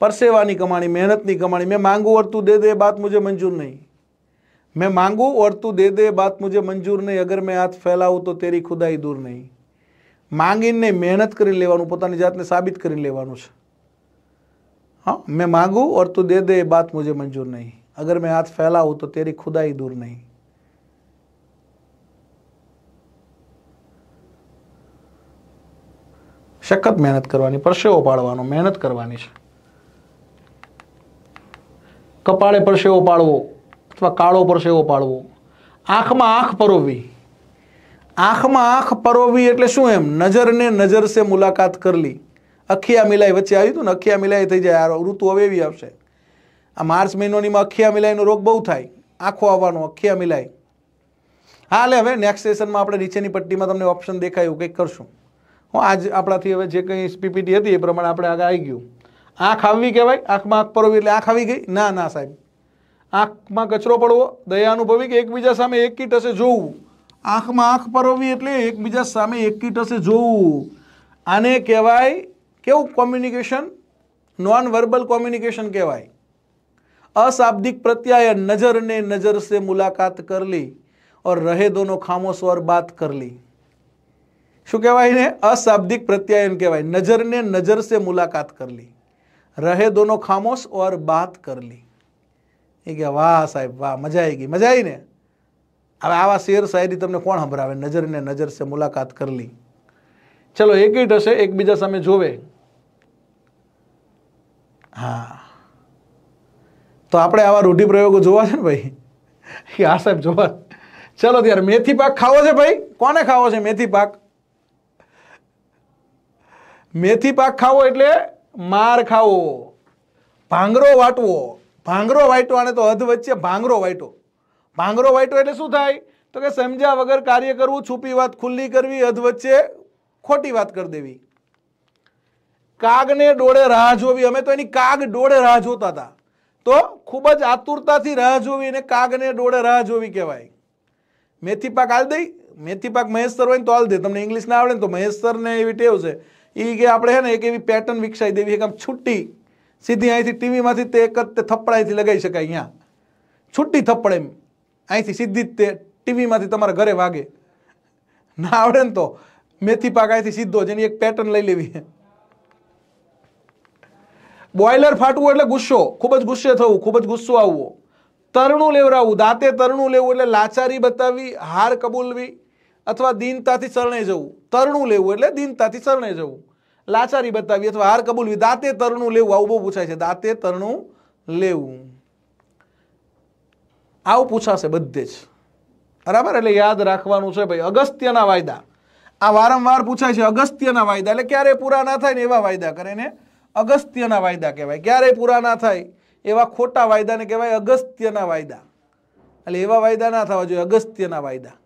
પરસેવાની કમાણી, મહેનતની કમાણી. મેં માંગુ વળતું દે દે બાત મુજે મંજૂર નહીં. મેં માંગુ વળતું દે દે બાત મુજે મંજૂર નહીં. અગર મેં હાથ ફેલાવું તો તેરી ખુદાઈ દૂર નહીં. માંગીને મહેનત કરી લેવાનું, પોતાની જાતને સાબિત કરી લેવાનું છે. હા, મેં માગું ઓર તું દે દે એ બાત મુજબ મંજૂર નહીં. અગર મેં હાથ ફેલાવું તો તેરી ખુદાઈ દૂર નહીં. સખત મહેનત કરવાની, પરસેવો પાડવાનો, મહેનત કરવાની છે. કપાળે પરસેવો પાડવો અથવા કાળો પરસેવો પાડવો. આંખમાં આંખ પરોવવી. આંખમાં આંખ પરોવી એટલે શું એમ? નજરને નજર સે મુલાકાત કરલી. અખિયા મિલાઈ વચ્ચે આવ્યું હતું ને, અખિયા મિલાઈ થઈ જાય. આ ઋતુ હવે એવી આવશે. આ માર્ચ મહિનોનીમાં અખિયા મિલાઈનો રોગ બહુ થાય. આંખો આવવાનો, અખિયા મિલાઈ. હા એટલે હવે નેક્સ્ટ સેશનમાં આપણે નીચેની પટ્ટીમાં તમને ઓપ્શન દેખાય કંઈક કરશું. હું, આજ આપણાથી હવે જે કંઈ પીપીટી હતી એ પ્રમાણે આપણે આગળ આવી ગયું. આંખ આવવી કહેવાય? આંખમાં આંખ પરોવી એટલે આંખ આવી ગઈ? ના ના, સાહેબ. આંખમાં કચરો પડવો, દયા અનુભવી કે એકબીજા સામે એક કીટ હશે જોવું. આંખમાં આંખ પરોવી એટલે એકબીજા સામે એકીટસે જોવું. આને કહેવાય કેવું? કોમ્યુનિકેશન નોન વર્બલ કોમ્યુનિકેશન કહેવાય. અશાબ્દિક પ્રત્યાયન નજર ને નજર સે મુલાકાત કરલી ઓર રહે દોનો ખામોશ ઓર બાત કરલી. શું કહેવાય ને અશાબ્દિક પ્રત્યાયન કહેવાય. નજર ને નજર સે મુલાકાત કરલી. રહે દોનો ખામોશ ઓર બાત કરલી. એ કે વાહ સાહેબ, વાહ, મજા આવી ગઈ, મજા આવી ને? હવે આવા શેર શાયરી તમને કોણ સંભળાવે? નજર ને નજર સે મુલાકાત કરલી ચલો, એક હશે, એકબીજા સામે જોવે. હા. તો આપણે આવા રૂઢિપ્રયોગો જોવા છે ને ભાઈ? આ સાહેબ, જોવા. ચલો, ત્યારે મેથી પાક ખાવો છે ભાઈ? કોને ખાવો છે મેથી પાક? મેથી પાક ખાવો એટલે માર ખાવો. ભાંગરો વાટવો. ભાંગરો વાટવાને તો અધ વચ્ચે ભાંગરો વાટ્યો. ભાંગરો વાટ્યો એટલે શું થાય? તો કે સમજ્યા વગર કાર્ય કરવું, છુપી વાત ખુલ્લી કરવી, અધ વચ્ચે ખોટી વાત કરી દેવી. કાગને ડોળે રાહ જોવી. અમે તો એની કાગ ડોળે રાહ જોતા હતા. તો ખૂબ જ આતુરતાથી રાહ જોવી અને કાગને ડોળે રાહ જોવી કહેવાય. મેથી પાક હાલ દઈ. મેથી પાક મહેશ્વર હોય ને તો હાલ દે. તમને ઇંગ્લિશ ના આવડે ને તો મહેશ્વર ને એવી ટેવ છે. એ કે આપણે હે ને એક એવી પેટર્ન વિકસાવી દેવી. એક આમ છૂટી સીધી અહીંથી ટીવીમાંથી તે એક જ તે થપ્પડ અહીંથી લગાવી શકાય અહીંયા. છૂટી થપ્પડ એમ. અહીંથી સીધી જ તે ટીવીમાંથી તમારા ઘરે વાગે. ના આવડે ને તો. મેથી પાક અહીંથી સીધો જેની એક પેટર્ન લઈ લેવી. બોઇલર ફાટવું એટલે ગુસ્સો. ખૂબ જ ગુસ્સે થવું, ખૂબ જ ગુસ્સો આવવો. તરણું લેવરાવવું દાંતે તરણું લેવું એટલે લાચારી બતાવવી, હાર કબૂલવી અથવા દીનતાથી શરણે જવું. તરણું લેવું એટલે દીનતાથી શરણે જવું. લાચારી બતાવી અથવા હાર કબૂલવી. દાંતે તરણું લેવું, આવું બહુ પૂછાય છે. દાંતે તરણું લેવું. આવું પૂછાશે બધે જ. બરાબર? એટલે યાદ રાખવાનું છે ભાઈ, અગસ્ત્યના વાયદા. આ વારંવાર પૂછાય છે અગસ્ત્યના વાયદા. એટલે ક્યારે પૂરા ના થાય ને એવા વાયદા કરે ને? અગસ્ત્યના વાયદા કહેવાય. ક્યારેય પૂરા ના થાય? એવા ખોટા વાયદાને કહેવાય અગસ્ત્યના વાયદા. એટલે એવા વાયદા ના થવા જોઈએ, અગસ્ત્યના વાયદા.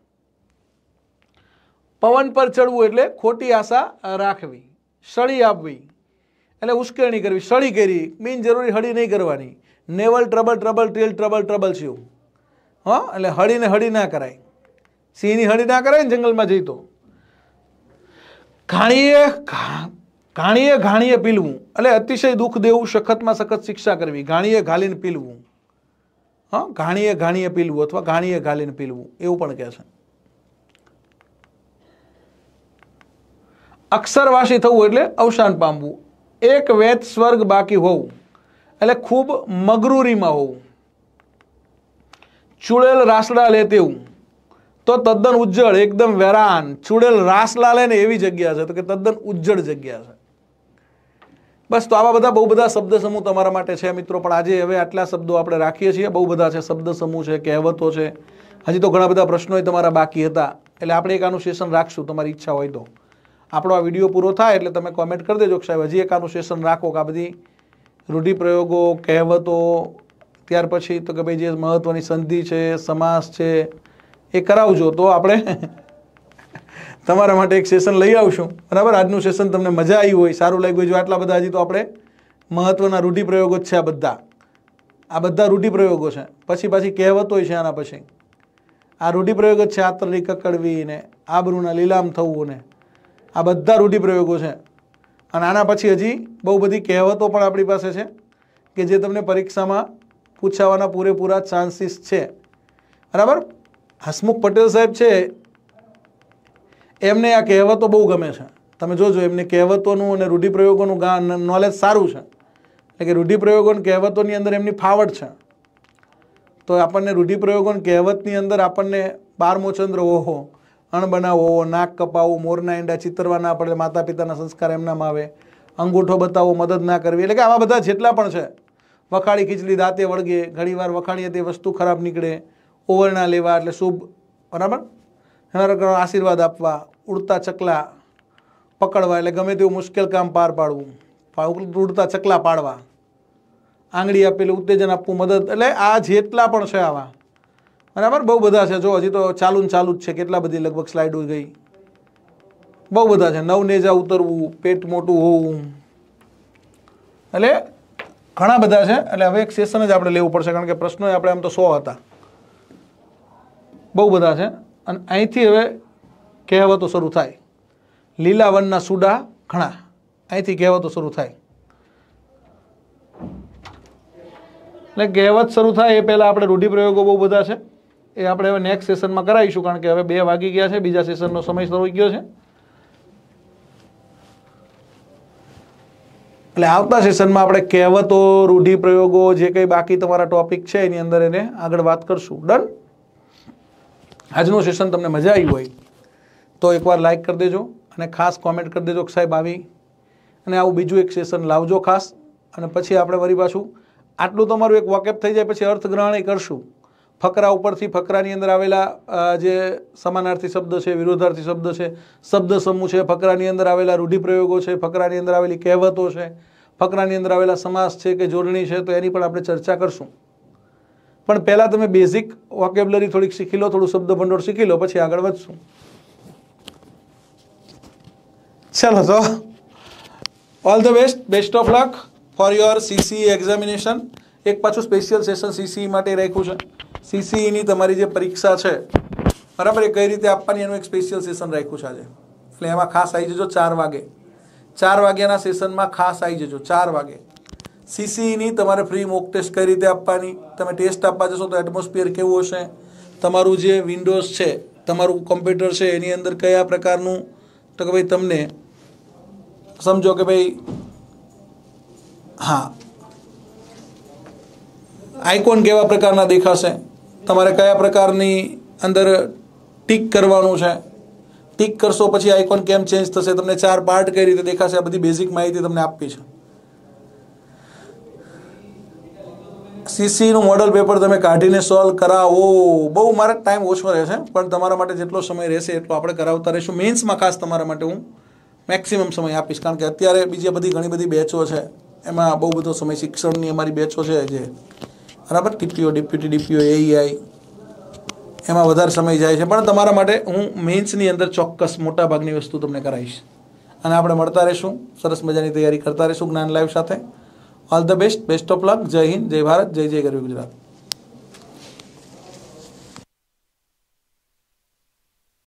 પવન પર ચડવું એટલે ખોટી આશા રાખવી, સળી આપવી. એટલે ઉશ્કેરણી કરવી, સળી કરી. બિનજરૂરી હળી નહીં કરવાની. નેવલ ટ્રબલ ટ્રબલ ટ્રિલ ટ્રબલ ટ્રબલ શું? હા? એટલે હળીને હળી ના કરાય. સિંહની હળી ના કરાય ને જંગલમાં જઈ તો. ઘાણીએ ઘાણીએ ઘાણીએ પીલવું. એટલે અતિશય દુઃખ દેવું, સખતમાં સખત શિક્ષા કરવી. ઘાણીએ ઘાલીને પીલવું. હા? ઘાણીએ ઘાણીએ પીલવું અથવા ઘાણીએ ઘાલીને પીલવું. એવું પણ કહે છે. અક્ષરવાસી થવું એટલે અવસાન પામવું. એક વેત સ્વર્ગ બાકી હોવું. એટલે ખૂબ મગરૂરીમાં હોવું. ચૂડેલ રાસડા લે તેવું. તો તદ્દન ઉજ્જળ, એકદમ વેરાન. ચૂડેલ રાસલા લે ને એવી જગ્યા છે, તો કે તદ્દન ઉજ્જળ જગ્યા છે. બસ, તો આવા બધા બહુ બધા શબ્દ સમૂહ તમારા માટે છે, મિત્રો. પણ આજે હવે આટલા શબ્દો આપણે રાખીએ છીએ. બહુ બધા છે શબ્દ સમૂહ છે, કહેવતો છે. હજી તો ઘણા બધા પ્રશ્નો તમારા બાકી હતા. એટલે આપણે એક આનું રાખશું, તમારી ઈચ્છા હોય તો. આપણો આ વીડિયો પૂરો થાય એટલે તમે કોમેન્ટ કરી દેજો સાહેબ, હજી એક આનું રાખો કે આ બધી રૂઢિપ્રયોગો, કહેવતો ત્યાર પછી તો કે ભાઈ જે મહત્વની સંધિ છે, સમાસ છે, એ કરાવજો. તો આપણે તમારા માટે એક સેશન લઈ આવશું. બરાબર? આજનું સેશન તમને મજા આવી હોય, સારું લાગ્યું હોય, જો આટલા બધા હજી તો આપણે મહત્વના રૂઢિપ્રયોગો છે આ બધા. આ બધા રૂઢિપ્રયોગો છે. પછી પાછી કહેવતો છે આના પછી. આ રૂઢિપ્રયોગ જ છે આતરડી કકડવી ને આબરૂના લીલામ થવું ને આ બધા રૂઢિપ્રયોગો છે. અને આના પછી હજી બહુ બધી કહેવતો પણ આપણી પાસે છે કે જે તમને પરીક્ષામાં પૂછાવાના પૂરેપૂરા ચાન્સીસ છે. બરાબર? હસમુખ પટેલ સાહેબ છે, એમને આ કહેવતો બહુ ગમે છે. તમે જોજો, એમની કહેવતોનું અને રૂઢિપ્રયોગોનું નોલેજ સારું છે. એટલે કે રૂઢિપ્રયોગો અને કહેવતોની અંદર એમની ફાવટ છે. તો આપણને રૂઢિપ્રયોગો અને કહેવતની અંદર આપણને બારમો ચંદ્ર, ઓહો અણ બનાવો નાક કપાવો મોરના ઈંડા ચિતરવા પડે માતા પિતાના સંસ્કાર એમનામાં આવે, અંગૂઠો બતાવો મદદ ના કરવી, એટલે કે આવા બધા જેટલા પણ છે વખાડી ખીચડી દાંતે વળગે, ઘણીવાર વખાણીએ તે વસ્તુ ખરાબ નીકળે, ઓવરણા લેવા એટલે શુભ, બરાબર? આશીર્વાદ આપવા, ઉડતા ચકલા પકડવા એટલે ગમે તેવું મુશ્કેલ કામ પાર પાડવું. ઉડતા ચકલા પાડવા. આંગળી આપેલું ઉત્તેજન આપવું મદદ, એટલે આ જેટલા પણ છે આવા. બરાબર? બહુ બધા છે. જો, હજી તો ચાલુ ને ચાલુ જ છે. કેટલા બધી લગભગ સ્લાઇડો ગઈ. બહુ બધા છે. નવ નેજા ઉતરવું, પેટ મોટું હોવું. એટલે ઘણા બધા છે, એટલે હવે એક સેશન જ આપણે લેવું પડશે, કારણ કે પ્રશ્નો આપણે આમ તો સો હતા. બહુ બધા છે, અને અહીંથી હવે કહેવતો શરૂ થાય. લીલા વનના સુડા ઘણા. અહીંથી કહેવતો શરૂ થાય. એટલે કહેવત શરૂ થાય એ પહેલાં આપણે રૂઢિપ્રયોગો બહુ બધા છે, એ આપણે હવે નેક્સ્ટ સેશનમાં કરાવીશું, કારણ કે હવે બે વાગી ગયા છે, બીજા સેશનનો સમય શરૂ ગયો છે. એટલે આવતા સેશનમાં આપણે કહેવતો, રૂઢિપ્રયોગો, જે કંઈ બાકી તમારા ટોપિક છે, એની અંદર એને આગળ વાત કરશું. ડન આજનું સેશન તમને મજા આવી હોય, તો એકવાર લાઇક કરી દેજો અને ખાસ કોમેન્ટ કરી દેજો સાહેબ આવી. અને આવું બીજું એક સેશન લાવજો ખાસ. અને પછી આપણે વળી પાછું, આટલું તમારું એક વોકેપ થઈ જાય, પછી અર્થગ્રહણ એ કરશું. ફકરા ઉપરથી ફકરાની અંદર આવેલા જે સમાનાર્થી શબ્દ છે, વિરોધાર્થી શબ્દ છે, શબ્દ સમૂહ છે, ફકરાની અંદર આવેલા રૂઢિપ્રયોગો છે, ફકરાની અંદર આવેલી કહેવતો છે, ફકરાની અંદર આવેલા સમાસ છે કે જોડણી છે, તો એની પણ આપણે ચર્ચા કરશું. પણ પહેલાં તમે બેઝિક વોકેબ્લરી થોડીક શીખી લો, થોડું શબ્દ ભંડોળ શીખી લો, પછી આગળ વધશું. ચાલો તો all the best best of luck for your CC examination એક પાછું સ્પેશિયલ સેશન સીસી માટે રાખ્યું છે. સીસીઈની તમારી જે પરીક્ષા છે, બરાબર, એ કઈ રીતે આપવાની એનું એક સ્પેશિયલ સેશન રાખ્યું છે આજે. એટલે એમાં ખાસ આવી જજો ચાર વાગે. ચાર વાગ્યાના સેશનમાં ખાસ આવી જજો, ચાર વાગે. સીસીઈની તમારે ફ્રી મોક ટેસ્ટ કઈ રીતે આપવાની? તમે ટેસ્ટ આપવા જશો તો એટમોસ્ફિયર કેવું હશે? તમારું જે વિન્ડોઝ છે, તમારું કમ્પ્યુટર છે, એની અંદર કયા પ્રકારનું? તો કે ભાઈ તમને સમજો કે ભાઈ, હા. આઇકોન કેવા પ્રકારના દેખાશે? તમારે કયા પ્રકારની અંદર ટીક કરવાનું છે? ટીક કરશો પછી આઇકોન કેમ ચેન્જ થશે? તમને ચાર પાર્ટ કઈ રીતે દેખાશે? આ બધી બેઝિક માહિતી તમને આપવી છે. સીસીનું મોડલ પેપર તમે કાઢીને સોલ્વ કરાવો. બહુ મારે ટાઈમ ઓછો રહેશે પણ તમારા માટે જેટલો સમય રહેશે, એટલો આપણે કરાવતા રહીશું. મેન્સમાં ખાસ તમારા માટે હું મેક્સિમમ સમય આપીશ, કારણ કે અત્યારે બીજી બધી ઘણી બધી બેચો છે. એમાં બહુ બધો સમય શિક્ષણની અમારી બેચો છે જે બરાબર? ટીપીઓ ડીપ્યુટી ડીપીઓ એઈઆઈ એમાં વધારે સમય જાય છે. પણ તમારા માટે હું મેન્સની અંદર ચોક્કસ મોટા ભાગની વસ્તુ તમને કરાવીશ. અને આપણે મળતા રહીશું. સરસ મજાની તૈયારી કરતા રહીશું જ્ઞાન લાઈવ સાથે. All the best best of luck જય હિન્દ, જય ભારત, જય જય ગરવી ગુજરાત.